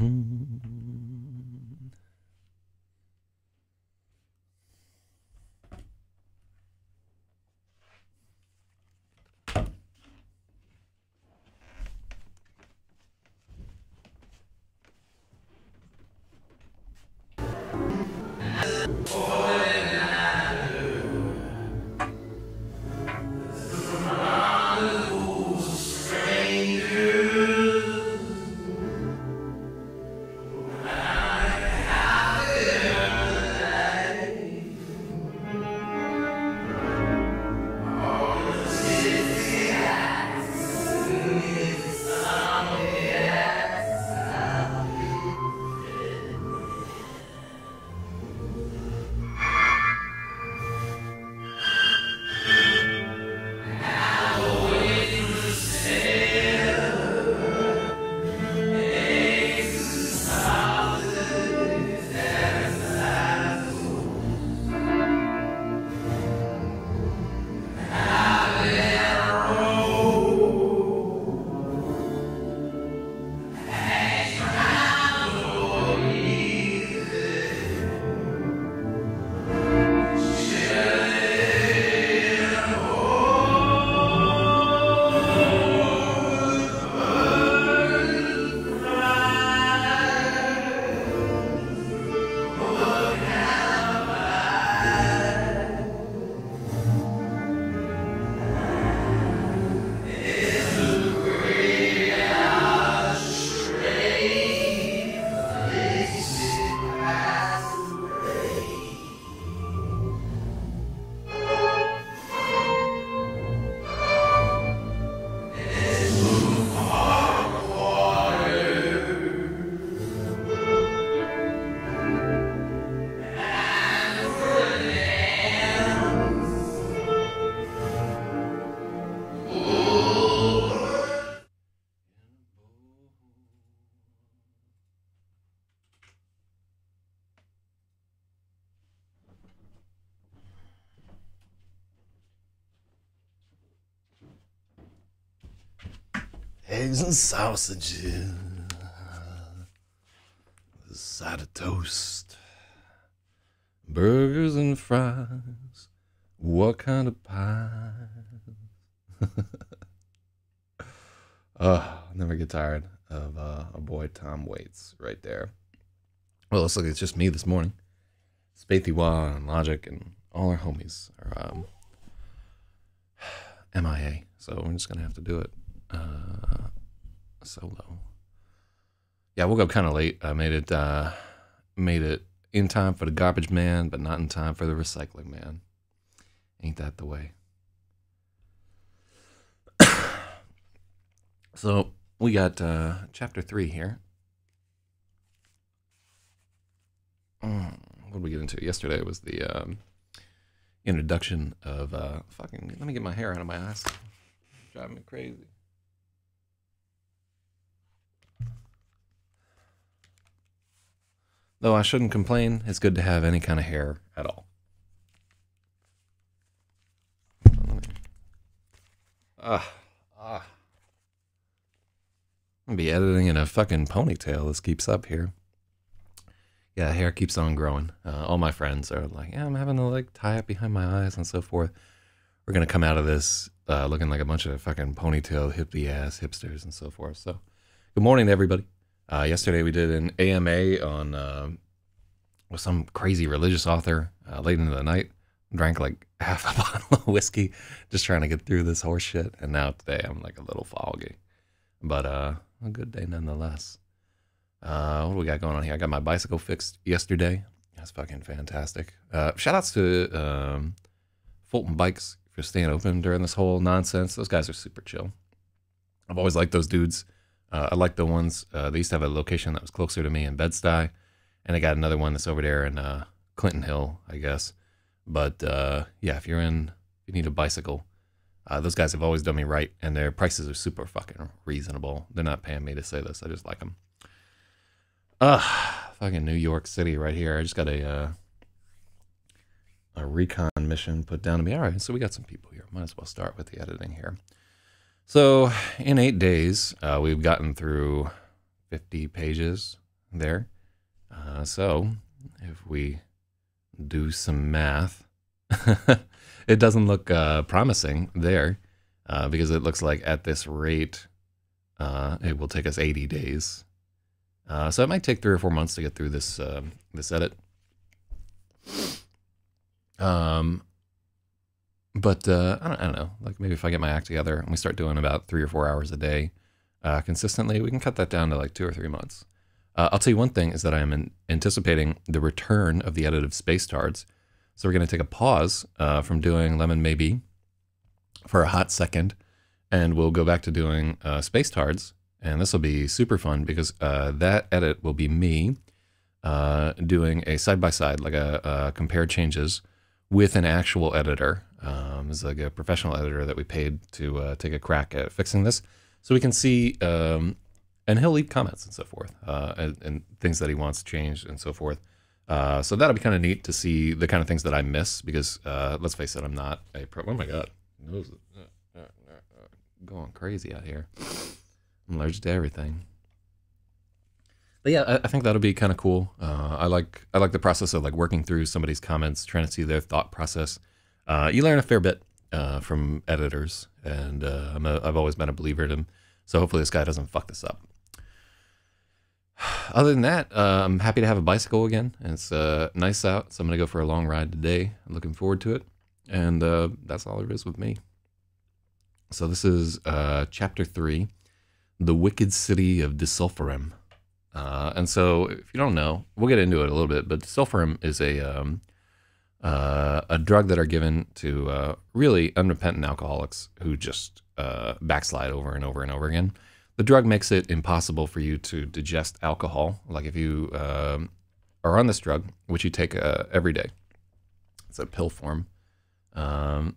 Mm-hmm. Eggs and sausages, a side of toast, burgers and fries. What kind of pie? uh, never get tired of uh, our boy Tom Waits right there. Well, looks like it's just me this morning. Spathy Wah and Logic and all our homies are um, MIA, so we're just gonna have to do it solo. Yeah, woke up kind of late. I made it uh, made it in time for the garbage man, but not in time for the recycling man. Ain't that the way? so we got uh, chapter three here. Mm, what did we get into? Yesterday was the um, introduction of uh, fucking. Let me get my hair out of my eyes. Driving me crazy. Though I shouldn't complain, it's good to have any kind of hair at all. Ah, ah. I'm gonna be editing in a fucking ponytail. This keeps up here. Yeah, hair keeps on growing. Uh, all my friends are like, "Yeah, I'm having to like tie it behind my eyes and so forth." We're gonna come out of this uh, looking like a bunch of fucking ponytail hippie ass hipsters and so forth. So, good morning everybody. Uh, yesterday we did an AMA on uh, with some crazy religious author uh, late into the night. Drank like half a bottle of whiskey, just trying to get through this horse shit. And now today I'm like a little foggy, but uh, a good day nonetheless. Uh, what do we got going on here? I got my bicycle fixed yesterday. That's fucking fantastic. Uh, shout outs to um, Fulton Bikes for staying open during this whole nonsense. Those guys are super chill. I've always liked those dudes. Uh, I like the ones. Uh, they used to have a location that was closer to me in Bed-Stuy, and I got another one that's over there in uh, Clinton Hill, I guess. But uh, yeah, if you're in, if you need a bicycle, uh, those guys have always done me right, and their prices are super fucking reasonable. They're not paying me to say this. I just like them. Ugh, fucking New York City right here. I just got a uh, a recon mission put down to me. All right, so we got some people here. Might as well start with the editing here. So, in eight days, uh, we've gotten through 50 pages there. Uh, so if we do some math, it doesn't look uh, promising there uh, because it looks like at this rate, uh, it will take us 80 days. Uh, so it might take three or four months to get through this this edit. Um, but uh, I, don't, I don't know. Like maybe if I get my act together and we start doing about three or four hours a day uh, consistently, we can cut that down to like two or three months. Uh, I'll tell you one thing is that I am anticipating the return of the edit of space tards. So we're going to take a pause uh, from doing Lemon Maybe for a hot second, and we'll go back to doing uh, space tards. And this will be super fun because uh, that edit will be me uh, doing a side by side, like a, a compare changes with an actual editor. Um, it's like a professional editor that we paid to uh, take a crack at fixing this, so we can see. Um, and he'll leave comments and so forth, uh, and, and, things that he wants changed and so forth. Uh, so that'll be kind of neat to see the kind of things that I miss because uh, let's face it, I'm not a pro. Oh my god, uh, uh, going crazy out here. I'm allergic to everything. But yeah, I, I think that'll be kind of cool. Uh, I like I like the process of like working through somebody's comments, trying to see their thought process. Uh, you learn a fair bit uh, from editors, and uh, I've always been a believer in them. So hopefully this guy doesn't fuck this up. Other than that, uh, I'm happy to have a bicycle again. And it's uh, nice out, so I'm gonna go for a long ride today. I'm looking forward to it, and that's all there is with me. So this is chapter three, the wicked city of Disulfiram. Uh, and so, if you don't know, we'll get into it a little bit. But sulfurum is a um, uh, a drug that are given to uh, really unrepentant alcoholics who just uh, backslide over and over and over again. The drug makes it impossible for you to digest alcohol. Like if you um, are on this drug, which you take uh, every day, it's a pill form. Um,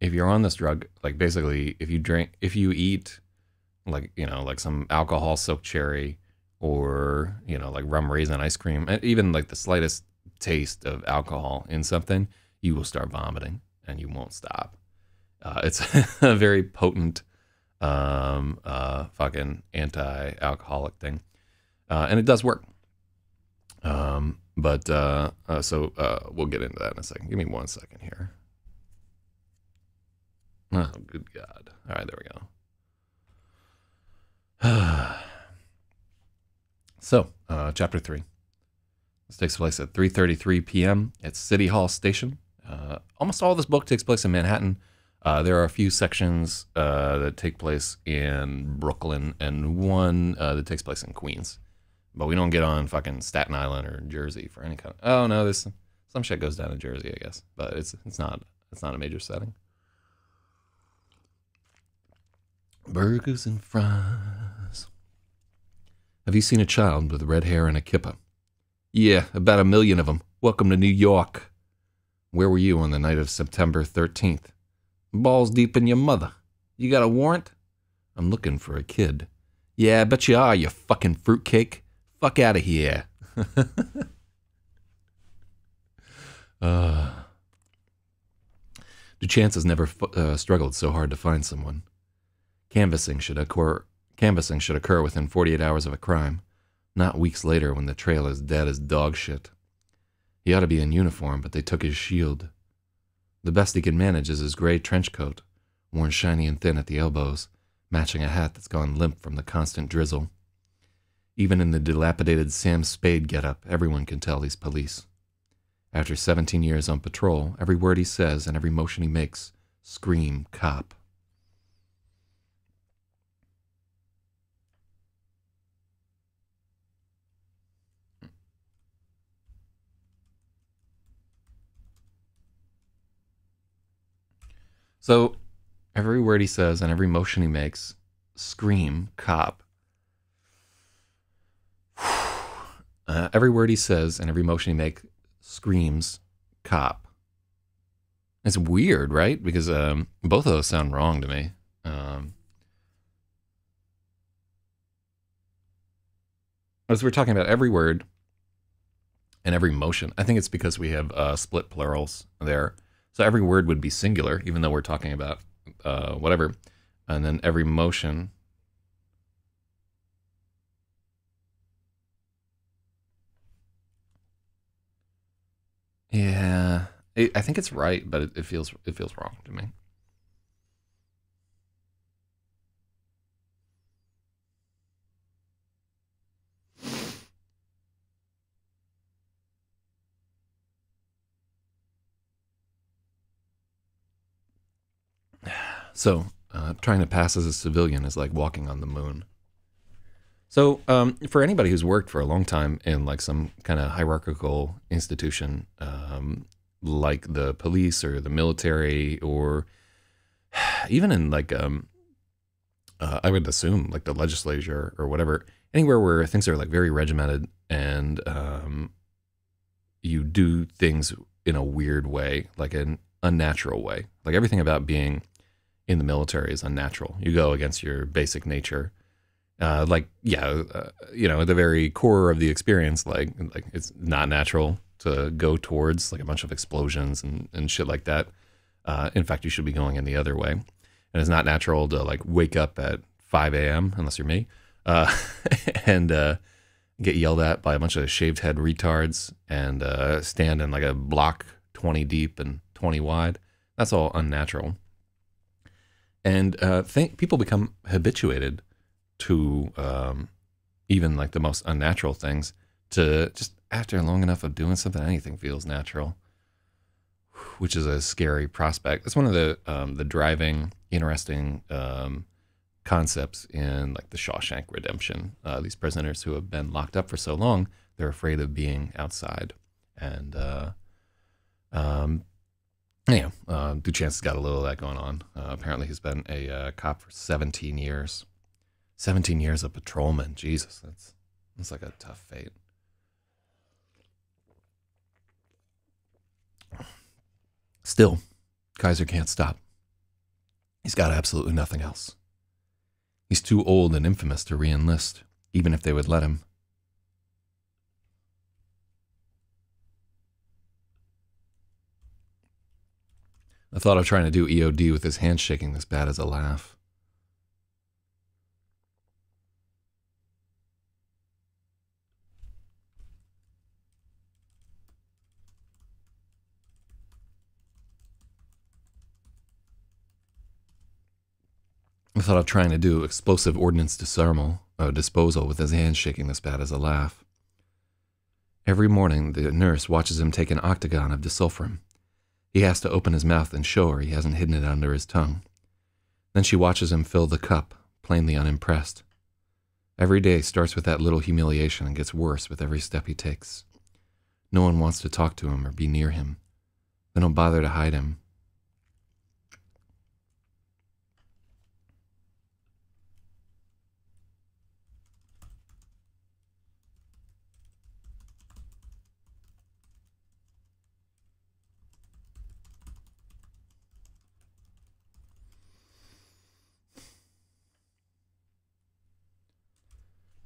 if you're on this drug, like basically, if you drink, if you eat, like you know, like some alcohol soaked cherry or you know like rum raisin ice cream and even like the slightest taste of alcohol in something you will start vomiting and you won't stop. Uh, it's a very potent um, uh, fucking anti-alcoholic thing. Uh, and it does work. Um, but uh, uh, so uh, we'll get into that in a second. Give me one second here. Oh good god. All right there we go So, uh, chapter three. This takes place at 3:33 p.m. at City Hall Station. Uh, almost all this book takes place in Manhattan. Uh, there are a few sections uh, that take place in Brooklyn and one uh, that takes place in Queens. But we don't get on fucking Staten Island or Jersey for any kind of. Oh no, this some shit goes down in Jersey, I guess, but it's it's not it's not a major setting. Burgers and fries. Have you seen a child with red hair and a kippa? Yeah, about a million of them. Welcome to New York. Where were you on the night of September 13th? Balls deep in your mother. You got a warrant? I'm looking for a kid. Yeah, I bet you are, you fucking fruitcake. Fuck out of here. uh, Duchance has never uh, struggled so hard to find someone. Canvassing should occur Canvassing should occur within 48 hours of a crime, not weeks later when the trail is dead as dog shit. He ought to be in uniform, but they took his shield. The best he can manage is his gray trench coat, worn shiny and thin at the elbows, matching a hat that's gone limp from the constant drizzle. Even in the dilapidated Sam Spade getup, everyone can tell he's police. After 17 years on patrol, every word he says and every motion he makes scream cop. So every word he says and every motion he makes, scream cop. Uh, every word he says and every motion he makes screams cop. It's weird, right? Because um, both of those sound wrong to me. Um, as we're talking about every word and every motion, I think it's because we have uh, split plurals there. So every word would be singular, even though we're talking about uh, whatever. And then every motion. Yeah, it, I think it's right, but it, it feels it feels wrong to me. So, uh, trying to pass as a civilian is like walking on the moon. So, um, for anybody who's worked for a long time in like some kind of hierarchical institution, um, like the police or the military, or even in like, um, uh, I would assume like the legislature or whatever, anywhere where things are like very regimented and um, you do things in a weird way, like an unnatural way, like everything about being in the military is unnatural. You go against your basic nature. Uh, like, yeah, uh, you know, at the very core of the experience, like, like it's not natural to go towards like a bunch of explosions and, and shit like that. Uh, in fact, you should be going in the other way. And it's not natural to like wake up at 5 a.m. unless you're me, uh, and uh, get yelled at by a bunch of shaved head retards and uh, stand in like a block 20 deep and 20 wide. That's all unnatural and uh, think people become habituated to um, even like the most unnatural things to just after long enough of doing something anything feels natural which is a scary prospect. That's one of the um, the driving interesting um, concepts in like the shawshank redemption. Uh, these prisoners who have been locked up for so long they're afraid of being outside. And uh, um, yeah, uh, Duchance has got a little of that going on. Uh, apparently, he's been a uh, cop for 17 years. 17 years of patrolman. Jesus, that's that's like a tough fate. Still, Kaiser can't stop. He's got absolutely nothing else. He's too old and infamous to reenlist, even if they would let him. The thought of trying to do EOD with his hands shaking this bad as a laugh. The thought of trying to do explosive ordnance disarmal, uh, disposal with his hands shaking this bad as a laugh. Every morning, the nurse watches him take an octagon of disulfiram he has to open his mouth and show her he hasn't hidden it under his tongue. Then she watches him fill the cup, plainly unimpressed. Every day starts with that little humiliation and gets worse with every step he takes. No one wants to talk to him or be near him. They don't bother to hide him.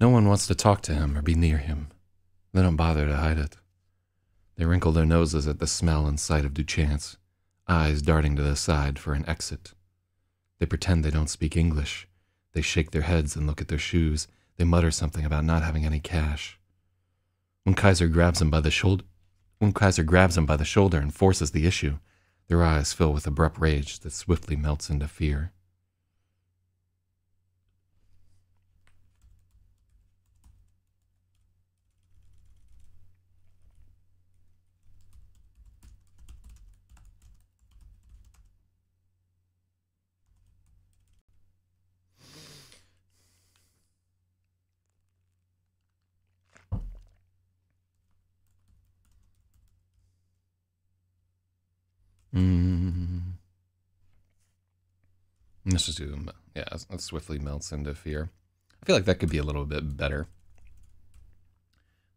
No one wants to talk to him or be near him. They don't bother to hide it. They wrinkle their noses at the smell and sight of Duchance, eyes darting to the side for an exit. They pretend they don't speak English. They shake their heads and look at their shoes. They mutter something about not having any cash. When Kaiser grabs him by the shoulder, when Kaiser grabs him by the shoulder and forces the issue, their eyes fill with abrupt rage that swiftly melts into fear. Mm. Let's just do, yeah, it swiftly melts into fear. I feel like that could be a little bit better.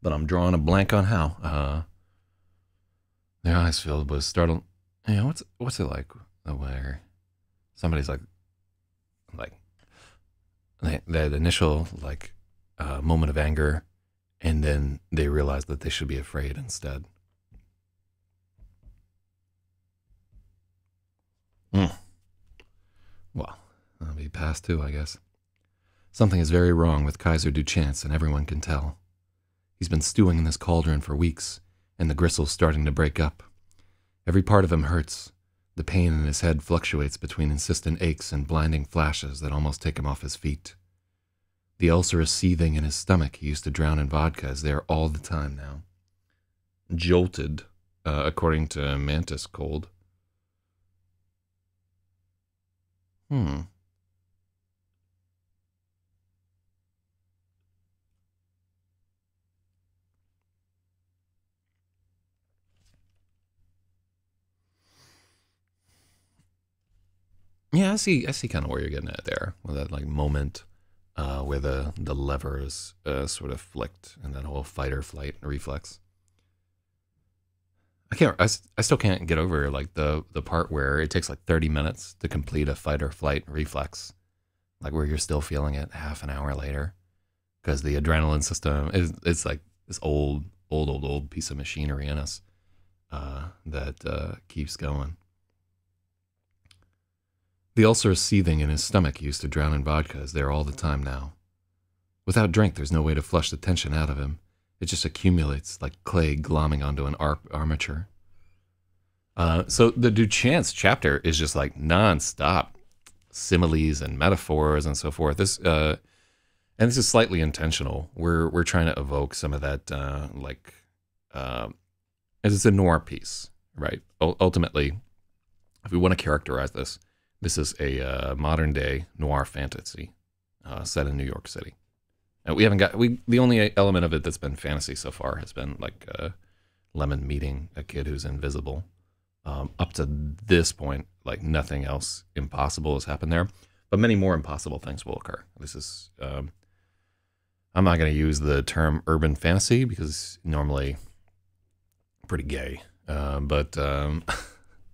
But I'm drawing a blank on how. Uh, their eyes filled with startled. Yeah, what's what's it like where somebody's like, like, that initial like uh, moment of anger, and then they realize that they should be afraid instead. Mm. Well, that'll be past too, I guess. Something is very wrong with Kaiser Duchance, and everyone can tell. He's been stewing in this cauldron for weeks, and the gristles starting to break up. Every part of him hurts. The pain in his head fluctuates between insistent aches and blinding flashes that almost take him off his feet. The ulcer is seething in his stomach. He used to drown in vodka is there all the time now. Jolted, uh, according to Mantis Cold. Hmm. Yeah, I see. I see kind of where you're getting at there, with that like moment uh, where the the levers uh, sort of flicked, and that whole fight or flight reflex. I can't. I, I still can't get over like the the part where it takes like 30 minutes to complete a fight or flight reflex, like where you're still feeling it half an hour later, because the adrenaline system is it's like this old old old old piece of machinery in us uh, that uh, keeps going. The ulcer is seething in his stomach. Used to drown in vodka. Is there all the time now. Without drink, there's no way to flush the tension out of him. It just accumulates like clay glomming onto an ar- armature. Uh, so the Duchamps chapter is just like nonstop similes and metaphors and so forth. This uh, and this is slightly intentional. We're we're trying to evoke some of that uh, like uh, it's a noir piece, right? U- ultimately, if we want to characterize this, this is a uh, modern day noir fantasy uh, set in New York City. And we haven't got we the only element of it that's been fantasy so far has been like uh, Lemon meeting a kid who's invisible. Um, up to this point, like nothing else impossible has happened there, but many more impossible things will occur. This is um, I'm not going to use the term urban fantasy because normally pretty gay, uh, but um,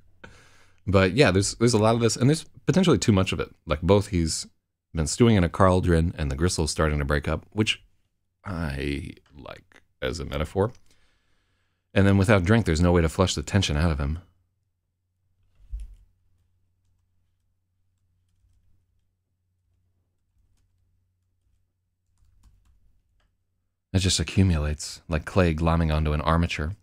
but yeah, there's there's a lot of this, and there's potentially too much of it. Like both, he's been stewing in a cauldron, and the gristle's starting to break up, which I like as a metaphor. And then without drink, there's no way to flush the tension out of him. It just accumulates, like clay glomming onto an armature.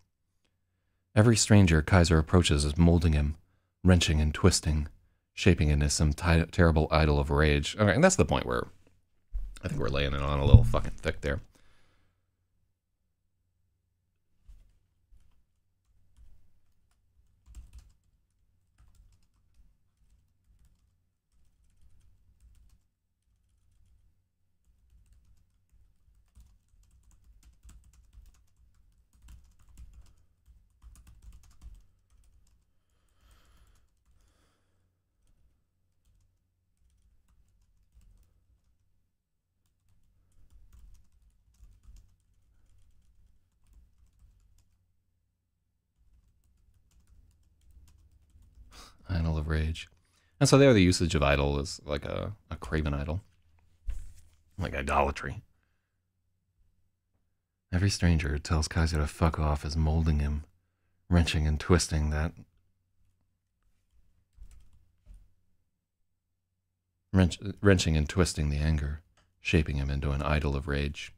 Every stranger Kaiser approaches is molding him, wrenching and twisting, shaping into some terrible idol of rage. All right, and that's the point where I think we're laying it on a little fucking thick there. Idol of Rage. And so there the usage of idol is like a, a craven idol. Like idolatry. Every stranger who tells Kaiser to fuck off is molding him, wrenching and twisting that wrench, wrenching and twisting the anger, shaping him into an idol of rage.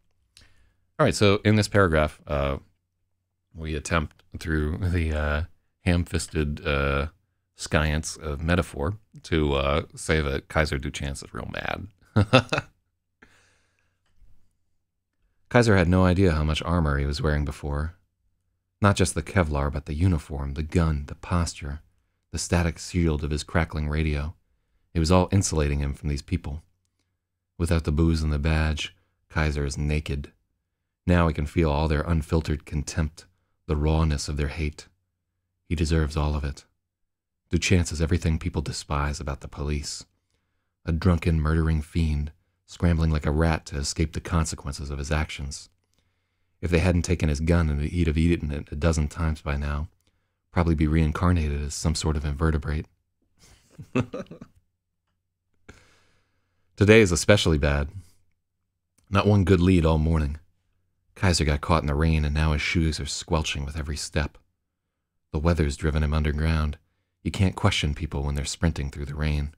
All right, so in this paragraph, uh, we attempt through the uh, ham-fisted uh, science of metaphor to uh, say that Kaiser Duchamps is real mad. Kaiser had no idea how much armor he was wearing before. Not just the Kevlar, but the uniform, the gun, the posture, the static shield of his crackling radio. It was all insulating him from these people. Without the booze and the badge, Kaiser is naked. Now he can feel all their unfiltered contempt, the rawness of their hate. He deserves all of it. Duchamps is everything people despise about the police. A drunken, murdering fiend, scrambling like a rat to escape the consequences of his actions. If they hadn't taken his gun and he'd have eaten it a dozen times by now, probably be reincarnated as some sort of invertebrate. Today is especially bad. Not one good lead all morning. Kaiser got caught in the rain and now his shoes are squelching with every step. The weather's driven him underground. You can't question people when they're sprinting through the rain.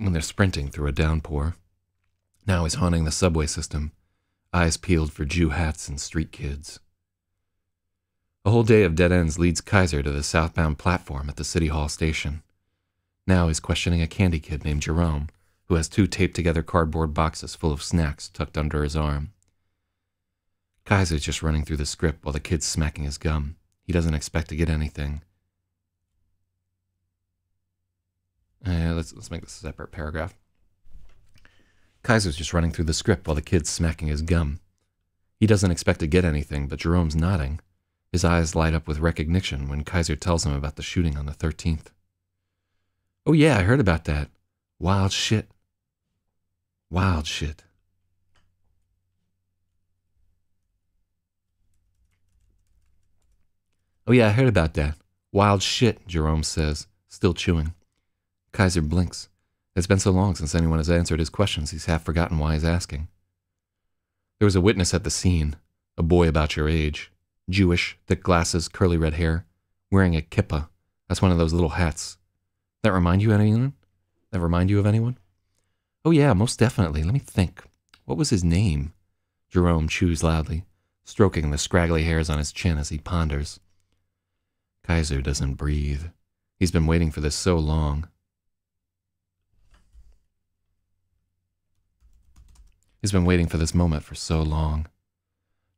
when they're sprinting through a downpour. Now he's haunting the subway system, eyes peeled for Jew hats and street kids. A whole day of dead ends leads Kaiser to the southbound platform at the City Hall station. Now he's questioning a candy kid named Jerome, who has two taped together cardboard boxes full of snacks tucked under his arm. Kaiser's just running through the script while the kid's smacking his gum. He doesn't expect to get anything. Uh, let's, let's make this a separate paragraph. Kaiser's just running through the script while the kid's smacking his gum. He doesn't expect to get anything, but Jerome's nodding. His eyes light up with recognition when Kaiser tells him about the shooting on the 13th. Oh, yeah, I heard about that. Wild shit. Wild shit. Oh, yeah, I heard about that. Wild shit, Jerome says, still chewing. Kaiser blinks. It's been so long since anyone has answered his questions, he's half forgotten why he's asking. There was a witness at the scene, a boy about your age, Jewish, thick glasses, curly red hair, wearing a kippah. That's one of those little hats. That remind you of anyone? That remind you of anyone? Oh, yeah, most definitely. Let me think. What was his name? Jerome chews loudly, stroking the scraggly hairs on his chin as he ponders. Kaiser doesn't breathe. He's been waiting for this so long. He's been waiting for this moment for so long.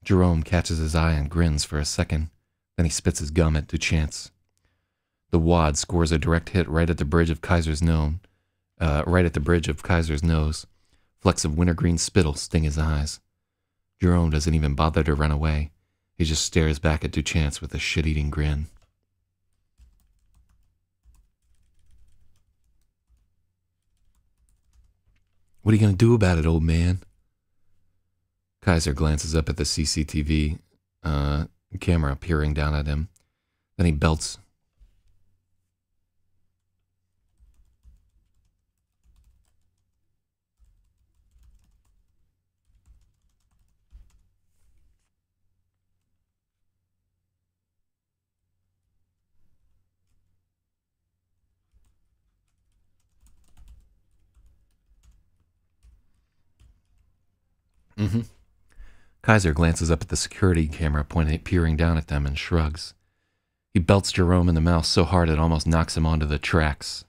Jerome catches his eye and grins for a second. Then he spits his gum at Duchance. The wad scores a direct hit right at the bridge of Kaiser's nose. Uh, right at the bridge of Kaiser's nose. Flecks of wintergreen spittle sting his eyes. Jerome doesn't even bother to run away. He just stares back at Duchance with a shit-eating grin. What are you going to do about it, old man? Kaiser glances up at the CCTV uh, camera peering down at him. Then he belts. Mm-hmm. Kaiser glances up at the security camera, pointing, peering down at them, and shrugs. He belts Jerome in the mouth so hard it almost knocks him onto the tracks.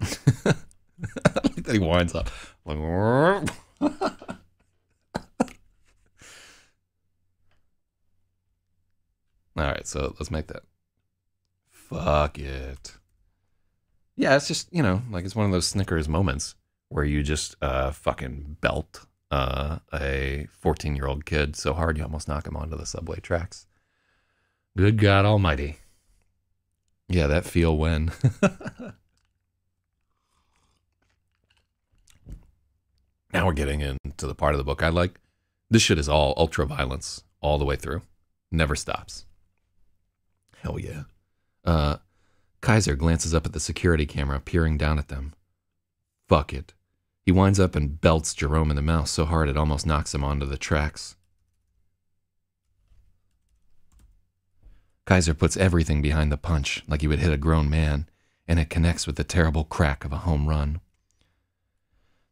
I like that he winds up. Like, All right, so let's make that fuck it. Yeah, it's just, you know, like it's one of those Snickers moments where you just uh, fucking belt uh, a 14 year old kid so hard you almost knock him onto the subway tracks. Good God Almighty. Yeah, that feel when. now we're getting into the part of the book I like. This shit is all ultra violence all the way through. Never stops. Hell yeah. Uh, Kaiser glances up at the security camera, peering down at them. Fuck it. He winds up and belts Jerome in the mouth so hard it almost knocks him onto the tracks. Kaiser puts everything behind the punch, like he would hit a grown man, and it connects with the terrible crack of a home run.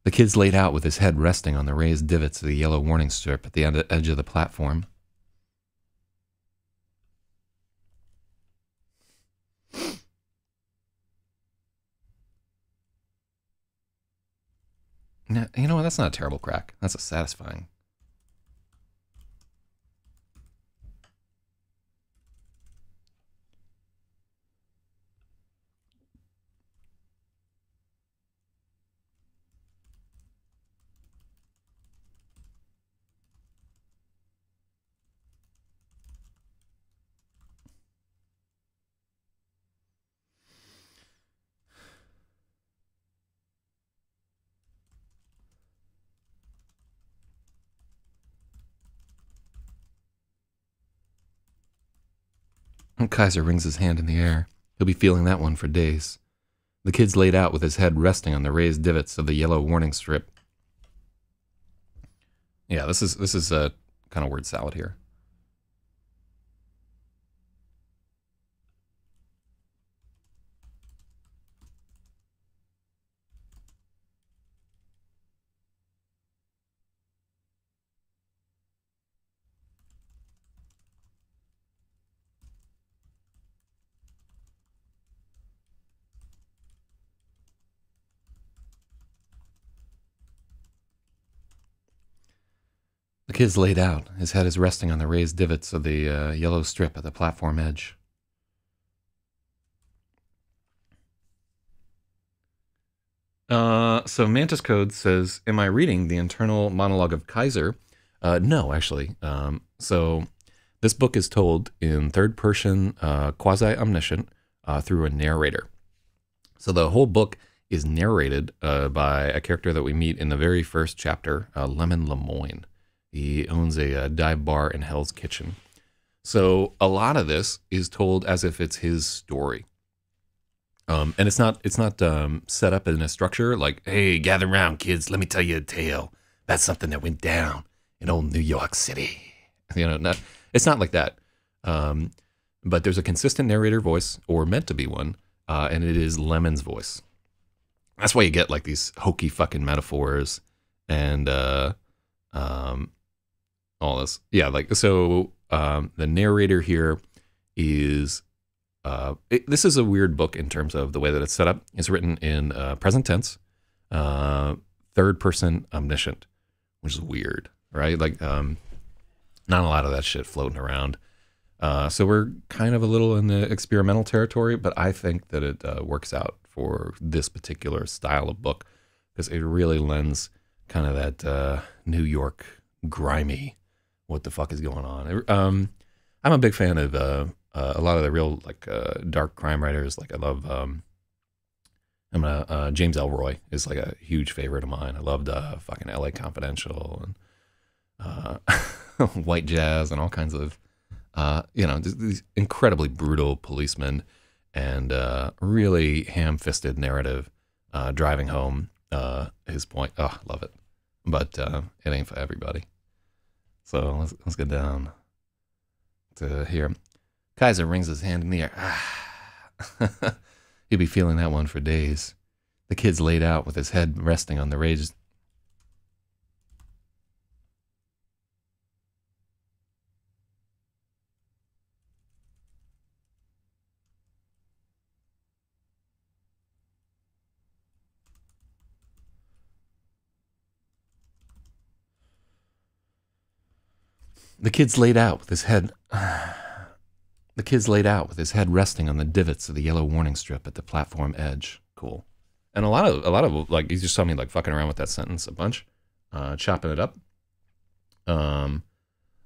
The kid's laid out with his head resting on the raised divots of the yellow warning strip at the edge of the platform. You know what? That's not a terrible crack. That's a satisfying. Kaiser wrings his hand in the air. He'll be feeling that one for days. The kid's laid out with his head resting on the raised divots of the yellow warning strip. Yeah, this is this is a kind of word salad here. The kid's laid out. His head is resting on the raised divots of the uh, yellow strip at the platform edge. Uh, so Mantis Code says, "Am I reading the internal monologue of Kaiser?" Uh, no, actually. Um, so this book is told in third person, uh, quasi omniscient, uh, through a narrator. So the whole book is narrated uh, by a character that we meet in the very first chapter, uh, Lemon Lemoyne. He owns a, a dive bar in Hell's Kitchen. So a lot of this is told as if it's his story. Um, and it's not it's not um, set up in a structure like, hey, gather around, kids. Let me tell you a tale about something that went down in old New York City. You know, not it's not like that. Um, but there's a consistent narrator voice, or meant to be one, uh, and it is Lemon's voice. That's why you get like these hokey fucking metaphors and uh, um, all this. Yeah, like so. Um, the narrator here is uh, it, this is a weird book in terms of the way that it's set up. It's written in uh, present tense, uh, third person omniscient, which is weird, right? Like, um, not a lot of that shit floating around. Uh, so we're kind of a little in the experimental territory, but I think that it uh, works out for this particular style of book because it really lends kind of that uh, New York grimy, what the fuck is going on. Um, I'm a big fan of uh, uh, a lot of the real like uh, dark crime writers. Like I love, um, I'm a uh, James Ellroy is like a huge favorite of mine. I loved uh, fucking L.A. Confidential and uh, White Jazz and all kinds of, you know, these incredibly brutal policemen and really ham-fisted narrative driving home his point. Oh, love it, but it ain't for everybody. So let's let's get down to here. Kaiser wrings his hand in the air. Ah. He'll be feeling that one for days. The kid's laid out with his head resting on the raised. The kid's laid out with his head. The kid's laid out with his head resting on the divots of the yellow warning strip at the platform edge. Cool. And a lot of a lot of like he just saw me like fucking around with that sentence a bunch, uh, chopping it up. Um,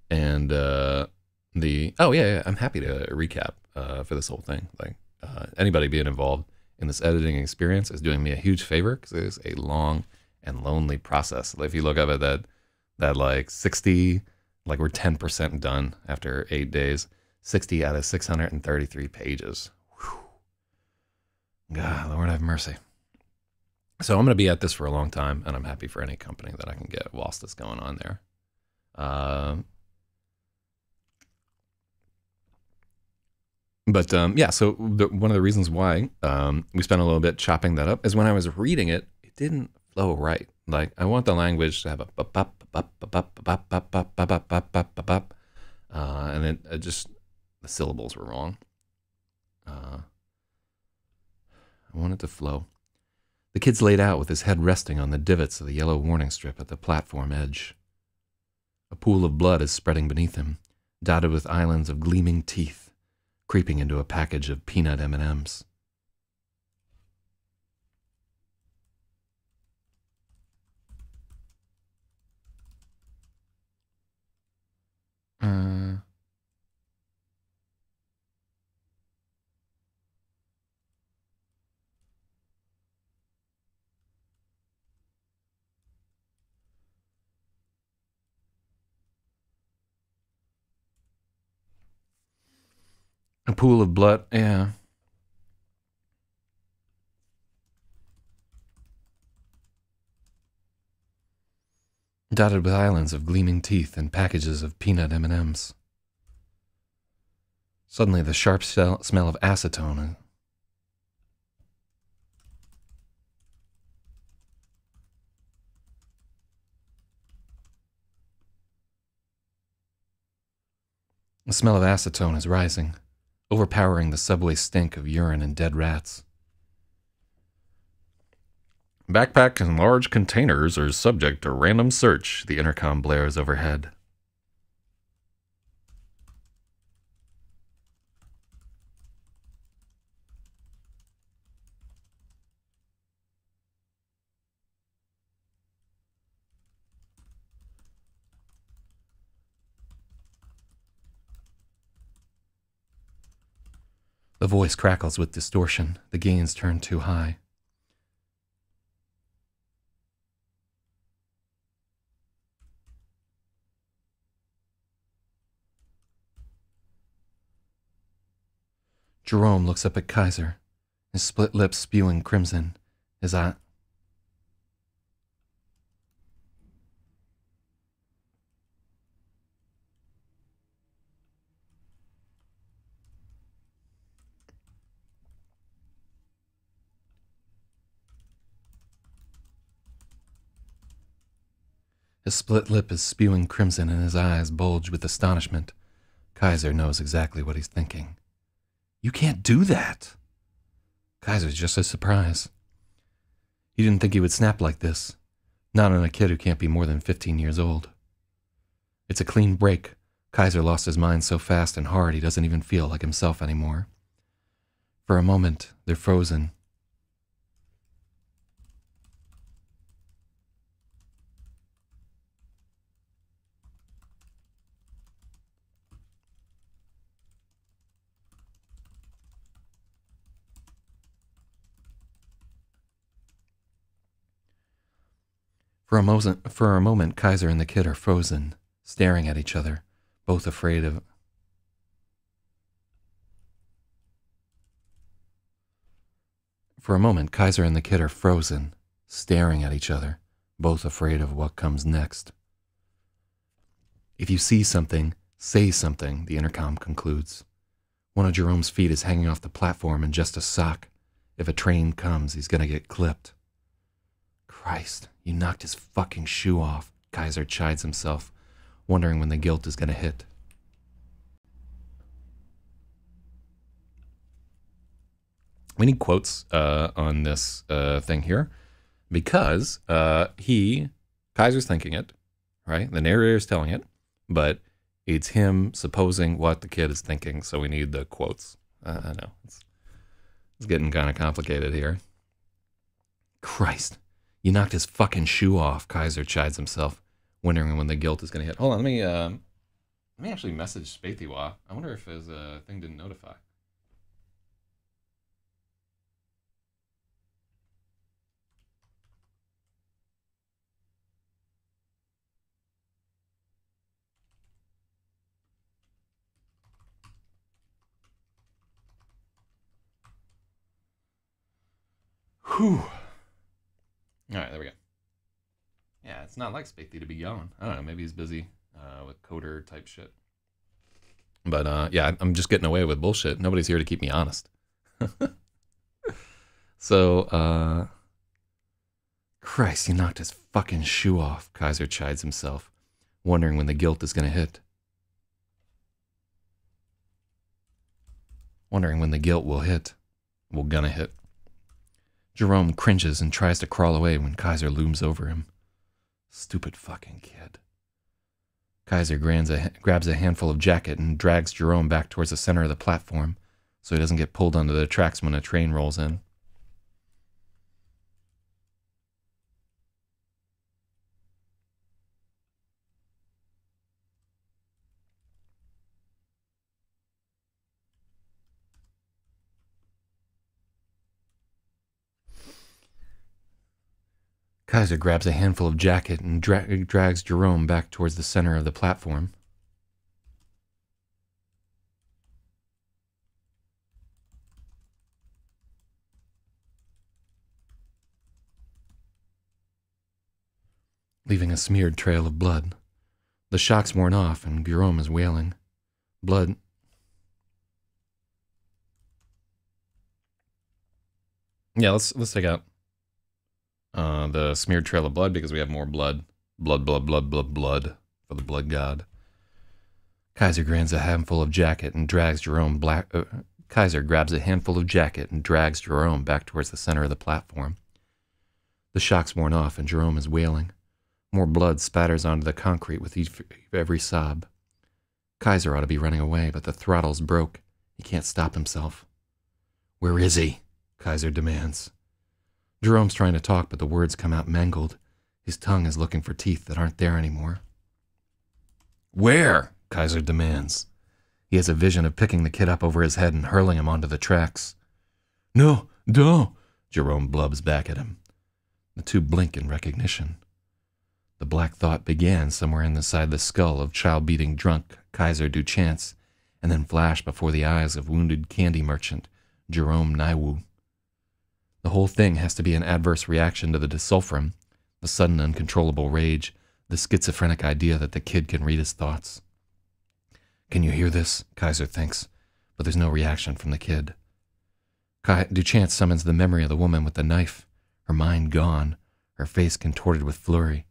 and uh, the oh yeah, yeah I'm happy to recap uh, for this whole thing. Like uh, anybody being involved in this editing experience is doing me a huge favor because it is a long and lonely process. Like If you look up at that that like 60, like we're 10% done after eight days 60 out of 633 pages. Whew. God, Lord have mercy. So I'm going to be at this for a long time, and I'm happy for any company that I can get whilst it's going on there. Uh, but um, yeah, so the, one of the reasons why um, we spent a little bit chopping that up is when I was reading it, it didn't flow right. Like I want the language to have a uh, and then it just the syllables were wrong. Uh, I want it to flow. The kid's laid out with his head resting on the divots of the yellow warning strip at the platform edge. A pool of blood is spreading beneath him, dotted with islands of gleaming teeth, creeping into a package of peanut M&Ms. A pool of blood, yeah. Dotted with islands of gleaming teeth and packages of peanut M&Ms. Suddenly, the sharp smell of acetone uh, The smell of acetone is rising, overpowering the subway stink of urine and dead rats. Backpack and large containers are subject to random search, the intercom blares overhead. The voice crackles with distortion. The gains turn too high. Jerome looks up at Kaiser, his split lips spewing crimson, his eye, His split lip is spewing crimson and his eyes bulge with astonishment. Kaiser knows exactly what he's thinking. You can't do that. Kaiser's just as surprised. He didn't think he would snap like this, not on a kid who can't be more than 15 years old. It's a clean break. Kaiser lost his mind so fast and hard he doesn't even feel like himself anymore. For a moment, they're frozen, For a, moment, for a moment, Kaiser and the kid are frozen, staring at each other, both afraid of. For a moment, Kaiser and the kid are frozen, staring at each other, both afraid of what comes next. If you see something, say something, the intercom concludes. One of Jerome's feet is hanging off the platform in just a sock. If a train comes, he's going to get clipped. Christ, you knocked his fucking shoe off, Kaiser chides himself, wondering when the guilt is going to hit. We need quotes uh, on this uh, thing here because uh, he, Kaiser's thinking it, right? The narrator's telling it, but it's him supposing what the kid is thinking. So we need the quotes. I know it's, it's getting kind of complicated here. Christ. You knocked his fucking shoe off, Kaiser chides himself, wondering when the guilt is going to hit. Hold on, let me uh, let me actually message Spaethiwa. I wonder if his uh, thing didn't notify. Whew. All right, there we go. Yeah, it's not like Spathy to be going. I don't know. Maybe he's busy uh, with coder type shit. But uh, yeah, I'm just getting away with bullshit. Nobody's here to keep me honest. so, uh, Christ, he knocked his fucking shoe off, Kaiser chides himself, wondering when the guilt is going to hit. Wondering when the guilt will hit. Will gonna hit. Jerome cringes and tries to crawl away when Kaiser looms over him. Stupid fucking kid. Kaiser a, grabs a handful of jacket and drags Jerome back towards the center of the platform so he doesn't get pulled under the tracks when a train rolls in. Kaiser grabs a handful of jacket and dra- drags Jerome back towards the center of the platform. leaving a smeared trail of blood. The shock's worn off, and Jerome is wailing. Blood. Yeah, let's let's take out uh, the smeared trail of blood because we have more blood. Blood, blood, blood, blood, blood for the blood god. Kaiser grabs a handful of jacket and drags Jerome black. Uh, Kaiser grabs a handful of jacket and drags Jerome back towards the center of the platform. The shock's worn off, and Jerome is wailing. More blood spatters onto the concrete with each, every sob. Kaiser ought to be running away, but the throttle's broke. He can't stop himself. Where is he? Kaiser demands. Jerome's trying to talk, but the words come out mangled. His tongue is looking for teeth that aren't there anymore. Where? Kaiser demands. He has a vision of picking the kid up over his head and hurling him onto the tracks. No, don't, Jerome blubs back at him. The two blink in recognition. The black thought began somewhere inside the skull of child beating drunk Kaiser Duchance and then flashed before the eyes of wounded candy merchant Jerome Naiwu. The whole thing has to be an adverse reaction to the disulfiram, the sudden uncontrollable rage, the schizophrenic idea that the kid can read his thoughts. Can you hear this? Kaiser thinks, but there's no reaction from the kid. Duchance summons the memory of the woman with the knife, her mind gone, her face contorted with flurry.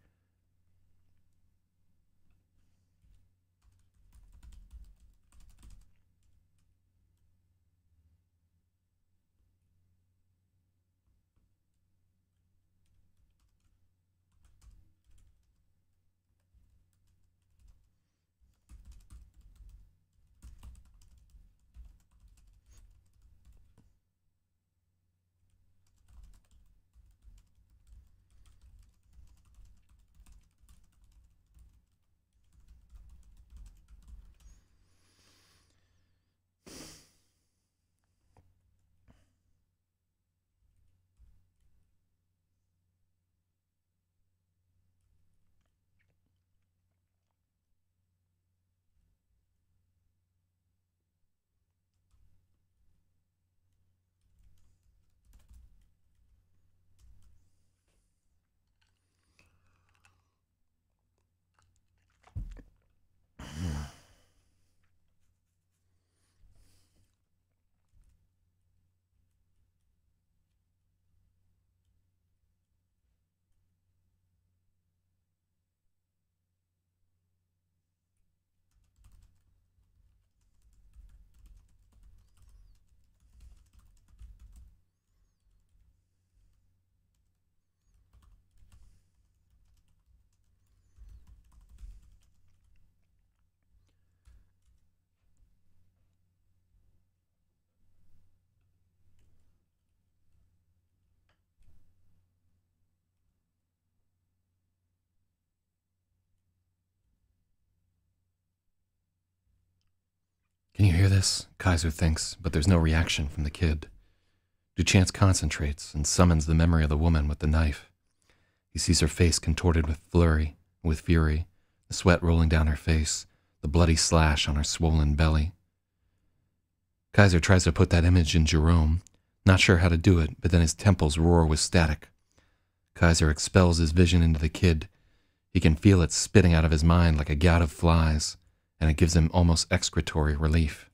Can you hear this? Kaiser thinks, but there's no reaction from the kid. Duchance concentrates and summons the memory of the woman with the knife. He sees her face contorted with flurry, with fury, the sweat rolling down her face, the bloody slash on her swollen belly. Kaiser tries to put that image in Jerome, not sure how to do it, but then his temples roar with static. Kaiser expels his vision into the kid. He can feel it spitting out of his mind like a gout of flies and it gives him almost excretory relief.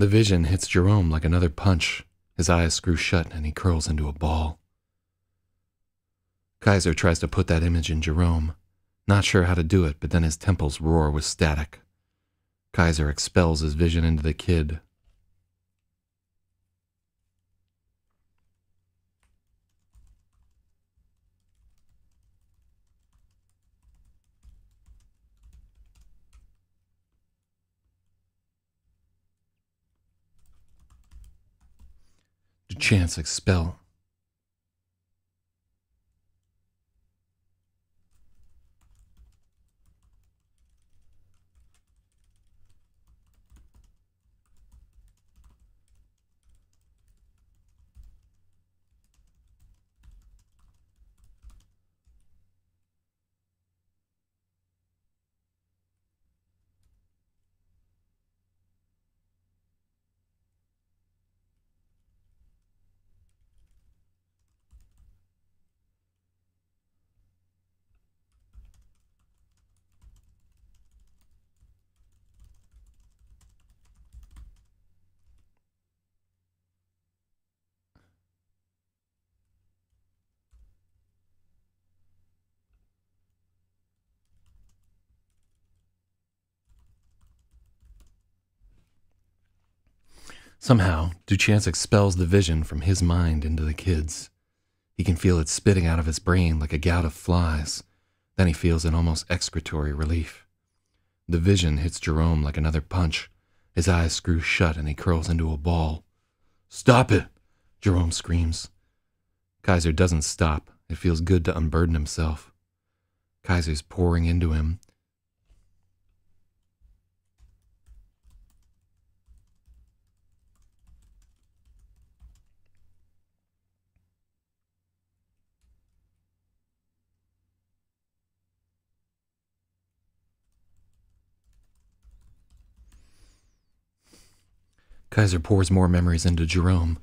The vision hits Jerome like another punch. His eyes screw shut and he curls into a ball. Kaiser tries to put that image in Jerome, not sure how to do it, but then his temples roar with static. Kaiser expels his vision into the kid, chance expel. Somehow, Duchance expels the vision from his mind into the kid's. He can feel it spitting out of his brain like a gout of flies. Then he feels an almost excretory relief. The vision hits Jerome like another punch. His eyes screw shut and he curls into a ball. Stop it! Jerome screams. Kaiser doesn't stop. It feels good to unburden himself. Kaiser's pouring into him. Kaiser pours more memories into Jerome.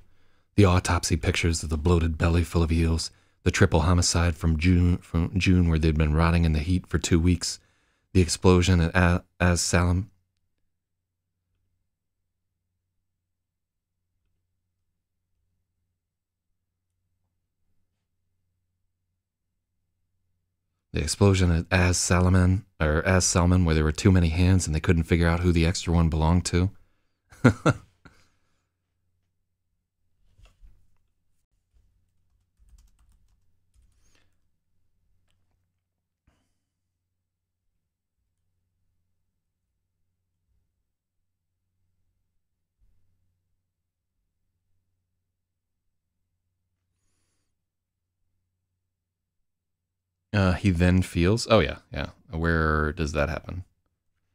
The autopsy pictures of the bloated belly full of eels, the triple homicide from June, from June where they'd been rotting in the heat for two weeks, the explosion at Az Salam. The explosion at Az Salaman, or Az Salman, where there were too many hands and they couldn't figure out who the extra one belonged to. Uh, he then feels. Oh yeah, yeah. Where does that happen?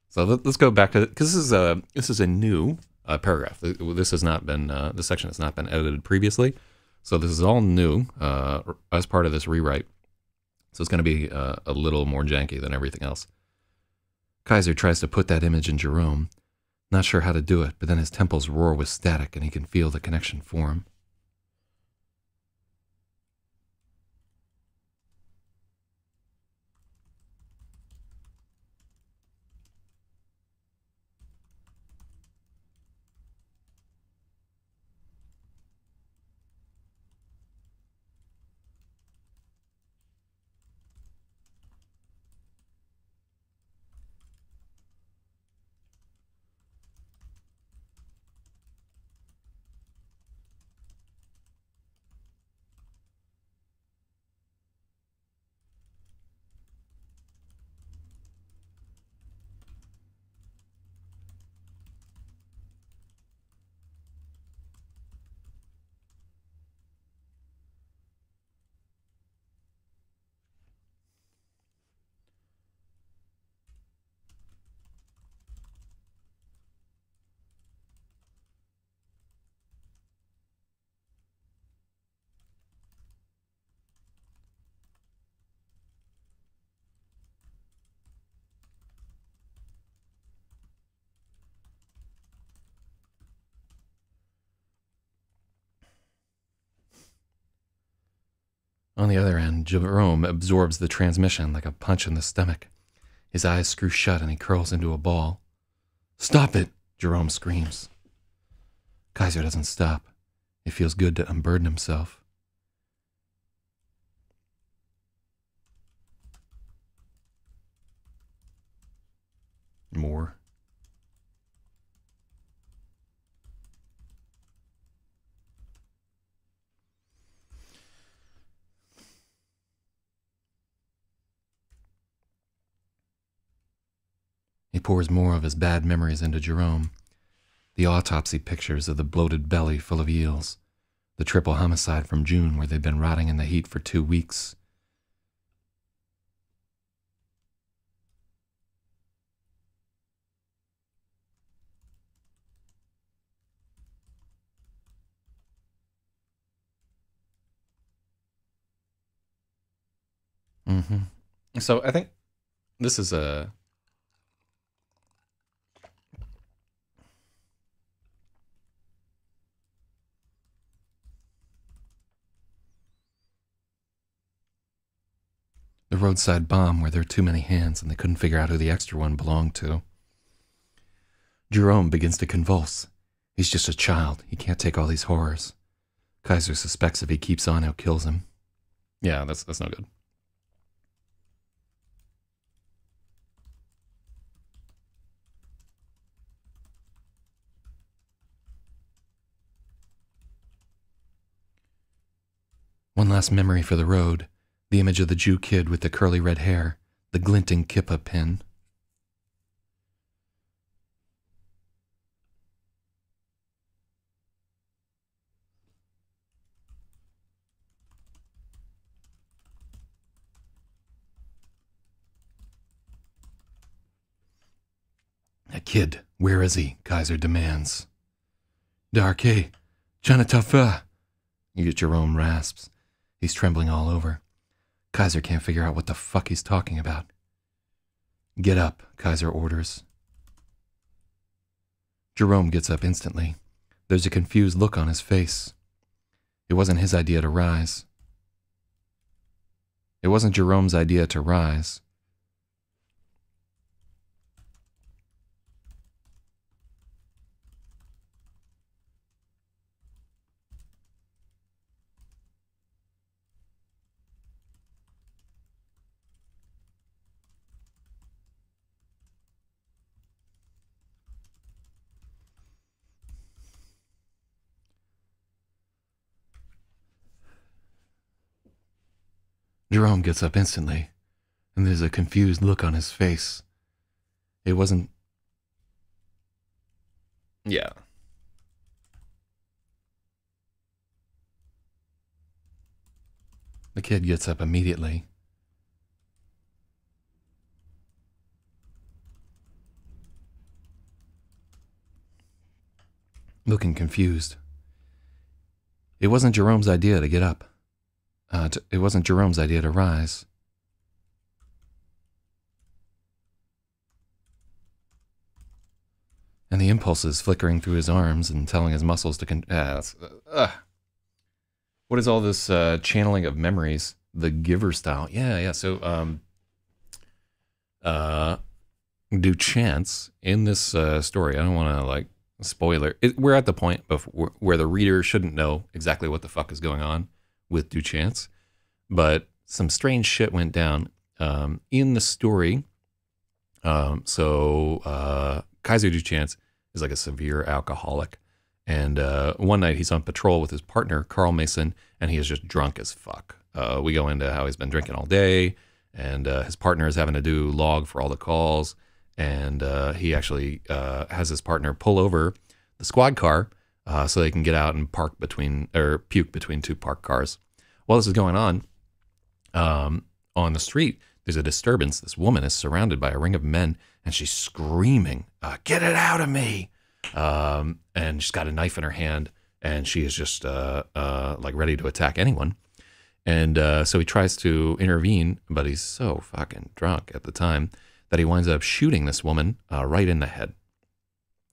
So let, us go back to because this is a this is a new uh, paragraph. This has not been uh, this section has not been edited previously, so this is all new uh, as part of this rewrite. So it's going to be uh, a little more janky than everything else. Kaiser tries to put that image in Jerome, not sure how to do it, but then his temples roar with static and he can feel the connection form. On the other end, Jerome absorbs the transmission like a punch in the stomach. His eyes screw shut and he curls into a ball. Stop it! Jerome screams. Kaiser doesn't stop. It feels good to unburden himself. More. Pours more of his bad memories into Jerome. The autopsy pictures of the bloated belly full of eels. The triple homicide from June where they'd been rotting in the heat for two weeks. Mm-hmm. So I think this is a The roadside bomb where there were too many hands and they couldn't figure out who the extra one belonged to. Jerome begins to convulse. He's just a child. He can't take all these horrors. Kaiser suspects if he keeps on, he'll kills him. Yeah, that's, that's no good. One last memory for the road the image of the Jew kid with the curly red hair, the glinting kippa pin. A kid, where is he? Kaiser demands. Darke, Chanatafa. Jerome rasps. He's trembling all over. Kaiser can't figure out what the fuck he's talking about. Get up, Kaiser orders. Jerome gets up instantly. There's a confused look on his face. It wasn't his idea to rise. It wasn't Jerome's idea to rise. Jerome gets up instantly, and there's a confused look on his face. It wasn't. Yeah. The kid gets up immediately. Looking confused. It wasn't Jerome's idea to get up. Uh, it wasn't Jerome's idea to rise. And the impulses flickering through his arms and telling his muscles to. Con- uh, uh, what is all this uh, channeling of memories? The giver style. Yeah, yeah. So, um, uh, Duchance in this uh, story, I don't want to like spoiler. It, we're at the point where the reader shouldn't know exactly what the fuck is going on with Duchance, but some strange shit went down um, in the story. Um, so uh, Kaiser Duchance is like a severe alcoholic, and uh, one night he's on patrol with his partner Carl Mason, and he is just drunk as fuck. Uh, we go into how he's been drinking all day, and uh, his partner is having to do log for all the calls, and uh, he actually uh, has his partner pull over the squad car uh, so they can get out and park between or puke between two parked cars. While this is going on, um, on the street, there's a disturbance. This woman is surrounded by a ring of men, and she's screaming, uh, "Get it out of me!" Um, and she's got a knife in her hand, and she is just uh, uh, like ready to attack anyone. And uh, so he tries to intervene, but he's so fucking drunk at the time that he winds up shooting this woman uh, right in the head.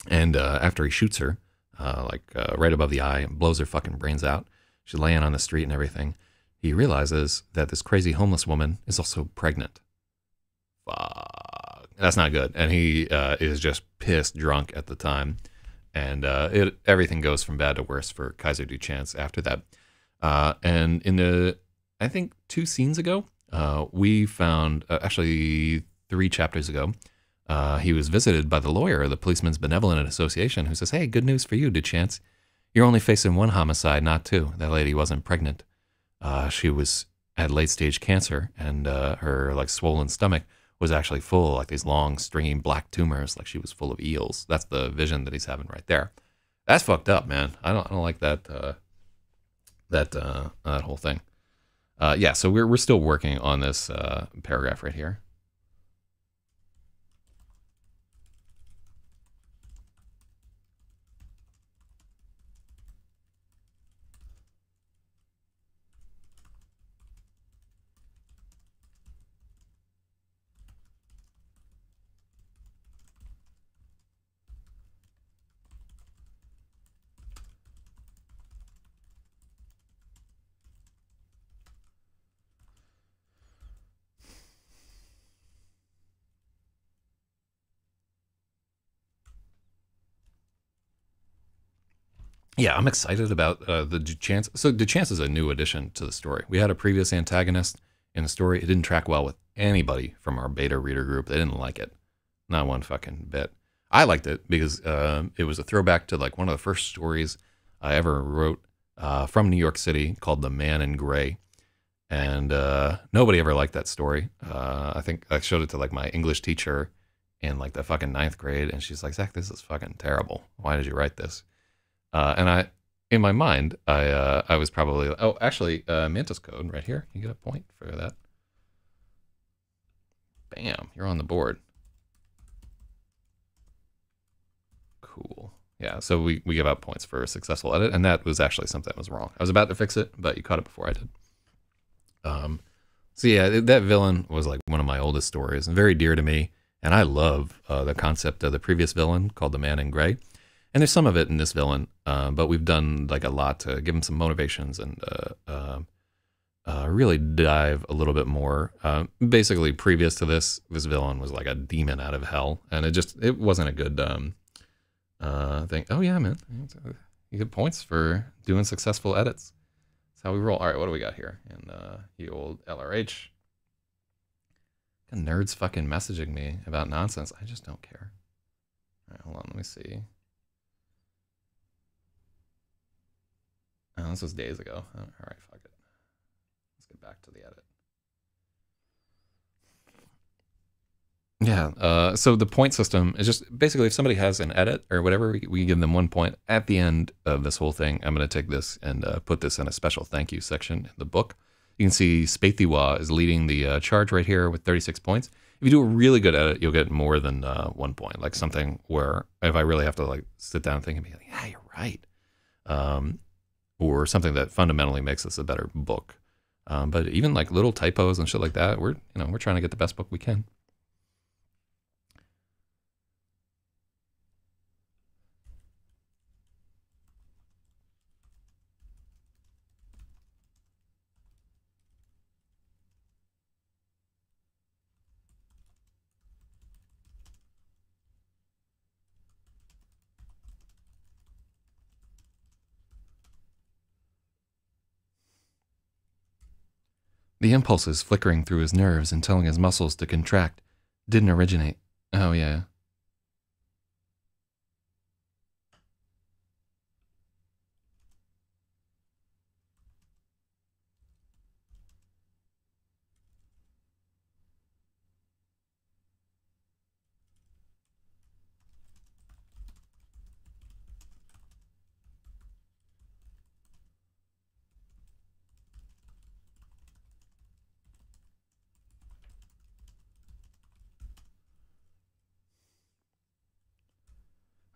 And uh, after he shoots her, uh, like uh, right above the eye, and blows her fucking brains out, she's laying on the street and everything. He realizes that this crazy homeless woman is also pregnant. Fuck. That's not good. And he uh, is just pissed drunk at the time. And uh, it, everything goes from bad to worse for Kaiser Duchance after that. Uh, and in the, I think, two scenes ago, uh, we found, actually, three chapters ago, uh, he was visited by the lawyer of the Policemen's Benevolent Association who says, Hey, good news for you, Duchance. You're only facing one homicide, not two. That lady wasn't pregnant. Uh, she was had late stage cancer, and uh, her like swollen stomach was actually full like these long, stringy black tumors, like she was full of eels. That's the vision that he's having right there. That's fucked up, man. I don't, I don't like that. Uh, that uh, that whole thing. Uh, yeah, so we're we're still working on this uh, paragraph right here. Yeah, I'm excited about uh, the Duchance. So Duchance is a new addition to the story. We had a previous antagonist in the story. It didn't track well with anybody from our beta reader group. They didn't like it, not one fucking bit. I liked it because uh, it was a throwback to like one of the first stories I ever wrote uh, from New York City called The Man in Gray. And uh, nobody ever liked that story. Uh, I think I showed it to like my English teacher in like the fucking ninth grade, and she's like, "Zak, this is fucking terrible. Why did you write this?" Uh, and I, in my mind, I uh, I was probably oh actually uh, Mantis code right here. You get a point for that. Bam, you're on the board. Cool. Yeah, so we, we give out points for a successful edit, and that was actually something that was wrong. I was about to fix it, but you caught it before I did. Um, so yeah, that villain was like one of my oldest stories and very dear to me. And I love uh, the concept of the previous villain called the Man in Gray. And there's some of it in this villain, uh, but we've done like a lot to give him some motivations and uh, um, uh really dive a little bit more. Uh, basically, previous to this, this villain was like a demon out of hell, and it just it wasn't a good um, uh, thing. Oh yeah, man, you get points for doing successful edits. That's how we roll. All right, what do we got here And uh, the old LRH? Nerds fucking messaging me about nonsense. I just don't care. All right, hold on. Let me see. Oh, this was days ago. All right, fuck it. Let's get back to the edit. Yeah. Uh, so the point system is just basically if somebody has an edit or whatever, we, we give them one point. At the end of this whole thing, I'm going to take this and uh, put this in a special thank you section in the book. You can see Spaethiwa is leading the uh, charge right here with 36 points. If you do a really good edit, you'll get more than uh, one point. Like something where if I really have to like sit down and think and be like, yeah, you're right. Um, or something that fundamentally makes this a better book. Um, but even like little typos and shit like that, we're you know we're trying to get the best book we can. The impulses flickering through his nerves and telling his muscles to contract didn't originate. Oh, yeah.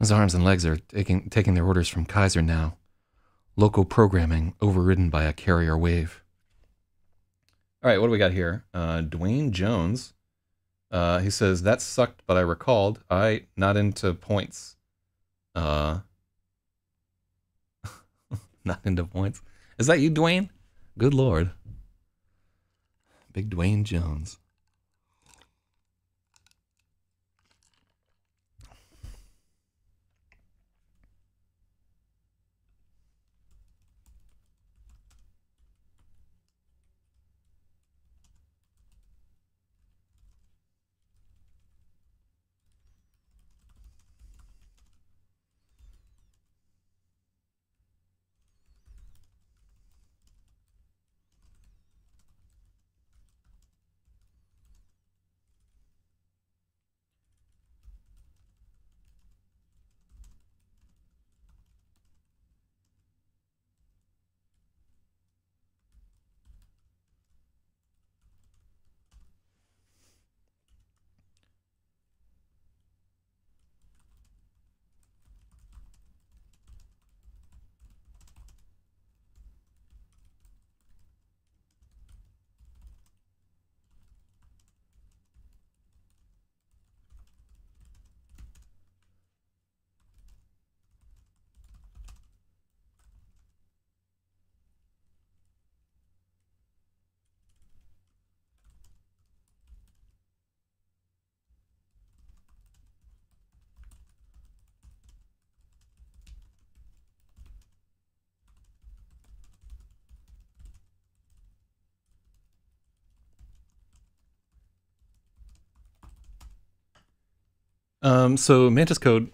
His arms and legs are taking, taking their orders from Kaiser now. Local programming overridden by a carrier wave. All right, what do we got here? Uh, Dwayne Jones. Uh, he says, that sucked, but I recalled. I not into points. Uh, not into points. Is that you, Dwayne? Good lord. Big Dwayne Jones. Um, so Mantis Code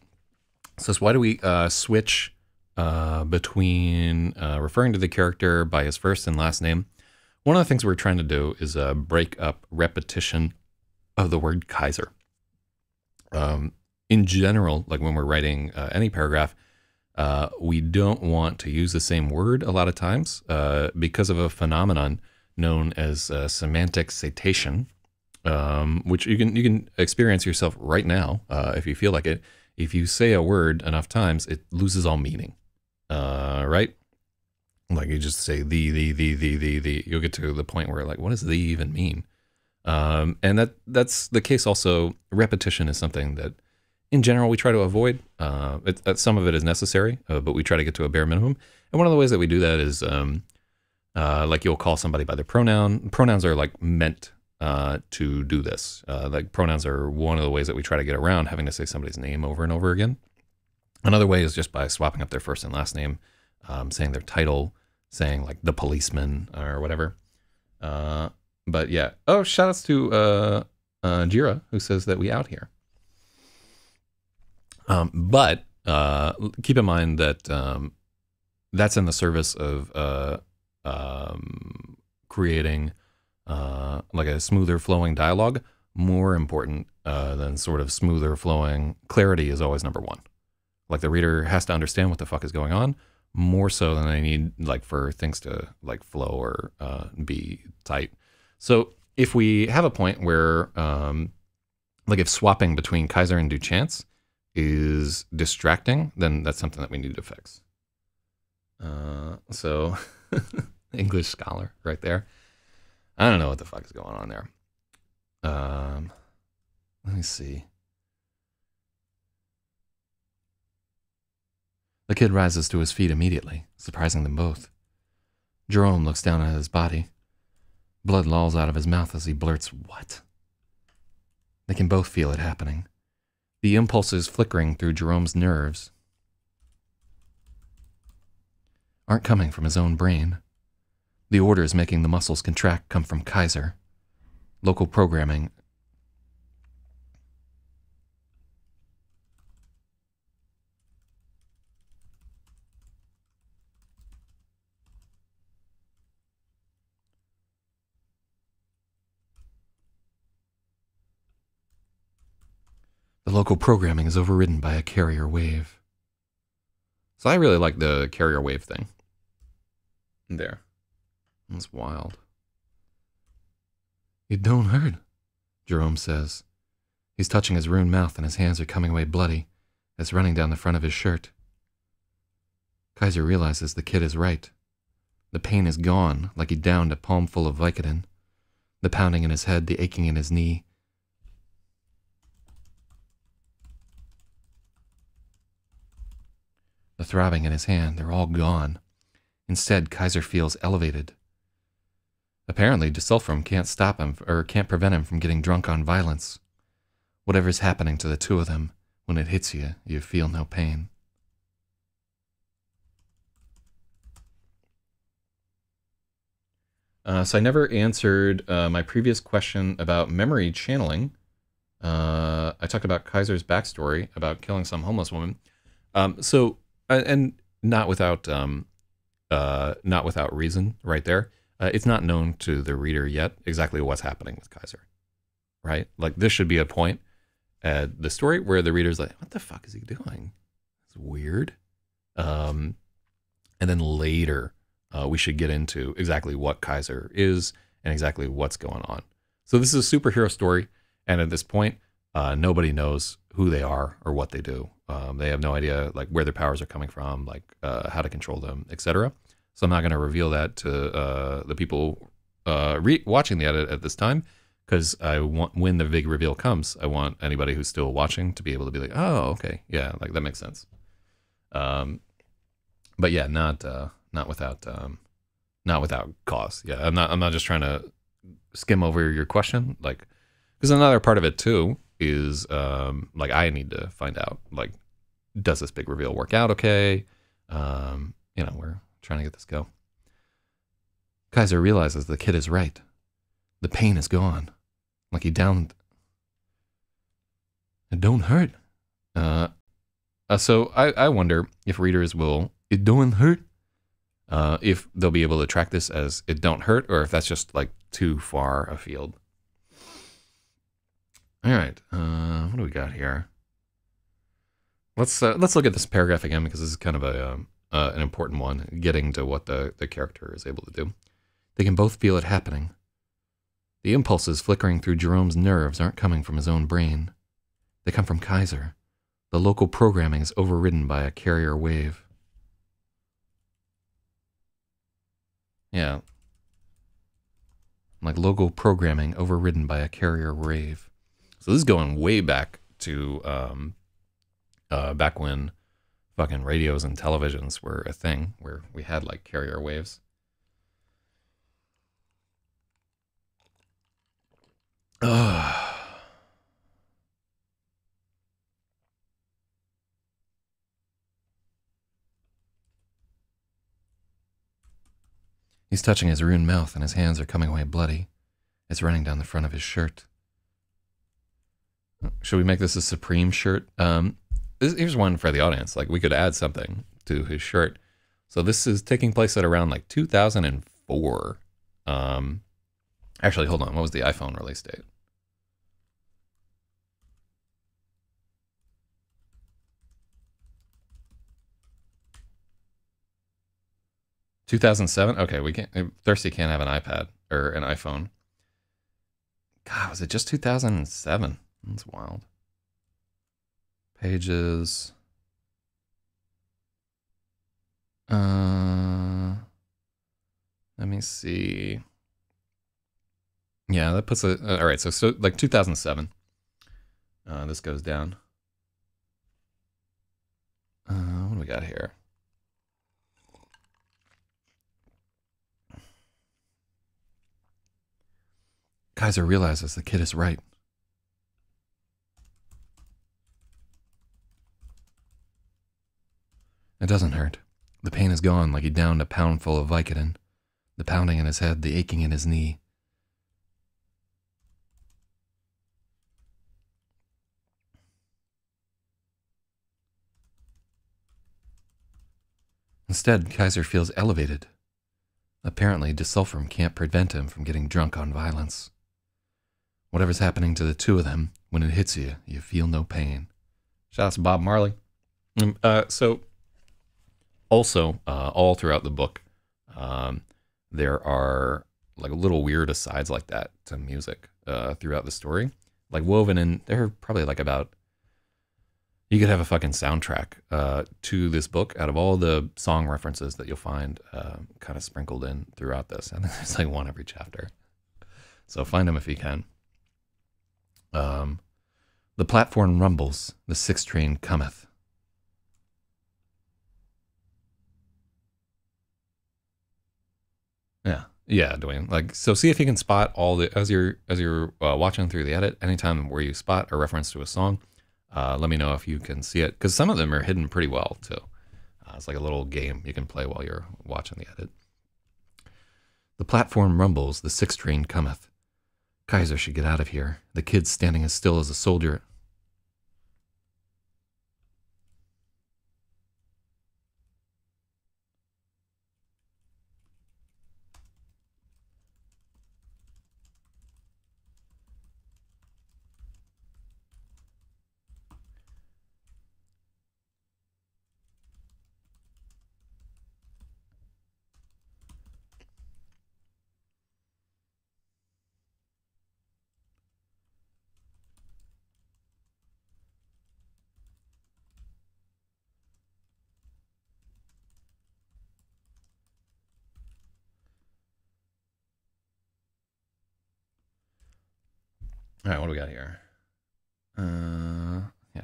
says, why do we uh, switch uh, between uh, referring to the character by his first and last name. One of the things we're trying to do is uh, break up repetition of the word Kaiser. Um, in general, like when we're writing uh, any paragraph, uh, we don't want to use the same word a lot of times because of a phenomenon known as semantic satiation, um, which you can you can experience yourself right now uh, if you feel like it. If you say a word enough times, it loses all meaning, uh, right? Like you just say the the the the the the. You'll get to the point where like, what does the even mean? Um, and that that's the case. Also, repetition is something that in general, we try to avoid. Uh, it, uh, some of it is necessary, uh, but we try to get to a bare minimum. And one of the ways that we do that is um, uh, like you'll call somebody by their pronoun. Pronouns are like meant uh, to do this. Uh, like pronouns are one of the ways that we try to get around having to say somebody's name over and over again. Another way is just by swapping up their first and last name, um, saying their title, saying like the policeman or whatever. but yeah. Oh, shout outs to Jira who says that we out here. Um, but uh, keep in mind that um, that's in the service of uh, um, creating uh, like a smoother flowing dialogue. More important uh, than sort of smoother flowing clarity is always number one. Like the reader has to understand what the fuck is going on more so than they need like for things to like flow or uh, be tight. So if we have a point where um, like if swapping between Kaiser and Duchance is distracting, then that's something that we need to fix. Uh, so, English scholar right there. I don't know what the fuck is going on there. Um, let me see. The kid rises to his feet immediately, surprising them both. Jerome looks down at his body. Blood lolls out of his mouth as he blurts, What? They can both feel it happening the impulses flickering through Jerome's nerves aren't coming from his own brain. The orders making the muscles contract come from Kaiser. Local programming The local programming is overridden by a carrier wave. So I really like the carrier wave thing. There. That's wild. It don't hurt, Jerome says. He's touching his ruined mouth and his hands are coming away bloody. It's running down the front of his shirt. Kaiser realizes the kid is right. The pain is gone, like he downed a palmful of Vicodin. The pounding in his head, the aching in his knee, the throbbing in his hand, they're all gone. Instead, Kaiser feels elevated. Apparently, Disulfiram can't stop him or can't prevent him from getting drunk on violence. Whatever's happening to the two of them, when it hits you, you feel no pain. Uh, so I never answered uh, my previous question about memory channeling. Uh, I talked about Kaiser's backstory about killing some homeless woman. Um, so and not without um, uh, not without reason, right there. Uh, it's not known to the reader yet exactly what's happening with Kaiser, right? Like this should be a point at the story where the reader's like, "What the fuck is he doing? It's weird." Um, and then later, uh, we should get into exactly what Kaiser is and exactly what's going on. So this is a superhero story, and at this point, uh, nobody knows who they are or what they do. Um, they have no idea like where their powers are coming from, like uh, how to control them, etc. So I'm not going to reveal that to uh, the people uh, re- watching the edit at this time because I want when the big reveal comes, I want anybody who's still watching to be able to be like, oh, okay, yeah, like that makes sense. Um, but yeah, not uh, not without um, not without cause. Yeah, I'm not I'm not just trying to skim over your question, like because another part of it too is um, like I need to find out like does this big reveal work out okay? Um, you know, we're trying to get this go. Kaiser realizes the kid is right. The pain is gone. Like he downed. It don't hurt. Uh, uh, so I, I wonder if readers will it don't hurt. Uh, if they'll be able to track this as it don't hurt, or if that's just like too far afield. All right, uh, what do we got here? Let's uh, let's look at this paragraph again because this is kind of a um, uh, an important one, getting to what the the character is able to do. They can both feel it happening. The impulses flickering through Jerome's nerves aren't coming from his own brain. They come from Kaiser. The local programming is overridden by a carrier wave. Yeah. Like local programming overridden by a carrier wave. So this is going way back to um, uh, back when fucking radios and televisions were a thing, where we had like carrier waves. Ugh. He's touching his ruined mouth and his hands are coming away bloody. It's running down the front of his shirt. Should we make this a Supreme shirt? Um, this, here's one for the audience. Like we could add something to his shirt. So this is taking place at around like 2004. Um, actually, hold on. What was the iPhone release date? 2007. Okay, we can't. Thirsty can't have an iPad or an iPhone. God, was it just 2007? That's wild. Pages. Uh, let me see. Yeah, that puts it. Uh, all right, so so like 2007. Uh, this goes down. Uh, what do we got here? Kaiser realizes the kid is right. It doesn't hurt. The pain is gone like he downed a poundful of Vicodin. The pounding in his head, the aching in his knee. Instead, Kaiser feels elevated. Apparently, disulfiram can't prevent him from getting drunk on violence. Whatever's happening to the two of them, when it hits you, you feel no pain. Shout out to Bob Marley. Um, uh, so, also, uh, all throughout the book, um, there are like little weird asides like that to music uh, throughout the story, like woven in. They're probably like about. You could have a fucking soundtrack uh, to this book out of all the song references that you'll find uh, kind of sprinkled in throughout this. Think there's like one every chapter. So find them if you can. Um, the platform rumbles, the sixth train cometh. Yeah, Dwayne. Like, so see if you can spot all the as you're as you're uh, watching through the edit. Anytime where you spot a reference to a song, uh, let me know if you can see it because some of them are hidden pretty well too. Uh, it's like a little game you can play while you're watching the edit. The platform rumbles, the sixth train cometh. Kaiser should get out of here. The kid's standing as still as a soldier.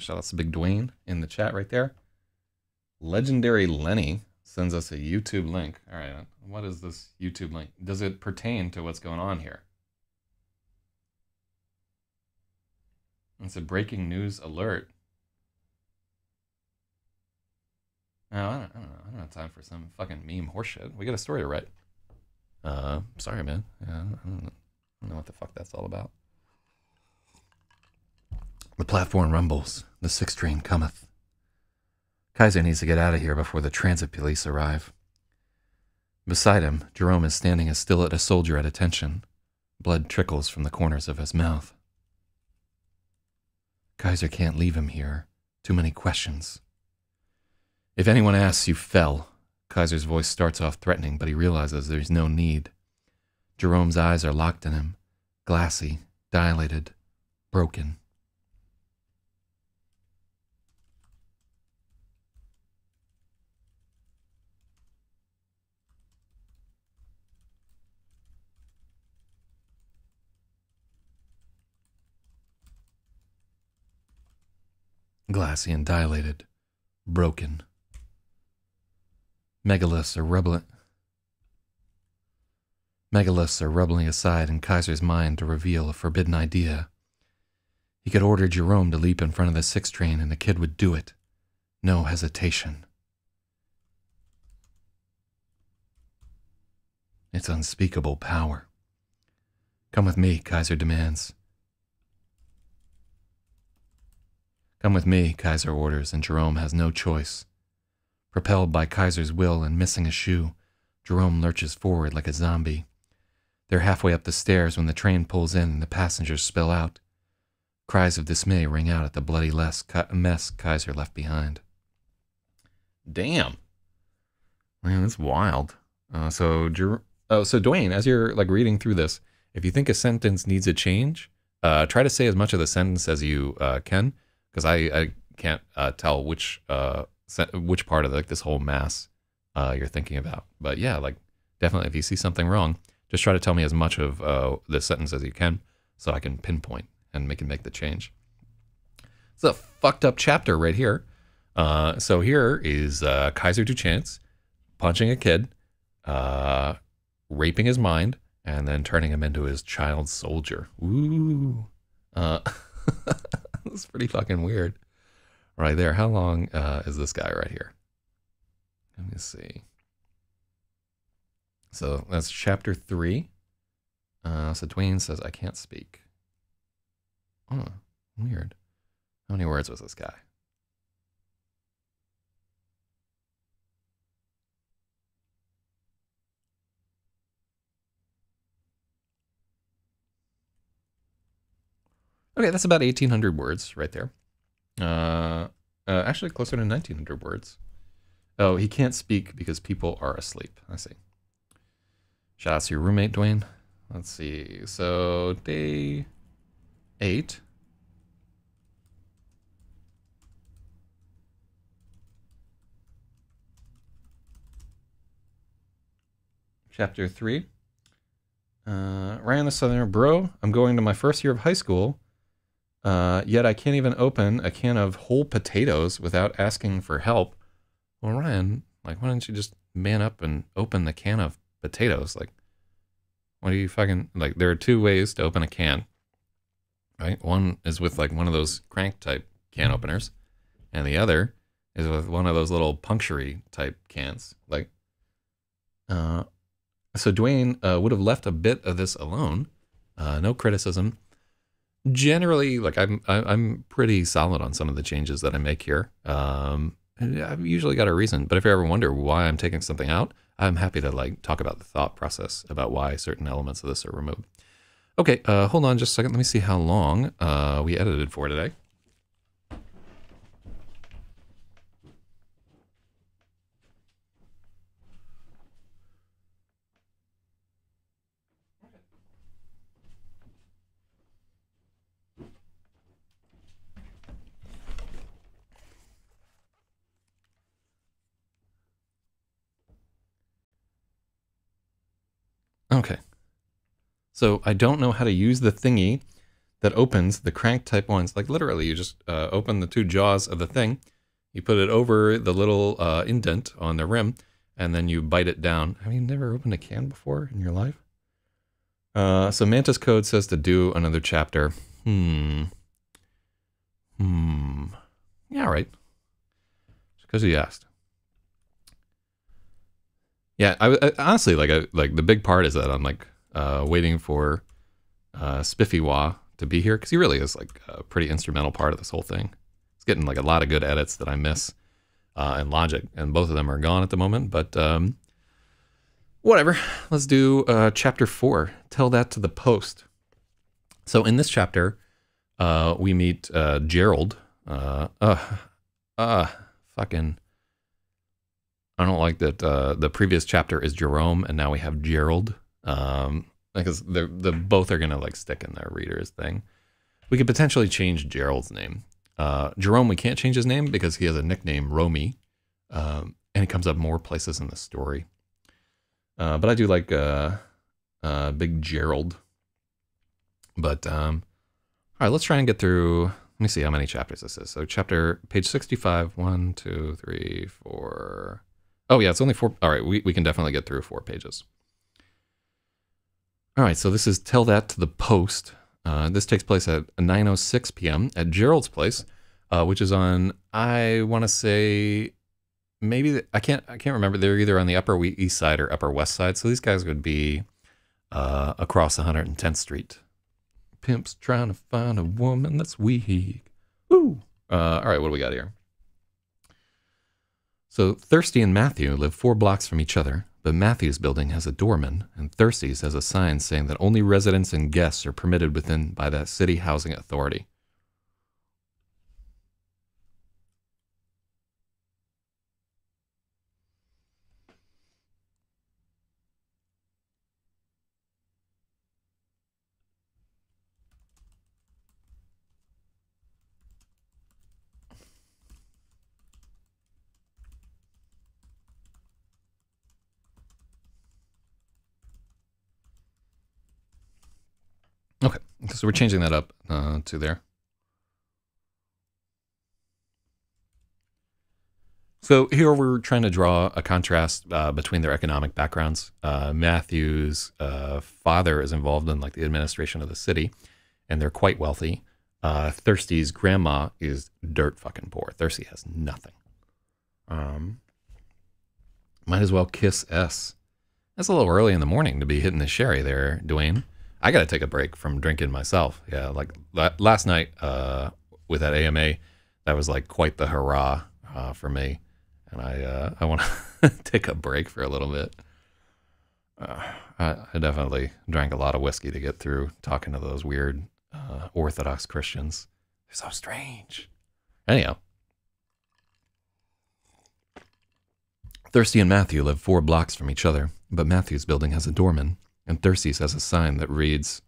Shout out to Big Dwayne in the chat right there. Legendary Lenny sends us a YouTube link. All right, what is this YouTube link? Does it pertain to what's going on here? It's a breaking news alert. Oh, I don't, I don't know. I don't have time for some fucking meme horseshit. We got a story to write. Uh, sorry, man. Yeah, I don't, I don't know what the fuck that's all about. The platform rumbles, the sixth train cometh. Kaiser needs to get out of here before the transit police arrive. Beside him, Jerome is standing as still as a soldier at attention. Blood trickles from the corners of his mouth. Kaiser can't leave him here. Too many questions. If anyone asks, you fell. Kaiser's voice starts off threatening, but he realizes there's no need. Jerome's eyes are locked in him, glassy, dilated, broken. Glassy and dilated, broken. Megaliths are rubbling. Megaliths are rubbling aside in Kaiser's mind to reveal a forbidden idea. He could order Jerome to leap in front of the six train and the kid would do it. No hesitation. It's unspeakable power. Come with me, Kaiser demands. Come with me, Kaiser orders, and Jerome has no choice. Propelled by Kaiser's will and missing a shoe, Jerome lurches forward like a zombie. They're halfway up the stairs when the train pulls in and the passengers spill out. Cries of dismay ring out at the bloody mess Kaiser left behind. Damn. Man, that's wild. Uh, so, Jer- oh, so Dwayne, as you're like reading through this, if you think a sentence needs a change, uh, try to say as much of the sentence as you uh, can because I, I can't uh, tell which uh, which part of like this whole mass uh, you're thinking about. But yeah, like definitely, if you see something wrong, just try to tell me as much of uh, the sentence as you can, so I can pinpoint and make and make the change. It's a fucked up chapter right here. Uh, so here is uh, Kaiser Duchance punching a kid, uh, raping his mind, and then turning him into his child soldier. Ooh. Uh, It's pretty fucking weird. Right there. How long uh, is this guy right here? Let me see. So that's chapter three. Uh, so Dwayne says, I can't speak. Oh, weird. How many words was this guy? Okay, that's about 1,800 words right there. Uh, uh, actually, closer to 1,900 words. Oh, he can't speak because people are asleep. I see. Shout out to your roommate, Dwayne. Let's see. So, day eight. Chapter three. Uh, Ryan the Southerner, bro, I'm going to my first year of high school uh, yet I can't even open a can of whole potatoes without asking for help. Well, Ryan, like, why don't you just man up and open the can of potatoes? Like, what are you fucking like? There are two ways to open a can, right? One is with like one of those crank type can openers, and the other is with one of those little punctury type cans. Like, uh, so Dwayne uh, would have left a bit of this alone. Uh, no criticism generally like i'm i'm pretty solid on some of the changes that i make here. Um i've usually got a reason but if you ever wonder why i'm taking something out i'm happy to like talk about the thought process about why certain elements of this are removed. Okay uh hold on just a second. Let me see how long uh we edited for today Okay. So I don't know how to use the thingy that opens the crank type ones. Like literally, you just uh, open the two jaws of the thing, you put it over the little uh, indent on the rim, and then you bite it down. Have you never opened a can before in your life? Uh, so Mantis Code says to do another chapter. Hmm. Hmm. Yeah, right. Because he asked. Yeah, I, I honestly like I, like the big part is that I'm like uh, waiting for uh, Spiffy Wah to be here because he really is like a pretty instrumental part of this whole thing. He's getting like a lot of good edits that I miss. uh, and Logic, and both of them are gone at the moment. But um, whatever. Let's do uh, chapter four. Tell that to the post. So in this chapter, uh, we meet uh, Gerald. Uh, uh, uh, fucking. I don't like that. Uh, the previous chapter is Jerome, and now we have Gerald. Um, because the the both are gonna like stick in their readers thing. We could potentially change Gerald's name. Uh, Jerome, we can't change his name because he has a nickname, Romy, um, and he comes up more places in the story. Uh, but I do like uh, uh, Big Gerald. But um, all right, let's try and get through. Let me see how many chapters this is. So chapter page 65, one, two, three, four. Oh yeah, it's only four. All right, we, we can definitely get through four pages. All right, so this is Tell That to the Post. Uh, this takes place at 9.06 p.m. at Gerald's place, uh, which is on, I want to say, maybe, the, I can't I can't remember. They're either on the Upper East Side or Upper West Side. So these guys would be uh, across 110th Street. Pimp's trying to find a woman that's weak. Woo! Uh, all right, what do we got here? So Thirsty and Matthew live four blocks from each other. But Matthew's building has a doorman, and Thirsty's has a sign saying that only residents and guests are permitted within by the city housing authority. Okay, so we're changing that up uh, to there. So here we're trying to draw a contrast uh, between their economic backgrounds. Uh, Matthew's uh, father is involved in like the administration of the city, and they're quite wealthy. Uh, Thirsty's grandma is dirt fucking poor. Thirsty has nothing. Um, might as well kiss S. That's a little early in the morning to be hitting the sherry there, Dwayne. I got to take a break from drinking myself. Yeah, like last night uh, with that AMA, that was like quite the hurrah uh, for me, and I uh, I want to take a break for a little bit. Uh, I, I, definitely drank a lot of whiskey to get through talking to those weird uh, Orthodox Christians. They're so strange. Anyhow, Thirsty and Matthew live four blocks from each other, but Matthew's building has a doorman and Thirsty's has a sign that reads,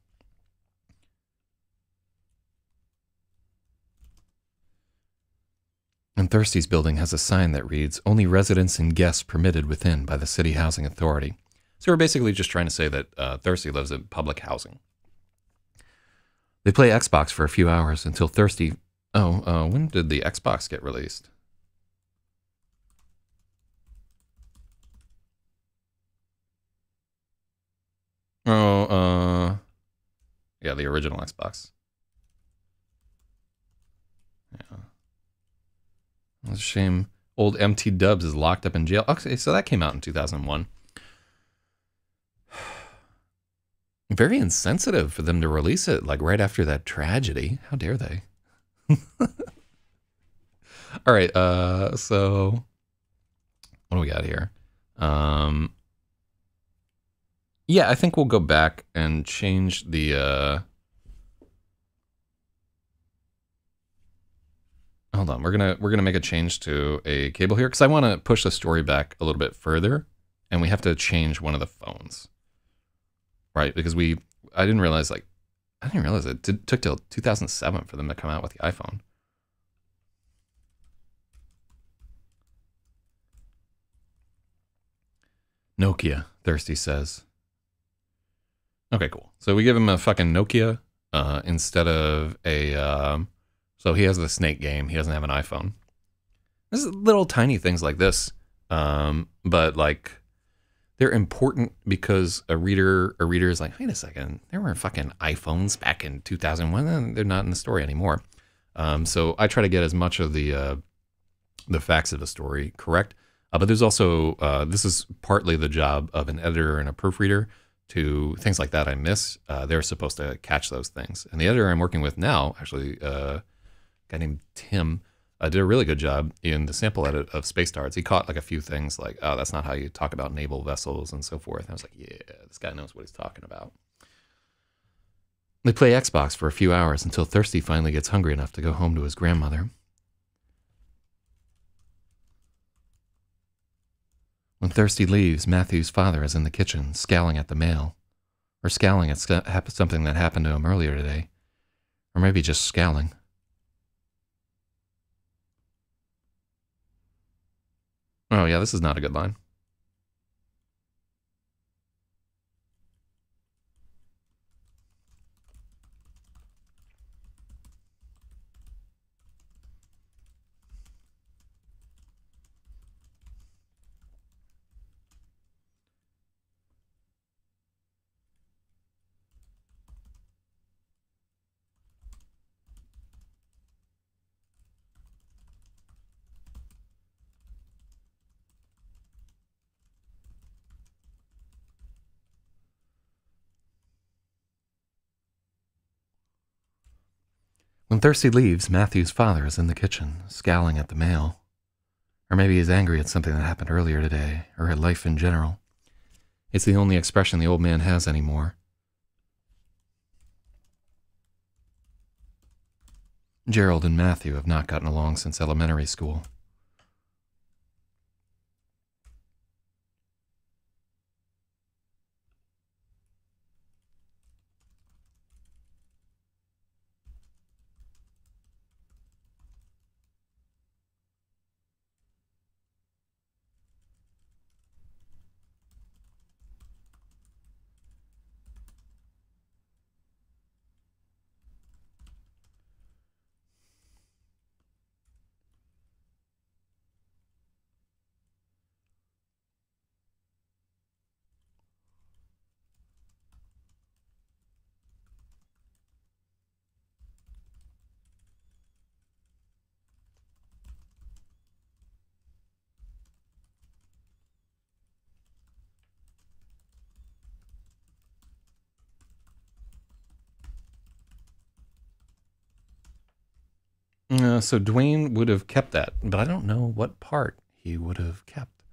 And Thirsty's building has a sign that reads, Only residents and guests permitted within by the City Housing Authority. So we're basically just trying to say that uh, Thirsty lives in public housing. They play Xbox for a few hours until Thirsty. Oh, uh, when did the Xbox get released? Oh, uh, yeah, the original Xbox. Yeah. It's a shame. Old MT Dubs is locked up in jail. Okay, so that came out in 2001. Very insensitive for them to release it like right after that tragedy. How dare they? All right, uh, so what do we got here? Um, yeah, I think we'll go back and change the. Uh... Hold on, we're gonna we're gonna make a change to a cable here because I want to push the story back a little bit further, and we have to change one of the phones, right? Because we I didn't realize like I didn't realize it, it took till 2007 for them to come out with the iPhone. Nokia, Thirsty says. Okay, cool. So we give him a fucking Nokia uh, instead of a. Um, so he has the Snake game. He doesn't have an iPhone. This is little tiny things like this, um, but like they're important because a reader a reader is like, wait a second, there were fucking iPhones back in 2001. They're not in the story anymore. Um, so I try to get as much of the uh, the facts of the story correct. Uh, but there's also uh, this is partly the job of an editor and a proofreader to things like that I miss, uh, they're supposed to catch those things. And the editor I'm working with now, actually, uh, a guy named Tim, uh, did a really good job in the sample edit of Space Darts. He caught like a few things like, oh, that's not how you talk about naval vessels and so forth. And I was like, yeah, this guy knows what he's talking about. They play Xbox for a few hours until Thirsty finally gets hungry enough to go home to his grandmother. When Thirsty leaves, Matthew's father is in the kitchen, scowling at the mail. Or scowling at something that happened to him earlier today. Or maybe just scowling. Oh, yeah, this is not a good line. When Thirsty leaves, Matthew's father is in the kitchen, scowling at the mail. Or maybe he's angry at something that happened earlier today, or at life in general. It's the only expression the old man has anymore. Gerald and Matthew have not gotten along since elementary school. Uh, so Dwayne would have kept that, but I don't know what part he would have kept.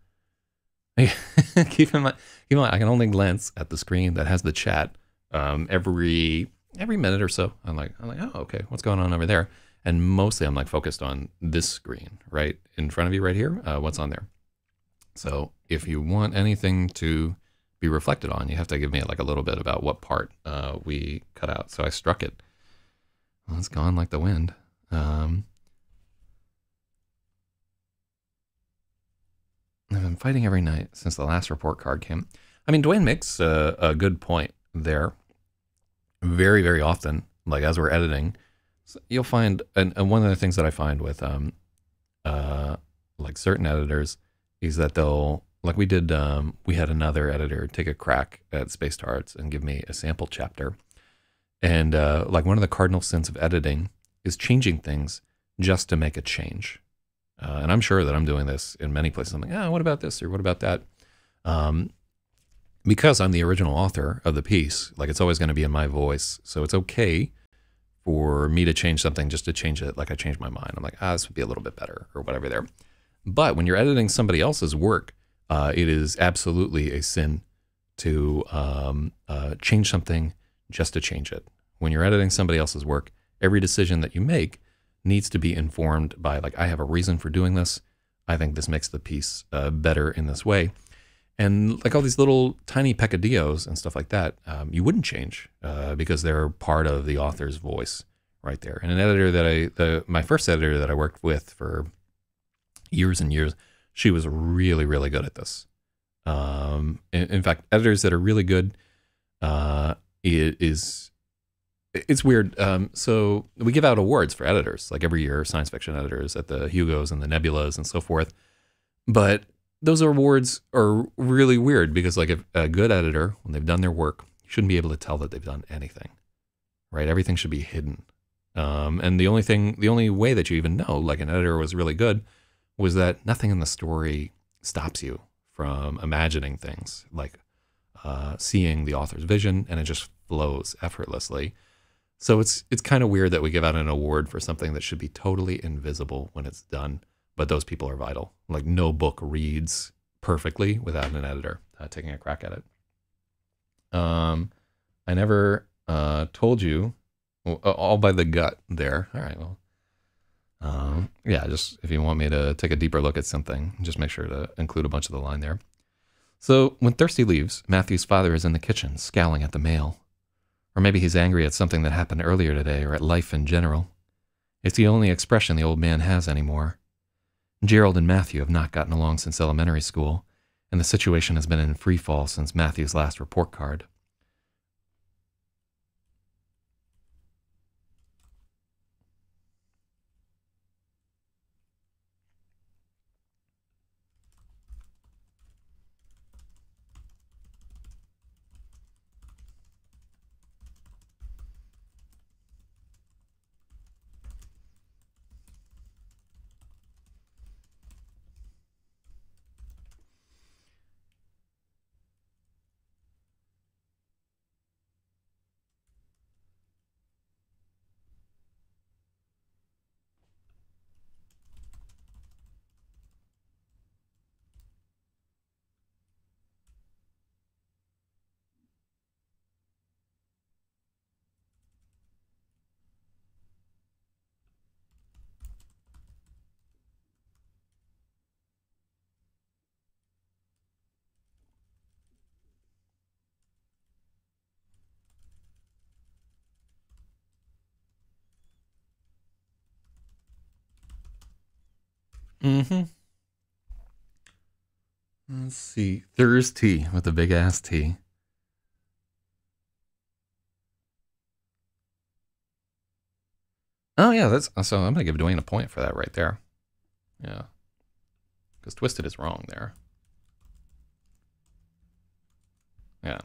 keep in mind, keep in mind, I can only glance at the screen that has the chat um, every every minute or so. I'm like, I'm like, oh, okay, what's going on over there? And mostly, I'm like focused on this screen right in front of you, right here. Uh, what's on there? So if you want anything to be reflected on, you have to give me like a little bit about what part uh, we cut out. So I struck it. Well, it's gone like the wind. Um, I've been fighting every night since the last report card came. I mean, Dwayne makes a, a good point there. Very, very often, like as we're editing, you'll find, and, and one of the things that I find with um, uh, like certain editors is that they'll, like we did, um, we had another editor take a crack at Space Tards and give me a sample chapter. And uh, like one of the cardinal sins of editing is changing things just to make a change. Uh, and I'm sure that I'm doing this in many places. I'm like, oh, what about this or what about that? Um, because I'm the original author of the piece, like it's always going to be in my voice. So it's okay for me to change something just to change it like I changed my mind. I'm like, ah, this would be a little bit better or whatever there. But when you're editing somebody else's work, uh, it is absolutely a sin to um, uh, change something just to change it. When you're editing somebody else's work, every decision that you make needs to be informed by like I have a reason for doing this. I think this makes the piece uh, better in this way. And like all these little tiny peccadillos and stuff like that, um, you wouldn't change uh, because they're part of the author's voice right there. And an editor that I, the, my first editor that I worked with for years and years, she was really, really good at this. Um, in, in, fact, editors that are really good uh, is it's weird. Um, so we give out awards for editors, like every year, science fiction editors at the Hugos and the Nebulas and so forth. But those awards are really weird because, like, if a good editor, when they've done their work, shouldn't be able to tell that they've done anything, right? Everything should be hidden. Um, and the only thing, the only way that you even know, like, an editor was really good, was that nothing in the story stops you from imagining things, like uh, seeing the author's vision, and it just flows effortlessly So it's it's kind of weird that we give out an award for something that should be totally invisible when it's done, but those people are vital. Like no book reads perfectly without an editor uh, taking a crack at it. Um, I never uh, told you all by the gut there. All right, well, um, yeah, just if you want me to take a deeper look at something, just make sure to include a bunch of the line there. So when Thirsty leaves, Matthew's father is in the kitchen, scowling at the mail. Or maybe he's angry at something that happened earlier today or at life in general. It's the only expression the old man has anymore. Gerald and Matthew have not gotten along since elementary school, and the situation has been in free fall since Matthew's last report card. Mm-hmm. Let's see. Thursday with a big ass T. Oh yeah, that's so I'm gonna give Dwayne a point for that right there. Yeah. Because twisted is wrong there. Yeah.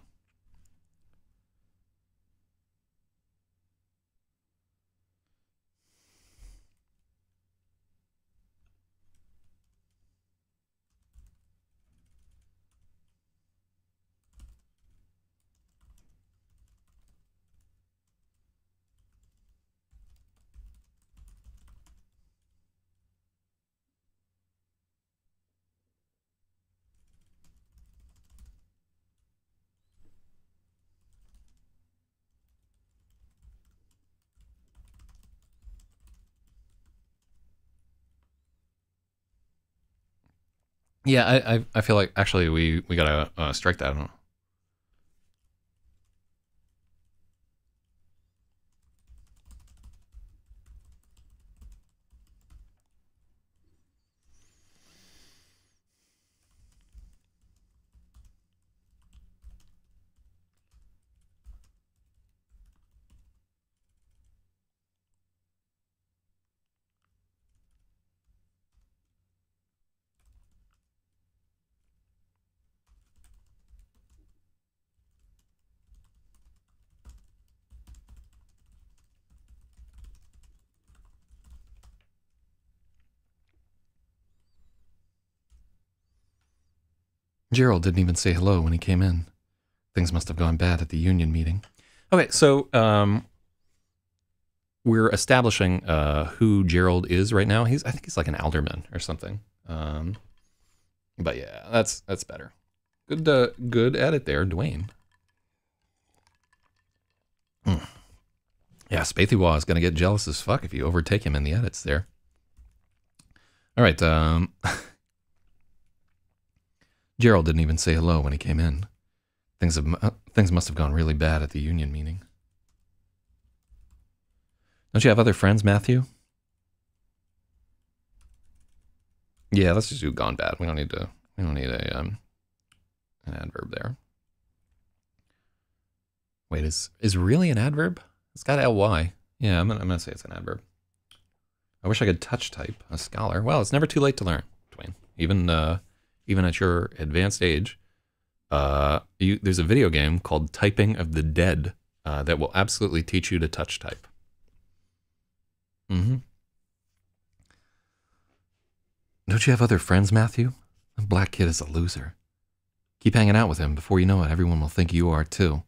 Yeah, I, I, I feel like actually we we gotta uh, strike that. Gerald didn't even say hello when he came in. Things must have gone bad at the union meeting. Okay, so um, we're establishing uh, who Gerald is right now. He's I think he's like an alderman or something. Um, but yeah, that's that's better. Good uh, good edit there, Dwayne. Mm. Yeah, Spathywah is gonna get jealous as fuck if you overtake him in the edits there. All right, um, Gerald didn't even say hello when he came in. Things, have, uh, things must have gone really bad at the union meeting. Don't you have other friends, Matthew? Yeah, let's just do gone bad. We don't need to. We don't need a um, an adverb there. Wait, is is really an adverb? It's got ly. Yeah, I'm gonna, I'm gonna say it's an adverb. I wish I could touch type a scholar. Well, it's never too late to learn, Dwayne. Even uh, even at your advanced age, uh, you, there's a video game called Typing of the Dead uh, that will absolutely teach you to touch type. Mm-hmm. Don't you have other friends, Matthew? The black kid is a loser. Keep hanging out with him. Before you know it, everyone will think you are too.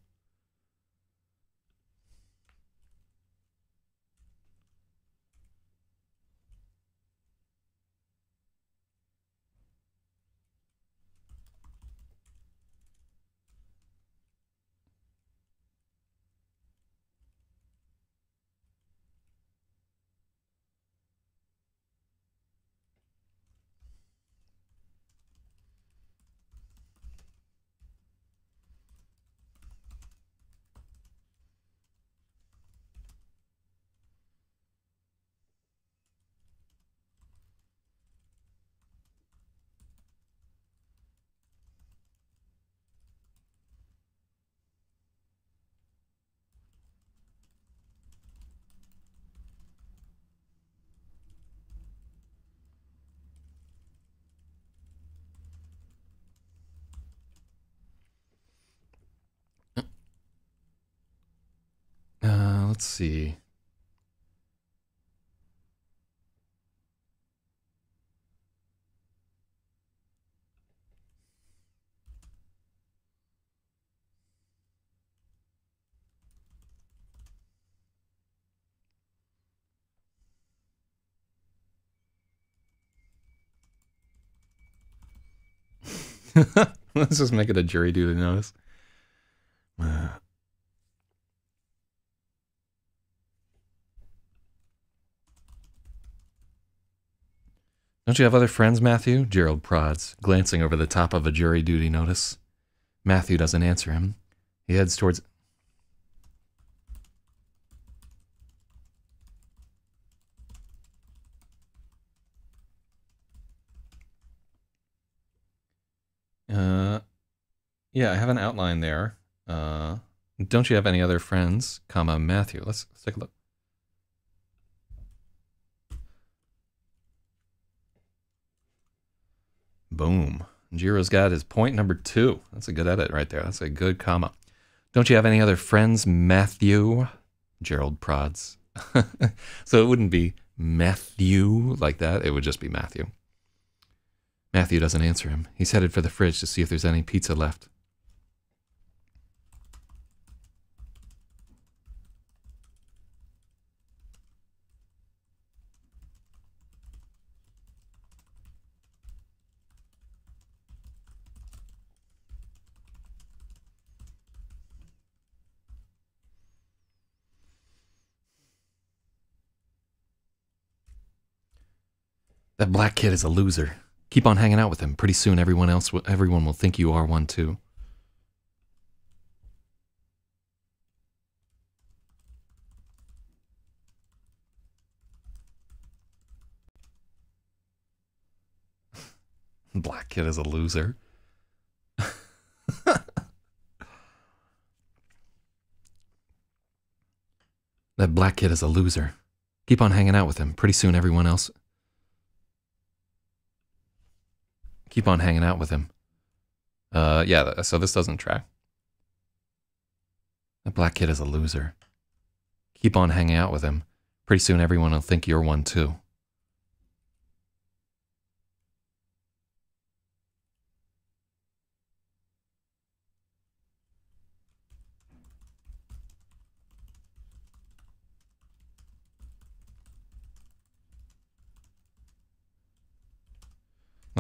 let's see. Let's just make it a jury duty notice. Don't you have other friends, Matthew? Gerald prods, glancing over the top of a jury duty notice. Matthew doesn't answer him. He heads towards. Uh, yeah, I have an outline there. Uh, don't you have any other friends, comma Matthew? Let's, let's take a look. Boom. Jiro's got his point number two. That's a good edit right there. That's a good comma. Don't you have any other friends, Matthew? Gerald prods. so it wouldn't be Matthew like that. It would just be Matthew. Matthew doesn't answer him. He's headed for the fridge to see if there's any pizza left. That black kid is a loser. Keep on hanging out with him. Pretty soon everyone else will, everyone will think you are one too. Black kid is a loser. that black kid is a loser. Keep on hanging out with him. Pretty soon everyone else keep on hanging out with him. Uh, yeah, so this doesn't track. That black kid is a loser. Keep on hanging out with him. Pretty soon everyone will think you're one too.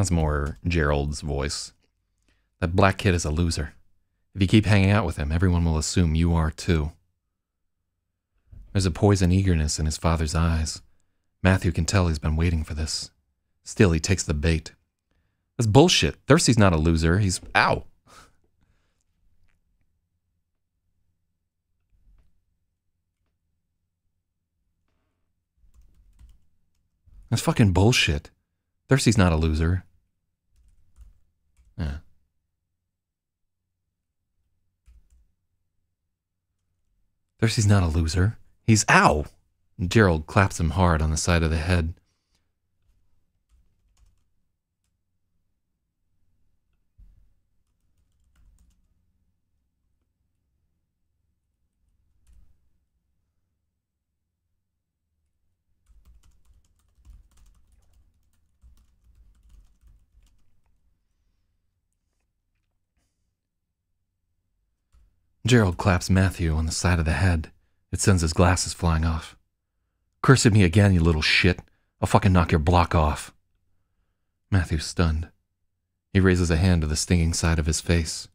That's more Gerald's voice. That black kid is a loser. If you keep hanging out with him, everyone will assume you are too. There's a poison eagerness in his father's eyes. Matthew can tell he's been waiting for this. Still, he takes the bait. That's bullshit. Thirsty's not a loser. He's. Ow! That's fucking bullshit. Thirsty's not a loser. Yeah. Thirsty's not a loser. He's ow! Gerald claps him hard on the side of the head. Gerald claps Matthew on the side of the head. It sends his glasses flying off. Curse at me again, you little shit. I'll fucking knock your block off. Matthew's stunned. He raises a hand to the stinging side of his face.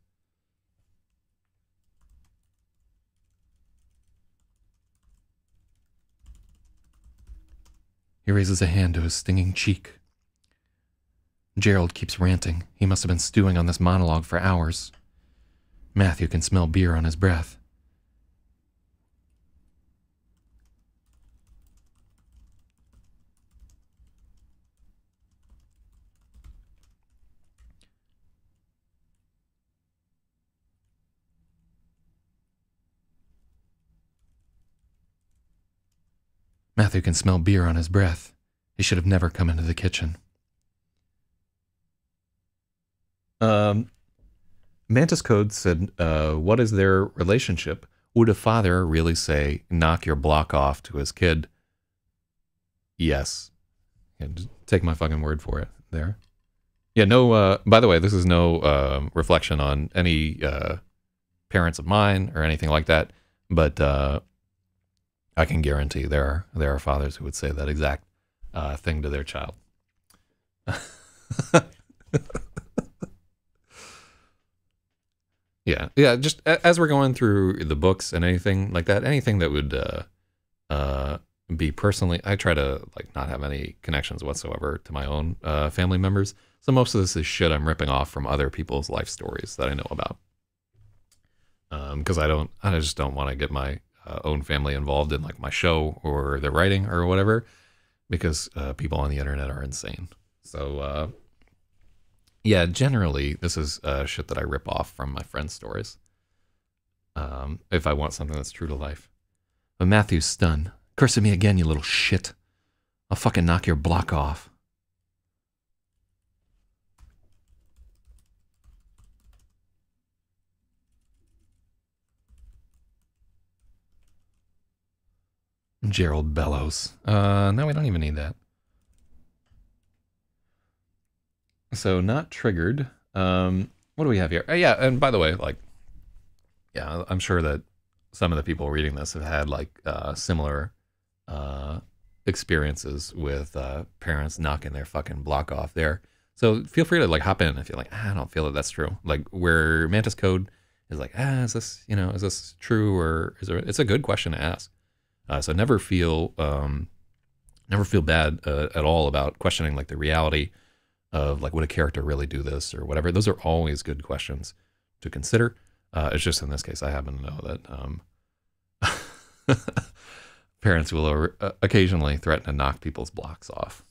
He raises a hand to his stinging cheek. Gerald keeps ranting. He must have been stewing on this monologue for hours. Matthew can smell beer on his breath. Matthew can smell beer on his breath. He should have never come into the kitchen. Um, Mantis Code said, uh, What is their relationship? would a father really say, knock your block off to his kid? Yes. Yeah, take my fucking word for it there. Yeah, no, uh, by the way, this is no uh, reflection on any uh, parents of mine or anything like that, but uh, I can guarantee there are, there are fathers who would say that exact uh, thing to their child. yeah, yeah. Just as we're going through the books and anything like that, anything that would uh, uh, be personally, I try to like not have any connections whatsoever to my own uh, family members. So most of this is shit I'm ripping off from other people's life stories that I know about. Because um, I don't, I just don't want to get my uh, own family involved in like my show or the writing or whatever, because uh, people on the internet are insane. So uh, yeah, generally this is uh, shit that I rip off from my friends' stories. Um, if I want something that's true to life. But Matthew's stunned. Curse me again, you little shit. I'll fucking knock your block off. Gerald bellows. Uh, no, we don't even need that. So not triggered. Um, what do we have here? Uh, yeah, and by the way, like, yeah, I'm sure that some of the people reading this have had like uh, similar uh, experiences with uh, parents knocking their fucking block off there. So feel free to like hop in if you're like, ah, I don't feel that that's true. Like where Mantis Code is like, ah, is this, you know, is this true or is there? It's a good question to ask. Uh, so never feel, um, never feel bad uh, at all about questioning like the reality of like would a character really do this or whatever. Those are always good questions to consider. Uh, it's just in this case, I happen to know that um, parents will uh, occasionally threaten to knock people's blocks off.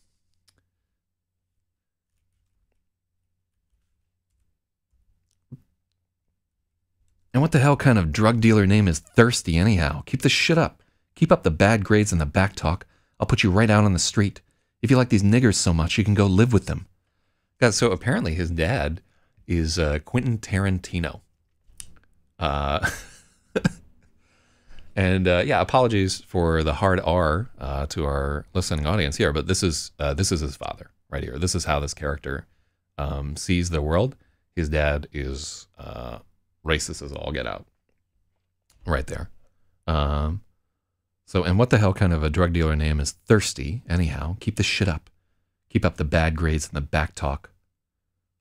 And what the hell kind of drug dealer name is Thirsty, anyhow? Keep the shit up. Keep up the bad grades and the back talk. I'll put you right out on the street. If you like these niggers so much, you can go live with them. Yeah, so apparently his dad is uh, Quentin Tarantino. Uh, and uh, yeah, apologies for the hard R uh, to our listening audience here, but this is uh, this is his father right here. This is how this character um, sees the world. His dad is uh, racist as all get out, right there. Um, so, and what the hell kind of a drug dealer name is Thirsty? Anyhow, keep the shit up. Keep up the bad grades and the back talk.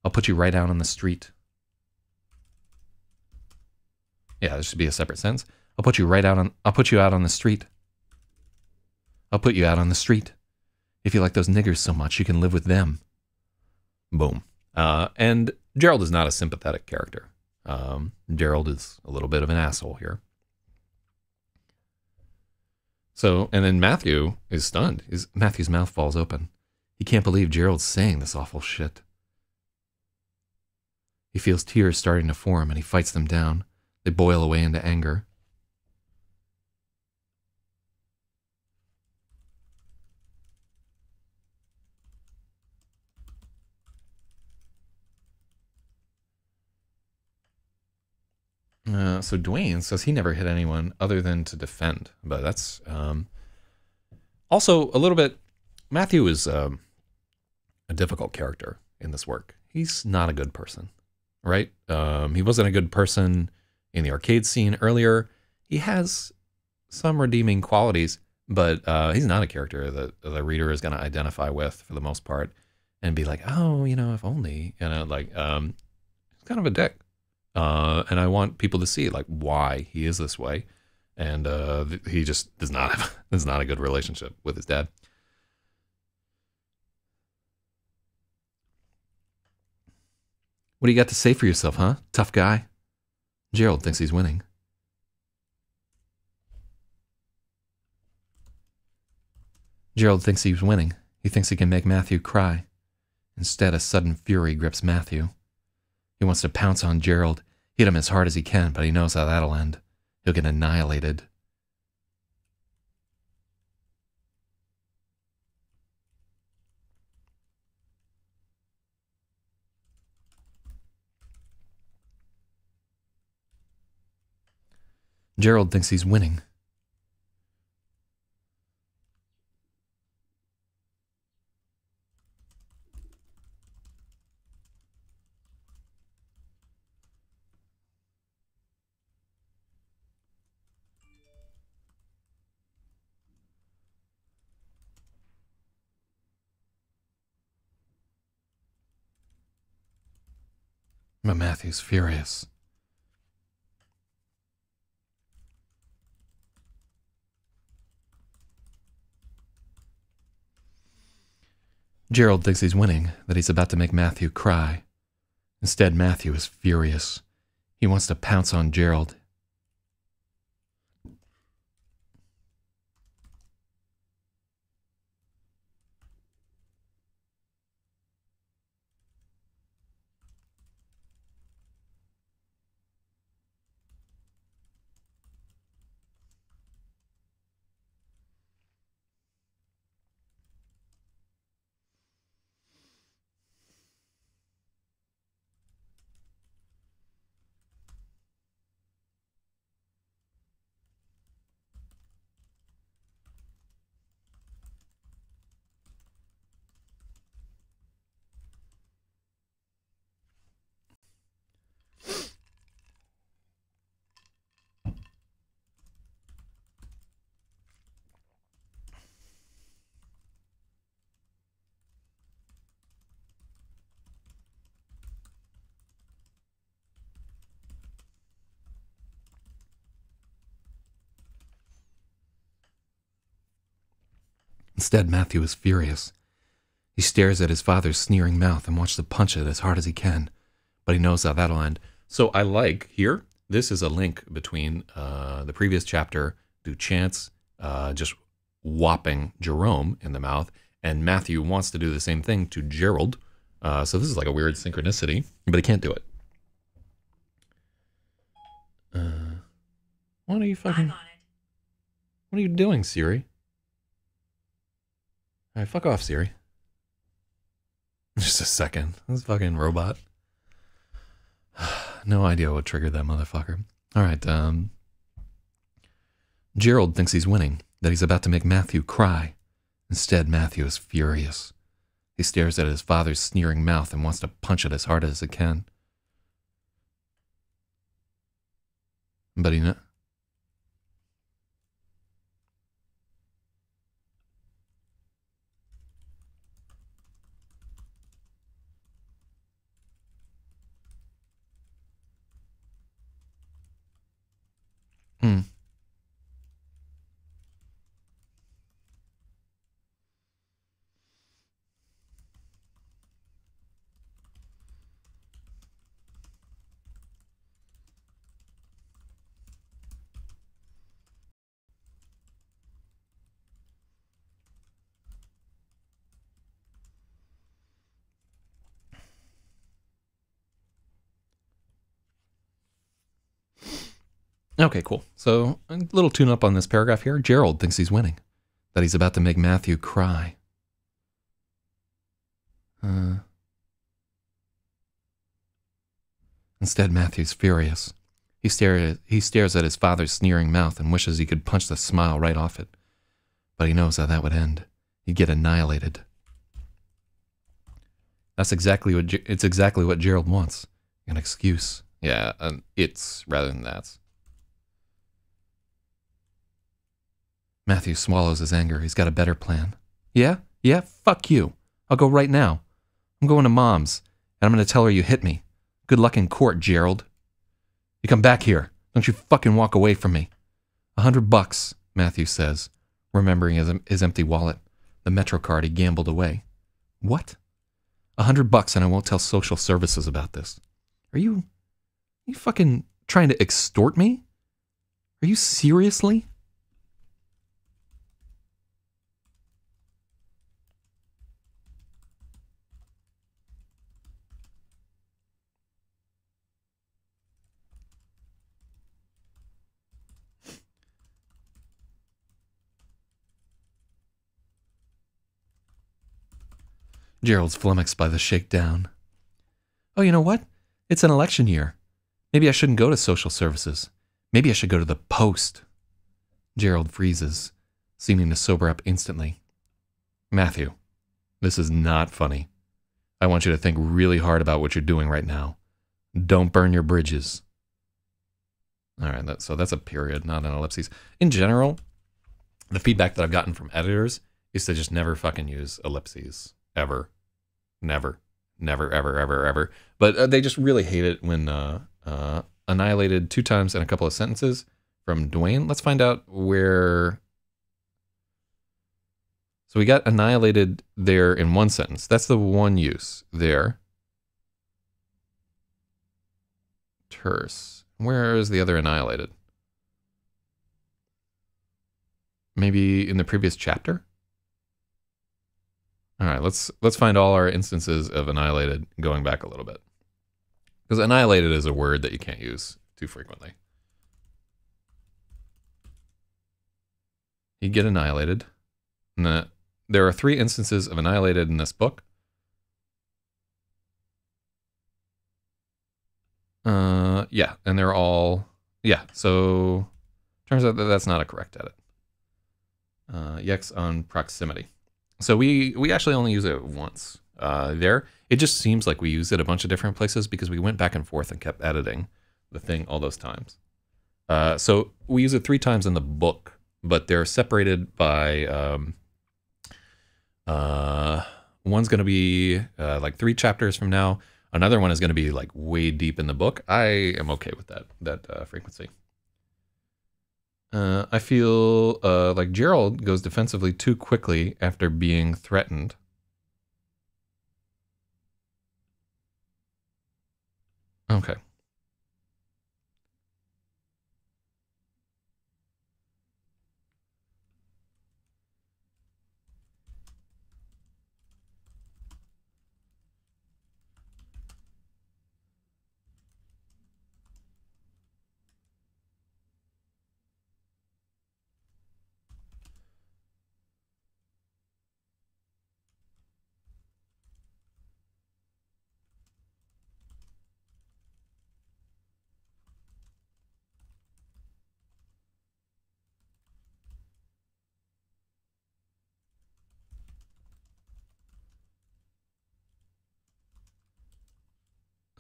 I'll put you right out on the street. Yeah, this should be a separate sentence. I'll put you right out on I'll put you out on the street. I'll put you out on the street. If you like those niggers so much, you can live with them. Boom. Uh, and Gerald is not a sympathetic character. Um, Gerald is a little bit of an asshole here. So, and then Matthew is stunned. His, Matthew's mouth falls open. He can't believe Gerald's saying this awful shit. He feels tears starting to form and he fights them down. They boil away into anger. Uh, so Dwayne says he never hit anyone other than to defend, but that's um, also a little bit. Matthew is um, a difficult character in this work. He's not a good person, right? Um, he wasn't a good person in the arcade scene earlier. He has some redeeming qualities, but uh, he's not a character that the reader is going to identify with for the most part and be like, oh, you know, if only, you know, like, um, he's kind of a dick. Uh, and I want people to see like why he is this way. And uh, he just does not have, does not a good relationship with his dad. What do you got to say for yourself, huh? Tough guy. Gerald thinks he's winning. Gerald thinks he's winning. He thinks he can make Matthew cry. Instead, a sudden fury grips Matthew. He wants to pounce on Gerald, hit him as hard as he can, but he knows how that'll end. He'll get annihilated. Gerald thinks he's winning. But Matthew's furious. Gerald thinks he's winning, that he's about to make Matthew cry. Instead, Matthew is furious. He wants to pounce on Gerald. Instead, Matthew is furious. He stares at his father's sneering mouth and wants to punch it as hard as he can, but he knows how that'll end. So I like here, this is a link between uh, the previous chapter, Duchance uh, just whopping Jerome in the mouth, and Matthew wants to do the same thing to Gerald. Uh, so this is like a weird synchronicity, but he can't do it. Uh, what are you fucking? What are you doing, Siri? All right, fuck off, Siri. Just a second. This fucking robot. no idea what triggered that motherfucker. All right, um. Gerald thinks he's winning, that he's about to make Matthew cry. Instead, Matthew is furious. He stares at his father's sneering mouth and wants to punch it as hard as he can. But he, Hmm. Okay, cool. So a little tune up on this paragraph here. Gerald thinks he's winning, that he's about to make Matthew cry. Uh, instead, Matthew's furious. He, stare, he stares at his father's sneering mouth and wishes he could punch the smile right off it. But he knows how that would end. He'd get annihilated. That's exactly what it's exactly what Gerald wants. An excuse. Yeah, um, it's rather than that. Matthew swallows his anger. He's got a better plan. Yeah? Yeah? Fuck you. I'll go right now. I'm going to mom's, and I'm going to tell her you hit me. Good luck in court, Gerald. You come back here. Don't you fucking walk away from me. A hundred bucks, Matthew says, remembering his, his empty wallet, the Metro card he gambled away. What? A hundred bucks and I won't tell social services about this. Are you, are you fucking trying to extort me? Are you seriously? Gerald's flummoxed by the shakedown. Oh, you know what? It's an election year. Maybe I shouldn't go to social services. Maybe I should go to the post. Gerald freezes, seeming to sober up instantly. Matthew, this is not funny. I want you to think really hard about what you're doing right now. Don't burn your bridges. All right, that, so that's a period, not an ellipses. In general, the feedback that I've gotten from editors is to just never fucking use ellipses ever, never, never, ever, ever, ever. But uh, they just really hate it when uh, uh, annihilated two times in a couple of sentences from Dwayne. Let's find out where. So we got annihilated there in one sentence. That's the one use there. Terse. Where is the other annihilated? Maybe in the previous chapter? All right, let's let's find all our instances of annihilated going back a little bit. Because annihilated is a word that you can't use too frequently. You get annihilated. The, there are three instances of annihilated in this book. Uh, yeah, and they're all yeah. So turns out that that's not a correct edit. Uh, Yex on proximity. So we we actually only use it once uh, there. It just seems like we use it a bunch of different places because we went back and forth and kept editing the thing all those times. Uh, so we use it three times in the book, but they're separated by um, uh, one's going to be uh, like three chapters from now. Another one is going to be like way deep in the book. I am okay with that that uh, frequency. Uh, I feel uh, like Gerald goes defensively too quickly after being threatened. Okay.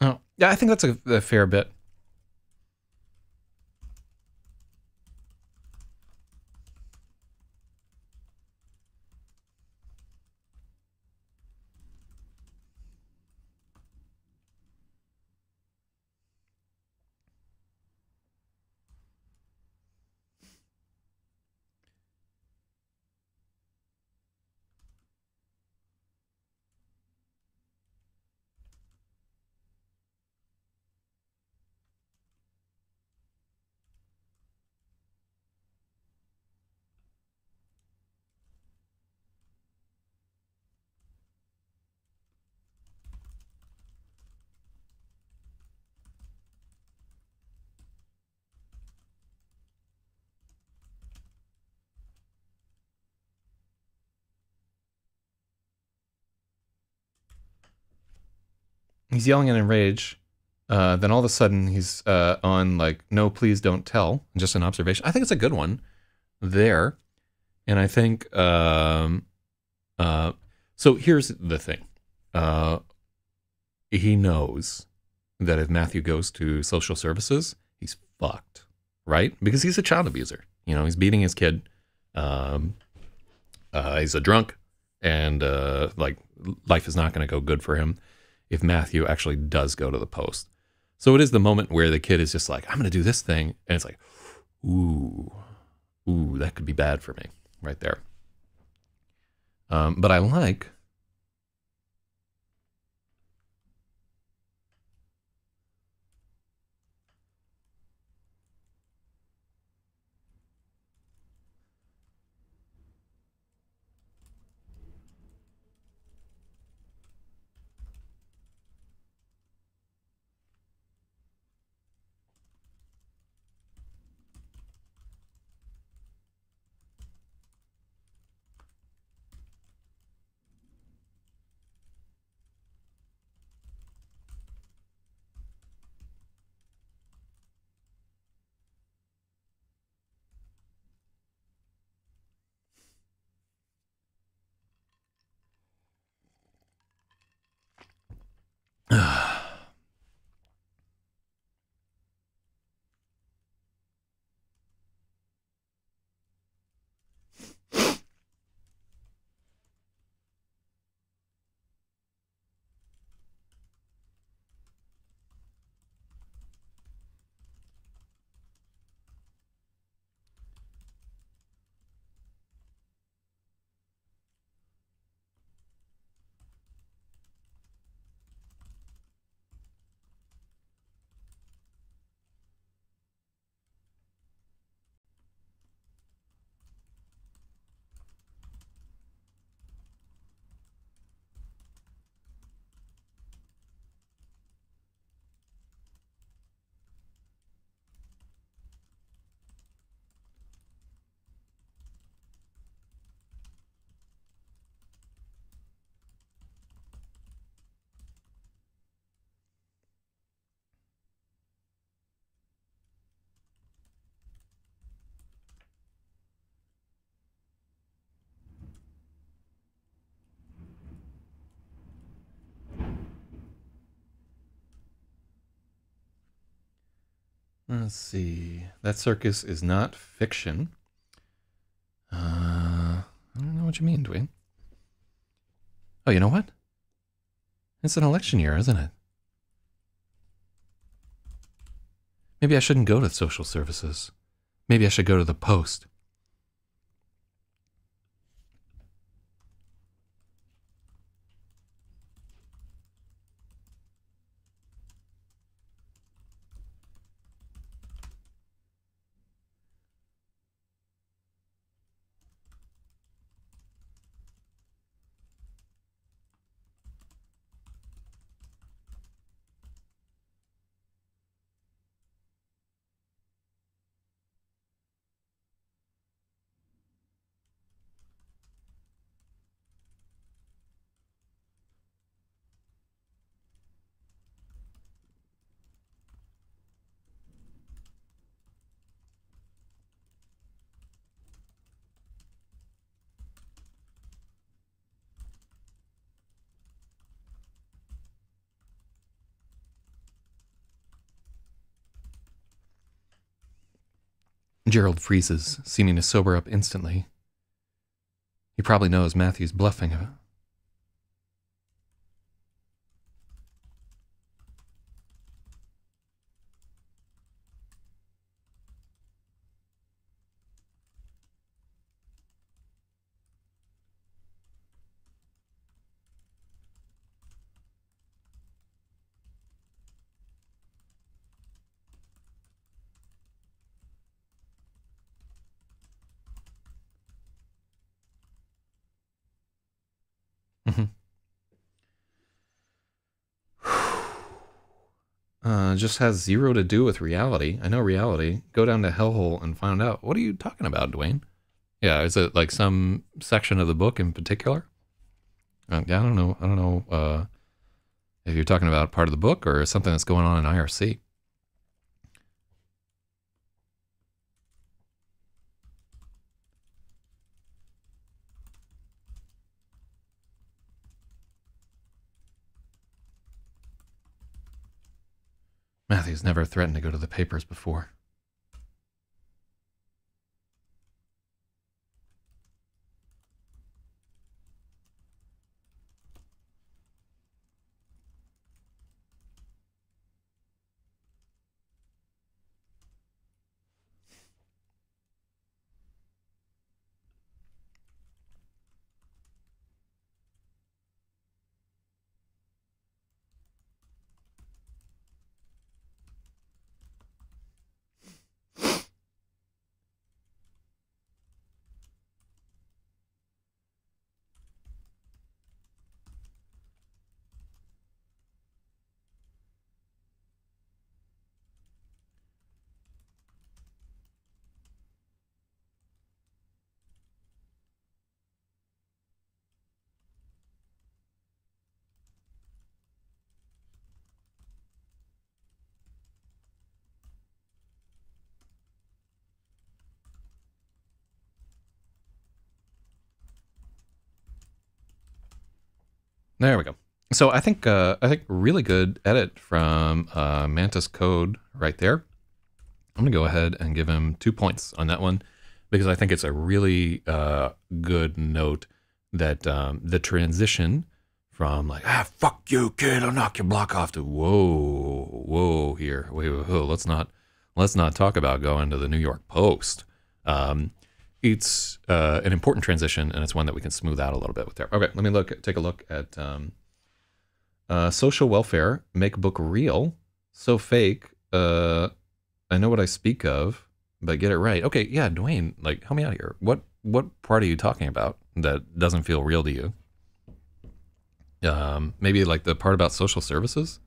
Oh, yeah, I think that's a, a fair bit. He's yelling in rage. Uh, then all of a sudden he's uh, on like no please don't tell just an observation. I think it's a good one there. And i think um, uh, so here's the thing. Uh, he knows that if matthew goes to social services he's fucked right? Because he's a child abuser. You know he's beating his kid. Um, uh, he's a drunk and uh, like life is not going to go good for him if Matthew actually does go to the post. So it is the moment where the kid is just like, I'm going to do this thing. And it's like, ooh, ooh, that could be bad for me right there. Um, but I like Let's see. That circus is not fiction. Uh, I don't know what you mean, Dwayne. Oh, you know what? It's an election year, isn't it? Maybe I shouldn't go to social services. Maybe I should go to the post. Gerald freezes, seeming to sober up instantly. He probably knows Matthew's bluffing. Mm-hmm. Uh, just has zero to do with reality. I know reality. Go down to hellhole and find out. What are you talking about, Dwayne? Yeah, is it like some section of the book in particular? Uh, yeah, I don't know. I don't know uh, if you're talking about part of the book or something that's going on in IRC. Matthew's never threatened to go to the papers before. There we go. So I think uh, I think really good edit from uh, Mantis Code right there. I'm gonna go ahead and give him two points on that one because I think it's a really uh, good note that um, the transition from like ah fuck you kid I'll knock your block off to whoa whoa here wait whoa, whoa let's not let's not talk about going to the New York Post. Um, it's uh, an important transition, and it's one that we can smooth out a little bit with there. Okay, let me look. Take a look at um, uh, social welfare. Make book real. So fake. Uh, I know what I speak of, but get it right. Okay, yeah, Dwayne, like help me out here. What what part are you talking about that doesn't feel real to you? Um, maybe like the part about social services.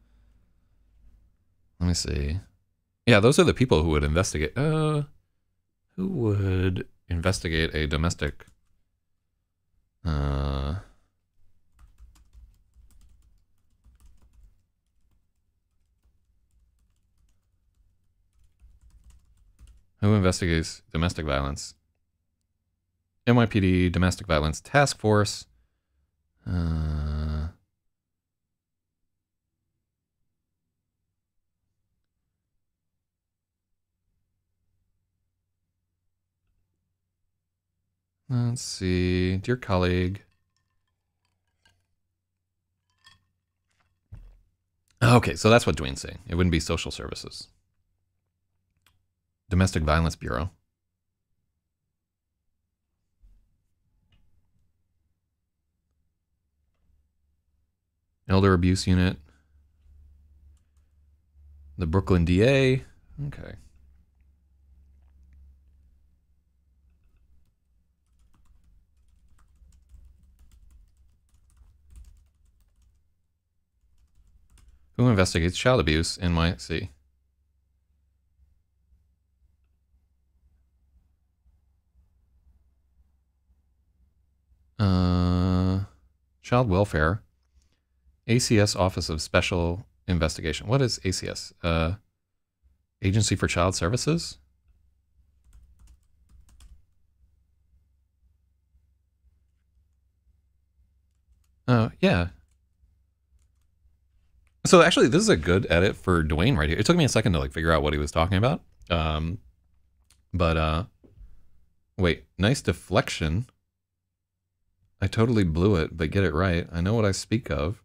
Let me see. Yeah, those are the people who would investigate. Uh, who would investigate a domestic uh, who investigates domestic violence? NYPD domestic violence task force uh, Let's see. Dear colleague. Okay, so that's what Dwayne's saying. It wouldn't be social services. Domestic Violence Bureau. Elder Abuse Unit. The Brooklyn DA. Okay. Who investigates child abuse in NYC? Uh, child welfare. ACS Office of Special Investigation. What is ACS? Uh, Agency for Child Services? Oh, yeah. So actually, this is a good edit for Dwayne right here. It took me a second to like figure out what he was talking about. Um, but uh, wait, nice deflection. I totally blew it, but get it right. I know what I speak of.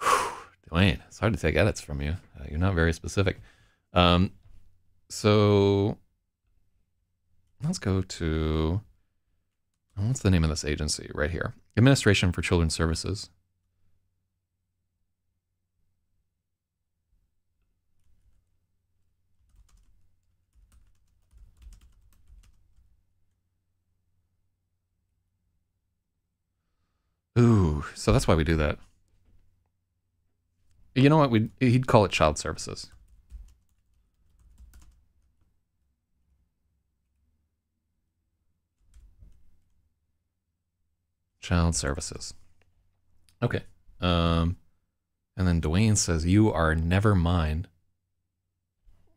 Whew, Dwayne, it's hard to take edits from you. Uh, you're not very specific. Um, so let's go to what's the name of this agency right here? Administration for Children's Services. Ooh, so that's why we do that. You know what? We he'd call it child services. Child services. Okay. Um, and then Dwayne says, "You are never mine."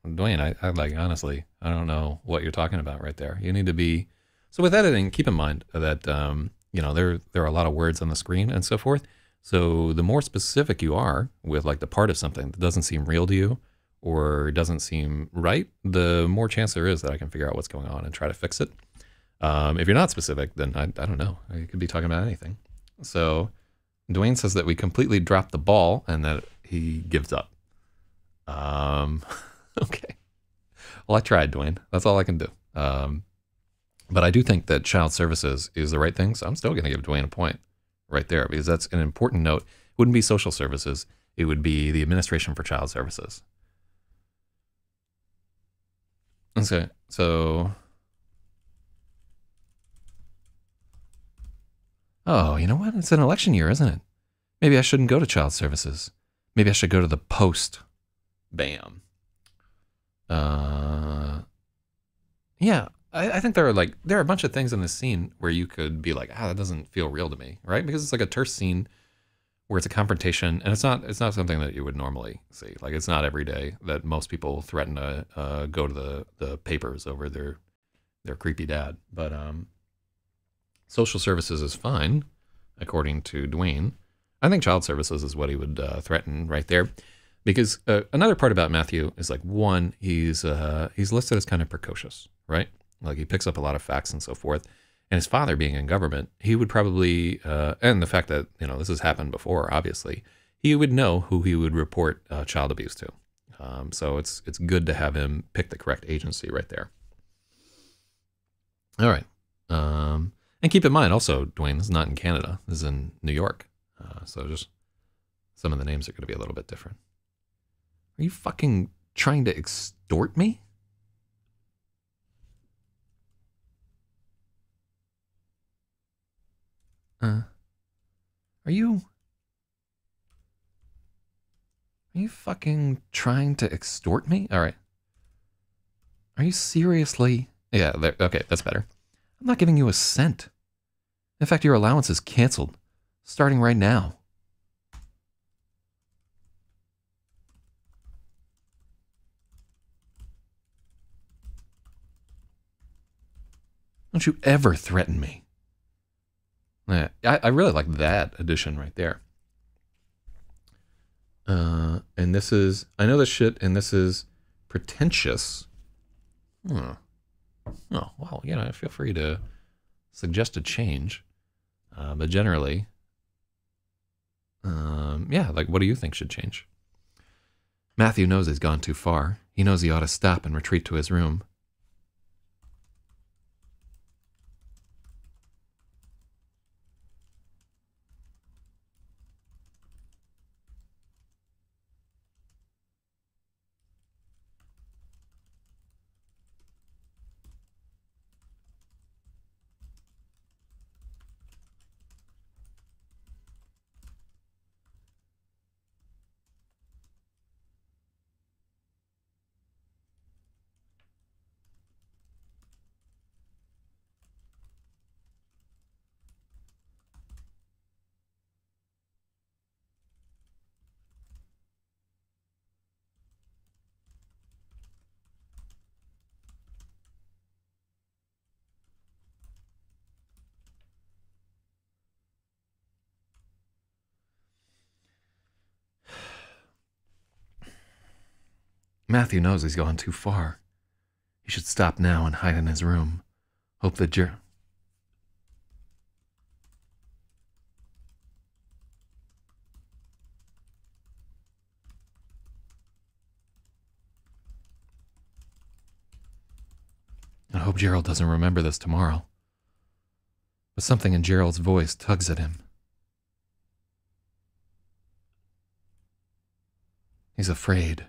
Dwayne, I, I like honestly, I don't know what you're talking about right there. You need to be so with editing. Keep in mind that um, you know there there are a lot of words on the screen and so forth. So the more specific you are with like the part of something that doesn't seem real to you or doesn't seem right, the more chance there is that I can figure out what's going on and try to fix it. Um, if you're not specific, then I, I don't know. You could be talking about anything. So Dwayne says that we completely dropped the ball and that he gives up. Um, okay. Well, I tried, Dwayne. That's all I can do. Um, but I do think that child services is the right thing. So I'm still going to give Dwayne a point right there because that's an important note. It wouldn't be social services, it would be the Administration for Child Services. Okay, so. Oh, you know what? It's an election year, isn't it? Maybe I shouldn't go to child services. Maybe I should go to the post. Bam. Uh, yeah, I, I think there are like there are a bunch of things in this scene where you could be like, ah, that doesn't feel real to me, right? Because it's like a terse scene where it's a confrontation, and it's not it's not something that you would normally see. Like it's not every day that most people threaten to uh, go to the the papers over their their creepy dad. But um, social services is fine, according to Dwayne. I think child services is what he would uh, threaten right there, because uh, another part about Matthew is like one, he's uh, he's listed as kind of precocious, right? Like he picks up a lot of facts and so forth. And his father being in government, he would probably, uh, and the fact that you know this has happened before, obviously, he would know who he would report uh, child abuse to. Um, so it's it's good to have him pick the correct agency right there. All right, um, and keep in mind also, Dwayne, this is not in Canada. This is in New York. Uh, so just some of the names are going to be a little bit different. Are you fucking trying to extort me? Uh, are you. Are you fucking trying to extort me? All right. Are you seriously? Yeah, there, okay, that's better. I'm not giving you a cent. In fact, your allowance is canceled, starting right now. Don't you ever threaten me. Yeah, I, I really like that addition right there. Uh, and this is, I know this shit, and this is pretentious. Huh. Oh, well, you know, feel free to suggest a change. Uh, but generally, um, yeah, like what do you think should change? Matthew knows he's gone too far. He knows he ought to stop and retreat to his room. Matthew knows he's gone too far. He should stop now and hide in his room. Hope that Jer. I hope Gerald doesn't remember this tomorrow. But something in Gerald's voice tugs at him. He's afraid.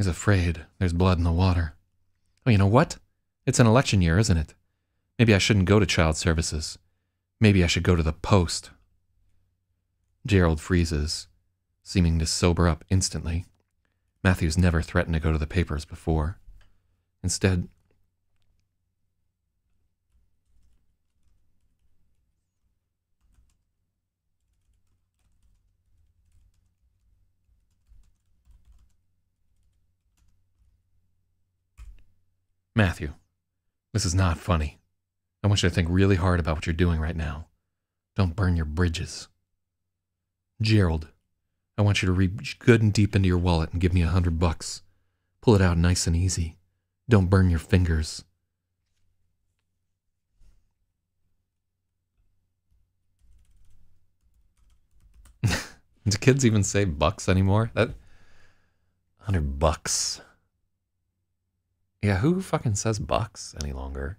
He's afraid there's blood in the water. Oh, you know what? It's an election year, isn't it? Maybe I shouldn't go to child services. Maybe I should go to the post. Gerald freezes, seeming to sober up instantly. Matthews never threatened to go to the papers before. Instead, Matthew, this is not funny. I want you to think really hard about what you're doing right now. Don't burn your bridges. Gerald, I want you to reach good and deep into your wallet and give me a hundred bucks. Pull it out nice and easy. Don't burn your fingers. Do kids even say bucks anymore? That hundred bucks. Yeah, who fucking says bucks any longer?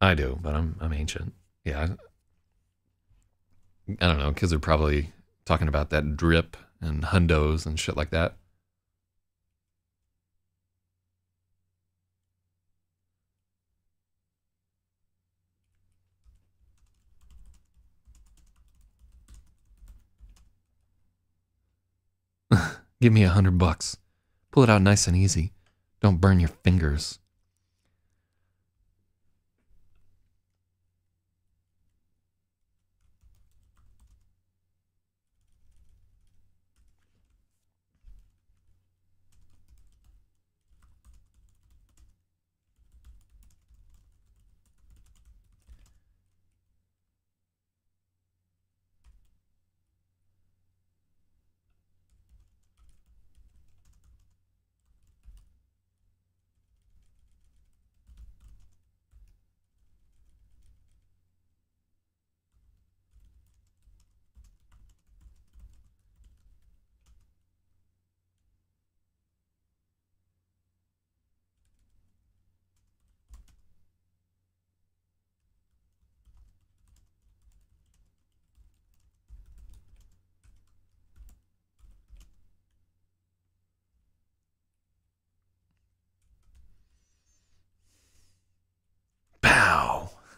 I do, but I'm I'm ancient. Yeah. I, don't know. Kids are probably talking about that drip and hundos and shit like that. Give me a hundred bucks. Pull it out nice and easy. Don't burn your fingers.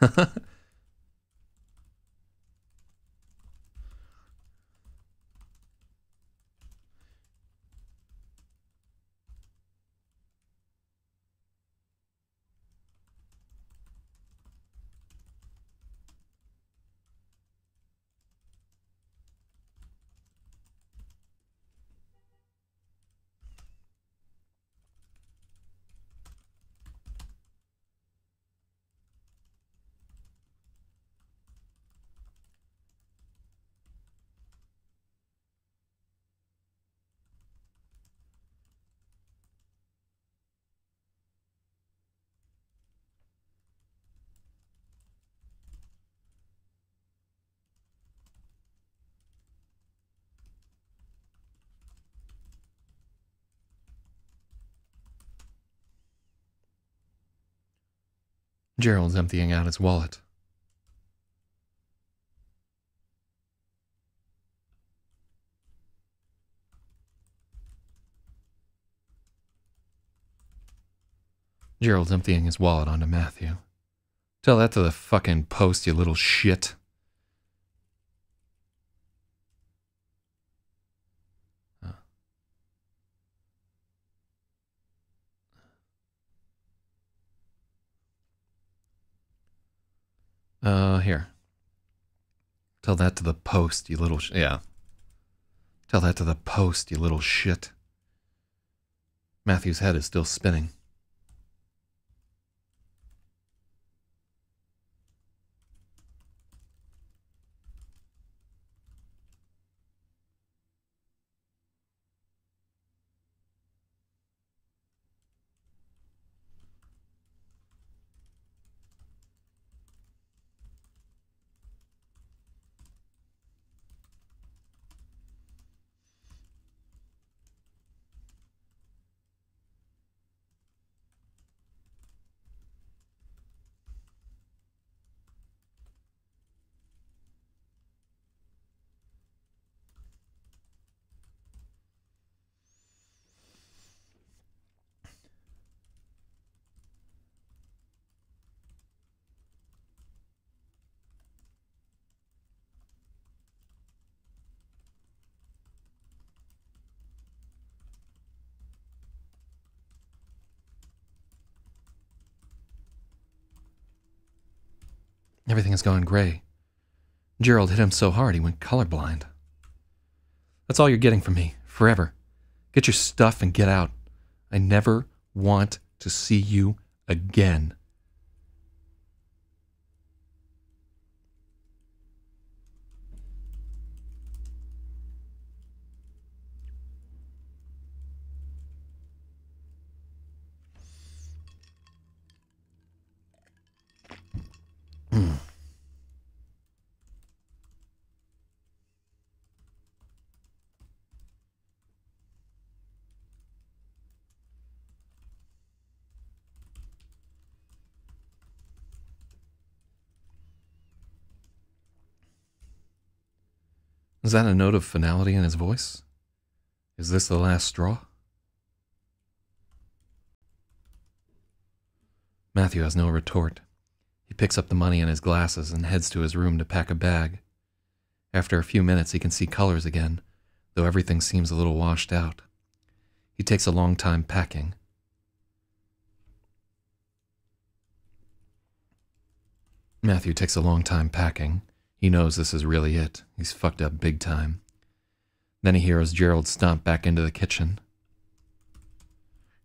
Pow! Gerald's emptying out his wallet. Gerald's emptying his wallet onto Matthew. Tell that to the fucking post, you little shit. Uh, here. Tell that to the post, you little yeah. Tell that to the post, you little shit. Matthew's head is still spinning. Everything is going gray. Gerald hit him so hard he went colorblind. That's all you're getting from me, forever. Get your stuff and get out. I never want to see you again. Is that a note of finality in his voice? Is this the last straw? Matthew has no retort. He picks up the money and his glasses and heads to his room to pack a bag. After a few minutes, he can see colors again, though everything seems a little washed out. He takes a long time packing. Matthew takes a long time packing. He knows this is really it. He's fucked up big time. Then he hears Gerald stomp back into the kitchen.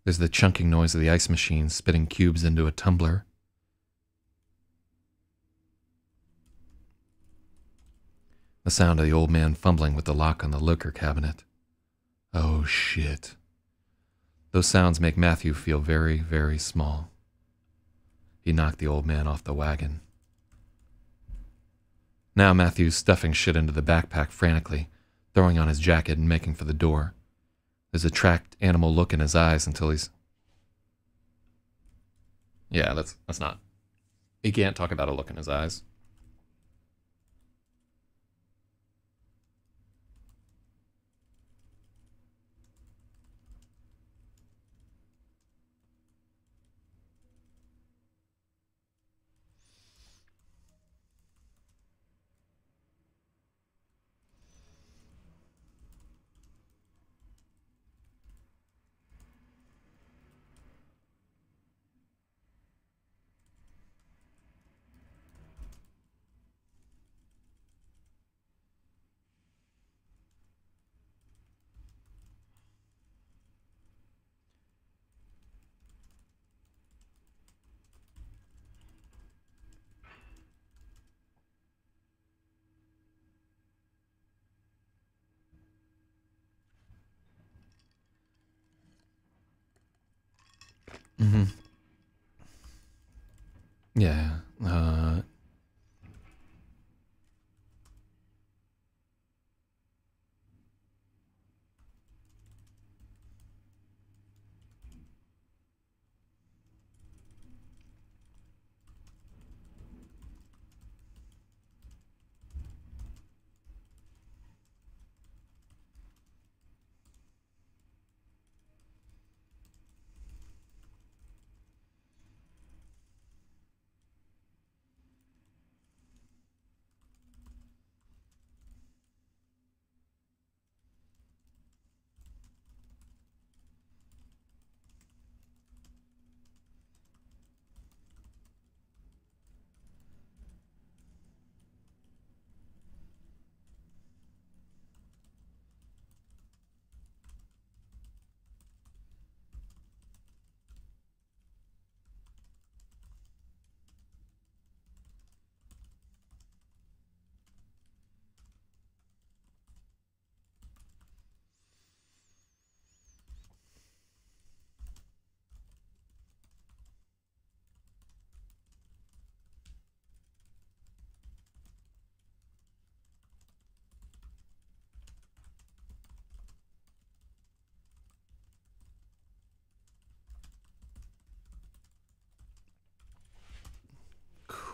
There's the chunking noise of the ice machine spitting cubes into a tumbler. The sound of the old man fumbling with the lock on the liquor cabinet. Oh shit. Those sounds make Matthew feel very, very small. He knocked the old man off the wagon. Now Matthew's stuffing shit into the backpack frantically, throwing on his jacket and making for the door. There's a tracked animal look in his eyes until he's. Yeah, that's that's not. He can't talk about a look in his eyes.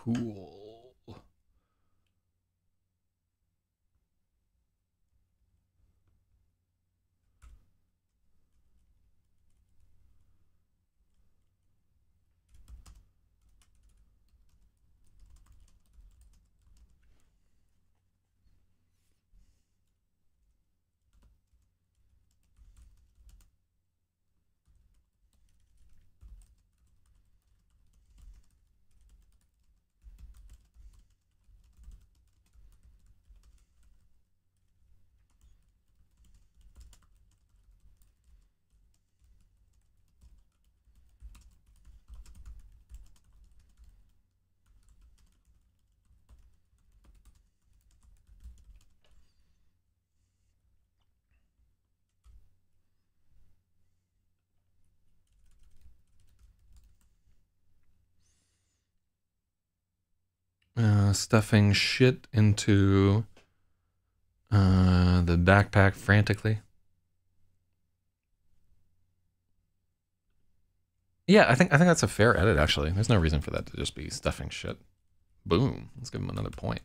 Cool. Uh, stuffing shit into uh, the backpack frantically. Yeah, I think I think that's a fair edit. Actually, there's no reason for that to just be stuffing shit. Boom. Let's give him another point.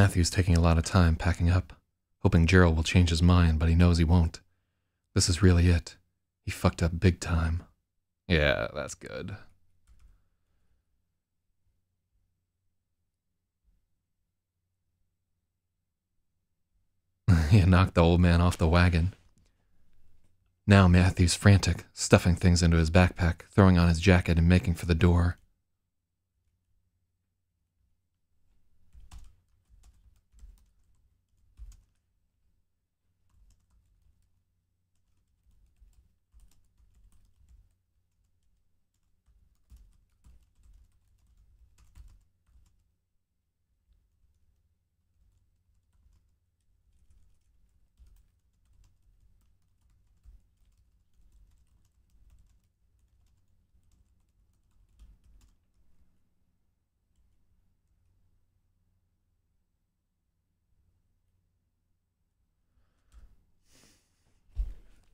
Matthew's taking a lot of time packing up, hoping Gerald will change his mind, but he knows he won't. This is really it. He fucked up big time. Yeah, that's good. he knocked the old man off the wagon. Now Matthew's frantic, stuffing things into his backpack, throwing on his jacket, and making for the door.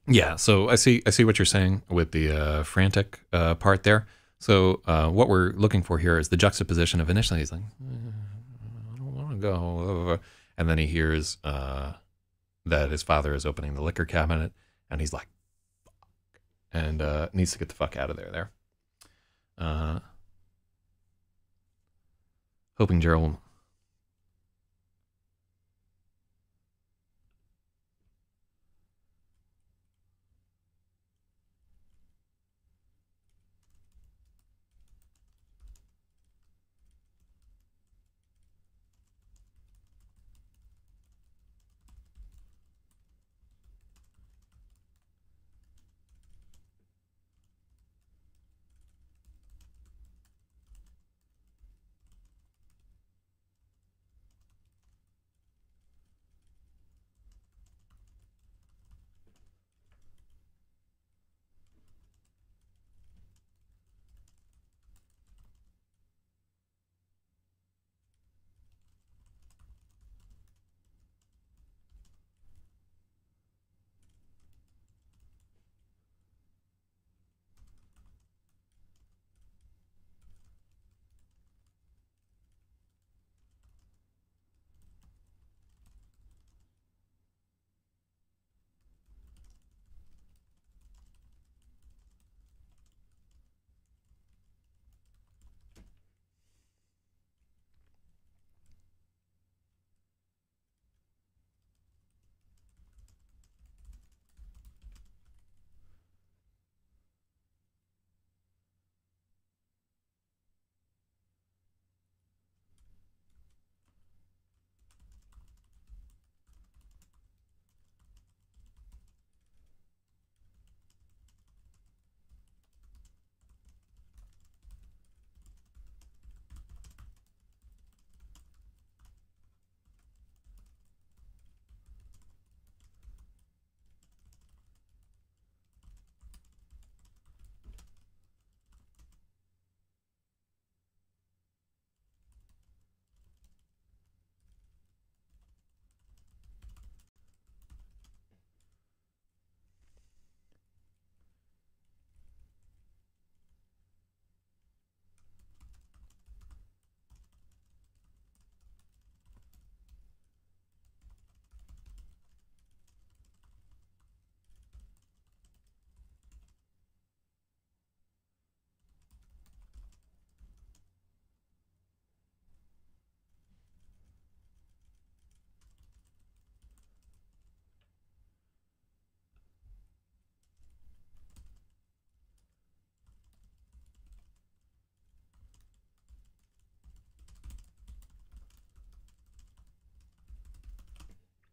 Yeah, so I see I see what you're saying with the uh, frantic uh, part there. So uh, what we're looking for here is the juxtaposition of initially he's like, I don't want to go, and then he hears uh, that his father is opening the liquor cabinet, and he's like, and uh, needs to get the fuck out of there. There, uh, hoping Gerald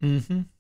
Mm-hmm.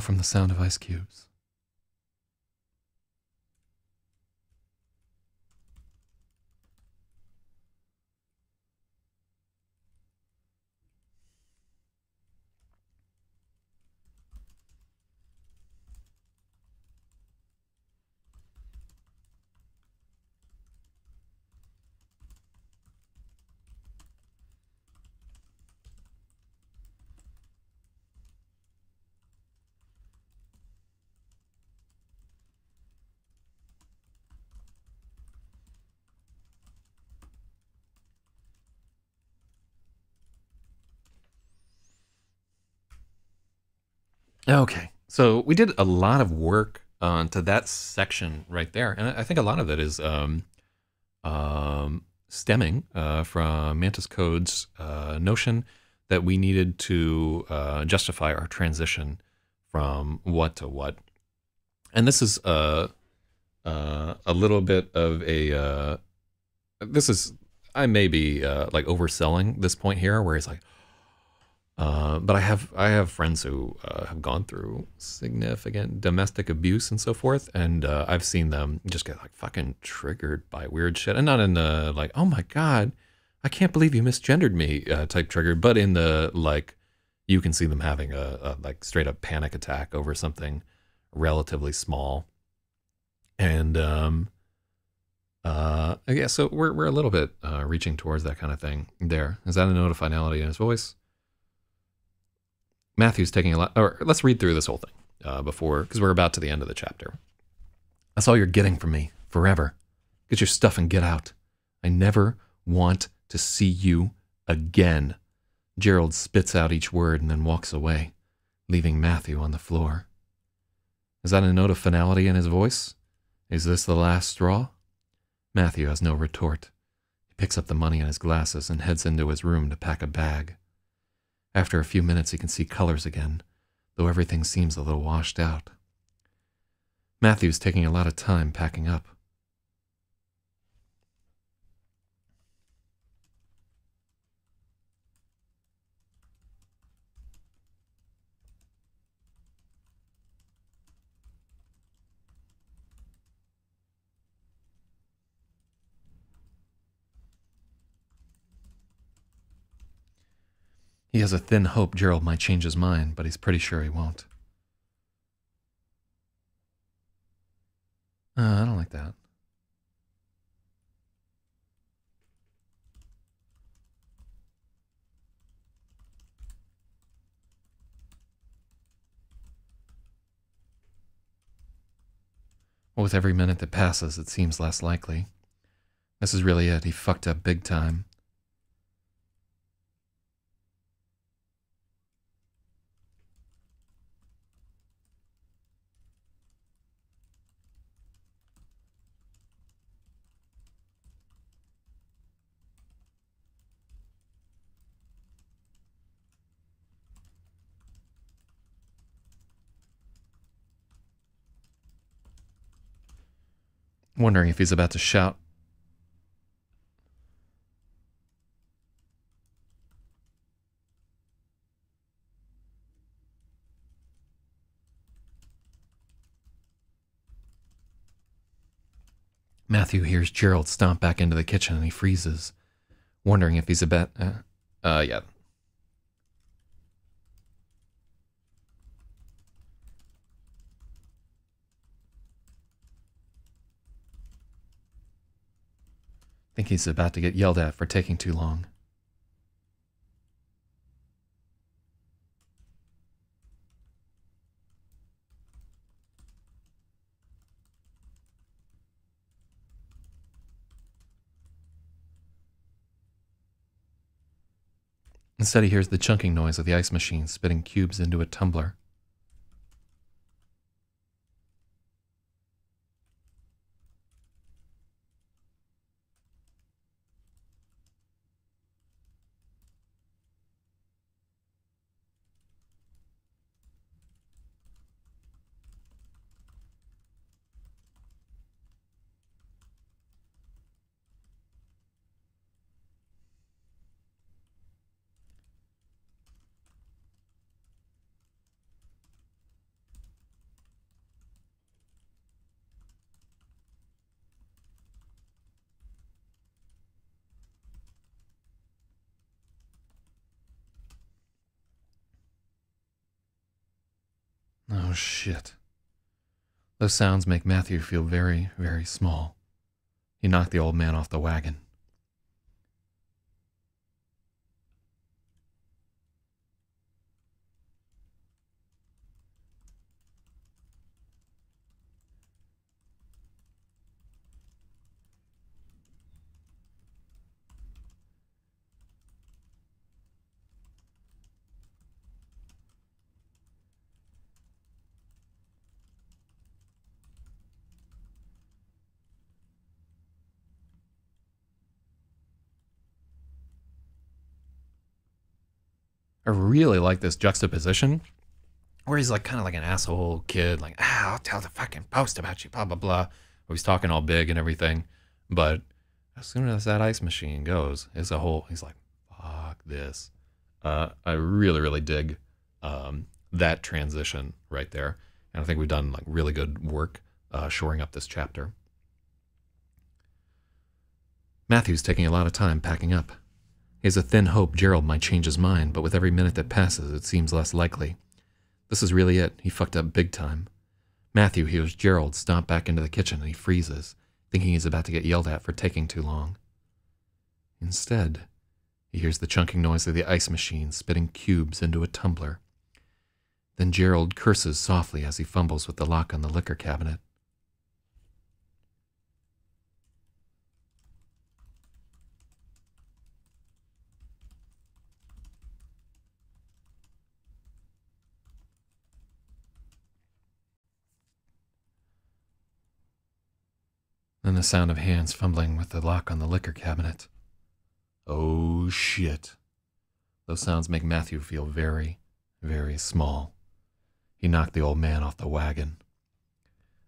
From the sound of ice cubes. Okay. So we did a lot of work onto that section right there. And I think a lot of it is um, um, stemming uh, from Mantis Code's uh, notion that we needed to uh, justify our transition from what to what. And this is uh, uh, a little bit of a. Uh, this is. I may be like overselling this point here, where he's like, uh, but I have I have friends who uh, have gone through significant domestic abuse and so forth, and uh, I've seen them just get like fucking triggered by weird shit, and not in the like oh my god, I can't believe you misgendered me uh, type trigger, but in the like you can see them having a, a like straight up panic attack over something relatively small, and um, uh, yeah, so we're we're a little bit uh, reaching towards that kind of thing. There is that a note of finality in his voice. Matthew's taking a lot, or let's read through this whole thing uh, before, because we're about to the end of the chapter. That's all you're getting from me forever. Get your stuff and get out. I never want to see you again. Gerald spits out each word and then walks away, leaving Matthew on the floor. Is that a note of finality in his voice? Is this the last straw? Matthew has no retort. He picks up the money and his glasses and heads into his room to pack a bag. After a few minutes, he can see colors again, though everything seems a little washed out. Matthew's taking a lot of time packing up. He has a thin hope Gerald might change his mind, but he's pretty sure he won't. Uh, I don't like that. with every minute that passes, it seems less likely. This is really it. He fucked up big time. Wondering if he's about to shout. Matthew hears Gerald stomp back into the kitchen and he freezes, wondering if he's about. Uh, uh yeah. Think he's about to get yelled at for taking too long. Instead, he hears the chunking noise of the ice machine spitting cubes into a tumbler. Oh, shit. Those sounds make Matthew feel very, very small. He knocked the old man off the wagon. I really like this juxtaposition where he's like kind of like an asshole kid, like, ah, I'll tell the fucking post about you, blah, blah, blah. He's talking all big and everything. But as soon as that ice machine goes, it's a whole, he's like, fuck this. Uh, I really, really dig um, that transition right there. And I think we've done like really good work uh, shoring up this chapter. Matthew's taking a lot of time packing up. He has a thin hope Gerald might change his mind, but with every minute that passes, it seems less likely. This is really it. He fucked up big time. Matthew hears Gerald stomp back into the kitchen and he freezes, thinking he's about to get yelled at for taking too long. Instead, he hears the chunking noise of the ice machine spitting cubes into a tumbler. Then Gerald curses softly as he fumbles with the lock on the liquor cabinet. Then the sound of hands fumbling with the lock on the liquor cabinet. Oh shit. Those sounds make Matthew feel very, very small. He knocked the old man off the wagon.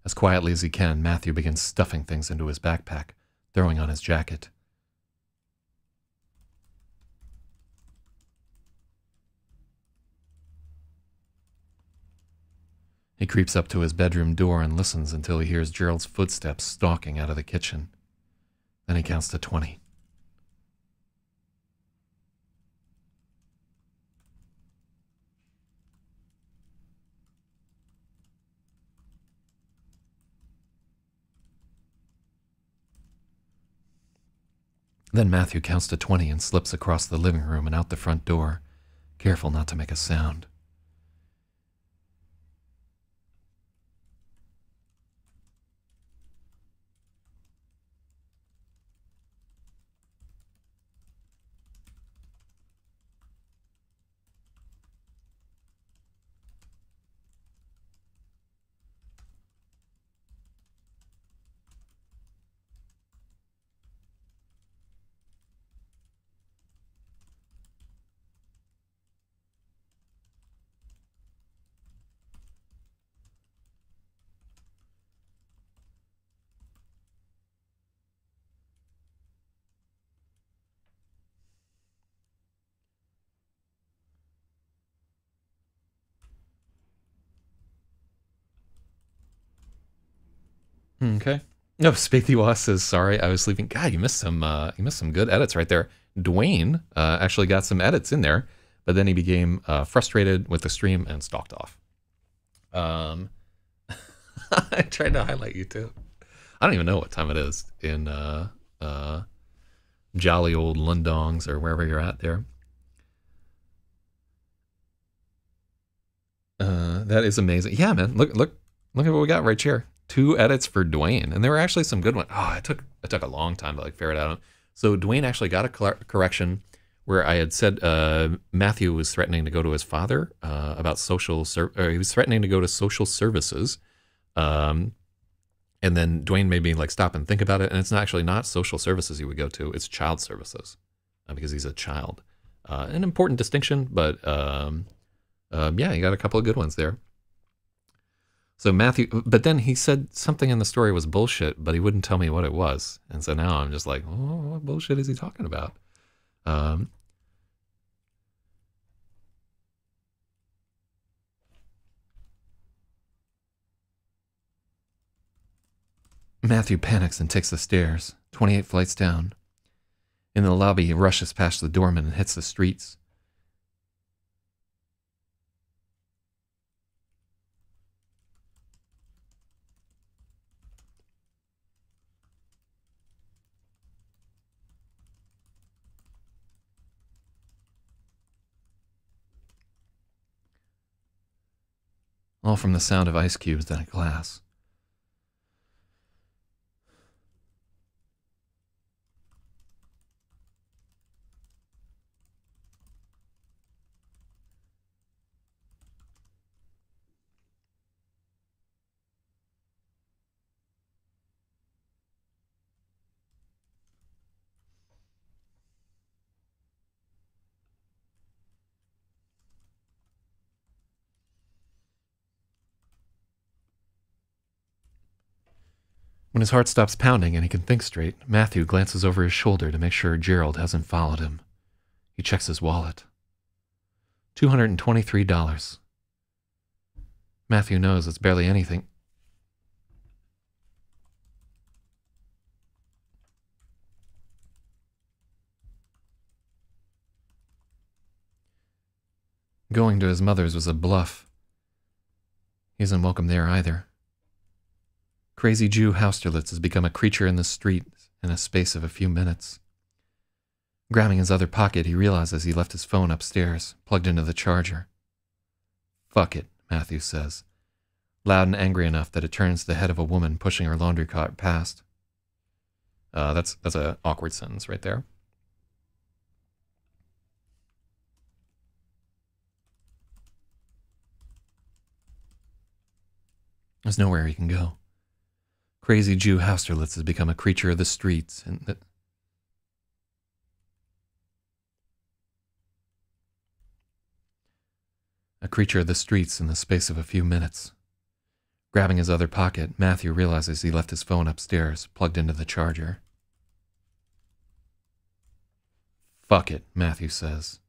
As quietly as he can, Matthew begins stuffing things into his backpack, throwing on his jacket. He creeps up to his bedroom door and listens until he hears Gerald's footsteps stalking out of the kitchen. Then he counts to 20. Then Matthew counts to 20 and slips across the living room and out the front door, careful not to make a sound. Okay. No, Spathy says sorry. I was sleeping. God, you missed some. Uh, you missed some good edits right there. Dwayne uh, actually got some edits in there, but then he became uh, frustrated with the stream and stalked off. Um, I tried to highlight you too. I don't even know what time it is in uh, uh, jolly old Lundongs or wherever you're at there. Uh, that is amazing. Yeah, man. Look, look, look at what we got right here. Two edits for Dwayne, and there were actually some good ones. Oh, it took it took a long time to like ferret out. So Dwayne actually got a correction where I had said uh, Matthew was threatening to go to his father uh, about social, he was threatening to go to social services. Um, and then Dwayne made me like stop and think about it. And it's not actually not social services he would go to, it's child services uh, because he's a child. Uh, an important distinction, but um, um, yeah, he got a couple of good ones there. So Matthew, but then he said something in the story was bullshit, but he wouldn't tell me what it was. And so now I'm just like, oh, what bullshit is he talking about? Um, Matthew panics and takes the stairs, 28 flights down. In the lobby, he rushes past the doorman and hits the streets. All from the sound of ice cubes in a glass. When his heart stops pounding and he can think straight, Matthew glances over his shoulder to make sure Gerald hasn't followed him. He checks his wallet. $223. Matthew knows it's barely anything. Going to his mother's was a bluff. He isn't welcome there either. Crazy Jew Hausterlitz has become a creature in the street in a space of a few minutes. Grabbing his other pocket, he realizes he left his phone upstairs, plugged into the charger. Fuck it, Matthew says, loud and angry enough that it turns the head of a woman pushing her laundry cart past. Uh, that's that's an awkward sentence right there. There's nowhere he can go. Crazy Jew Hausterlitz has become a creature of the streets, and that. A creature of the streets in the space of a few minutes. Grabbing his other pocket, Matthew realizes he left his phone upstairs, plugged into the charger. Fuck it, Matthew says.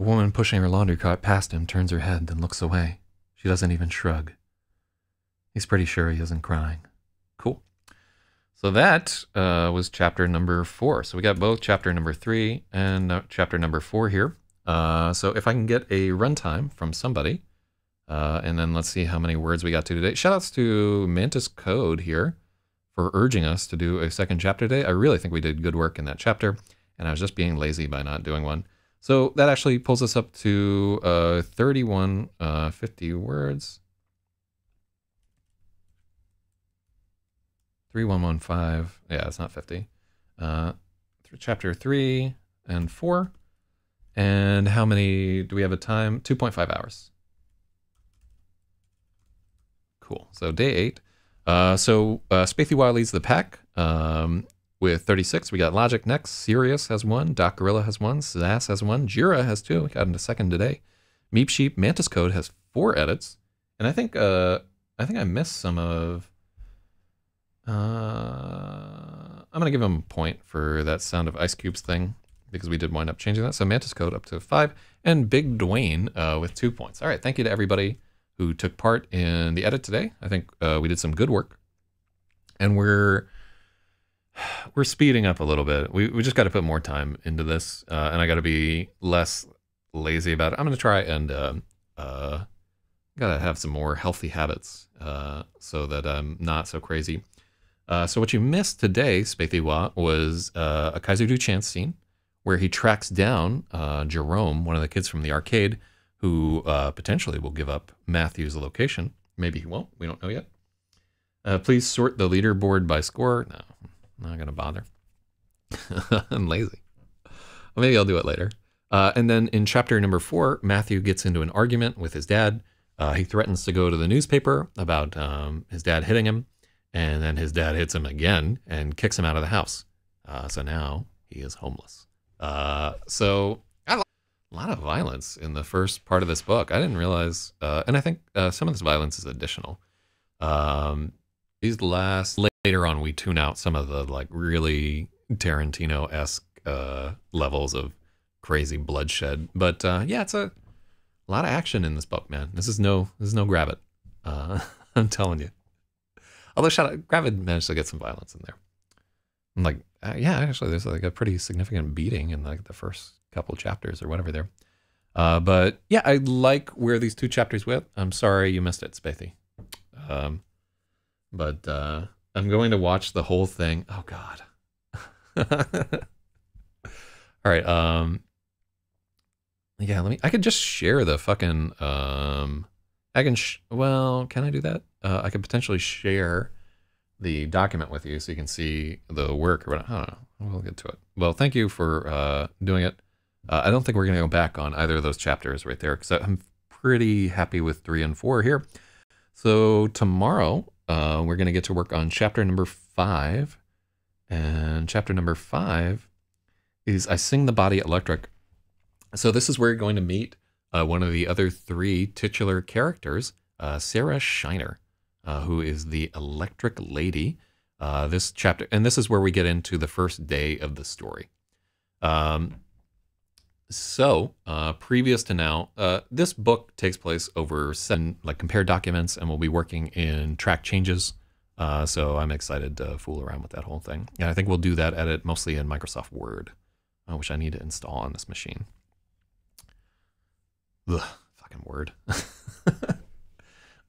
A woman pushing her laundry cart past him turns her head and looks away. She doesn't even shrug. He's pretty sure he isn't crying. Cool. So that uh, was chapter number four. So we got both chapter number three and uh, chapter number four here. Uh, so if I can get a runtime from somebody, uh, and then let's see how many words we got to today. Shoutouts to Mantis Code here for urging us to do a second chapter today. I really think we did good work in that chapter, and I was just being lazy by not doing one. So that actually pulls us up to uh, 31, uh, words. 3115. Yeah, it's not 50. Uh, chapter 3 and 4. And how many do we have a time? 2.5 hours. cool. So day eight. Uh, so uh, Spathy the pack um, with 36. We got Logic next. Sirius has one. Doc Gorilla has one. Sass has one. Jira has two. We got into second today. Meep Sheep Mantis Code has four edits, and I think uh, I think I missed some of. Uh, I'm gonna give him a point for that sound of ice cubes thing because we did wind up changing that. So Mantis Code up to five, and Big Dwayne uh, with two points. All right, thank you to everybody who took part in the edit today. I think uh, we did some good work, and we're we're speeding up a little bit. We we just got to put more time into this, uh, and I got to be less lazy about it. I'm gonna try and uh, uh, gotta have some more healthy habits uh, so that I'm not so crazy. Uh, so what you missed today, Spathiwa, was uh, a Kaiser chance scene where he tracks down uh, Jerome, one of the kids from the arcade, who uh, potentially will give up Matthew's location. Maybe he won't. We don't know yet. Uh, please sort the leaderboard by score. No, not going to bother. I'm lazy. Well, maybe I'll do it later. Uh, and then in chapter number four, Matthew gets into an argument with his dad. Uh, he threatens to go to the newspaper about um, his dad hitting him. And then his dad hits him again and kicks him out of the house. Uh, so now he is homeless. Uh, so a lot of violence in the first part of this book. I didn't realize, uh, and I think uh, some of this violence is additional. Um, these last later on, we tune out some of the like really Tarantino esque uh, levels of crazy bloodshed. But uh, yeah, it's a, a, lot of action in this book, man. This is no this is no Gravit. Uh, I'm telling you. Although shout out, Gravit managed to get some violence in there. I'm like uh, yeah, actually, there's like a pretty significant beating in like the first couple chapters or whatever there. Uh, but yeah, I like where these two chapters went. I'm sorry you missed it, Spathy. Um, but uh, I'm going to watch the whole thing. Oh God. All right. Um, yeah, let me. I could just share the fucking. Um, I can. well, can I do that? Uh, I could potentially share the document with you so you can see the work or whatever. I don't know. We'll get to it. Well, thank you for uh, doing it. Uh, I don't think we're going to go back on either of those chapters right there because I'm pretty happy with three and four here. So tomorrow uh, we're going to get to work on chapter number five. And chapter number five is I Sing the Body Electric. So this is where you're going to meet uh, one of the other three titular characters, uh, Sarah Shiner uh, who is the Electric Lady. Uh, this chapter, and this is where we get into the first day of the story. Um, so, uh, previous to now, uh, this book takes place over seven like compare documents, and we'll be working in track changes. Uh, so I'm excited to fool around with that whole thing, and I think we'll do that edit mostly in Microsoft Word, uh, which I need to install on this machine. Ugh, fucking Word.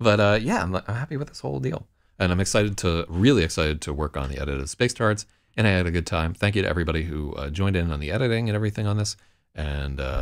But uh, yeah, I'm, I'm, happy with this whole deal. And I'm excited to, really excited to work on the edit of space charts. And I had a good time. Thank you to everybody who uh, joined in on the editing and everything on this. And uh,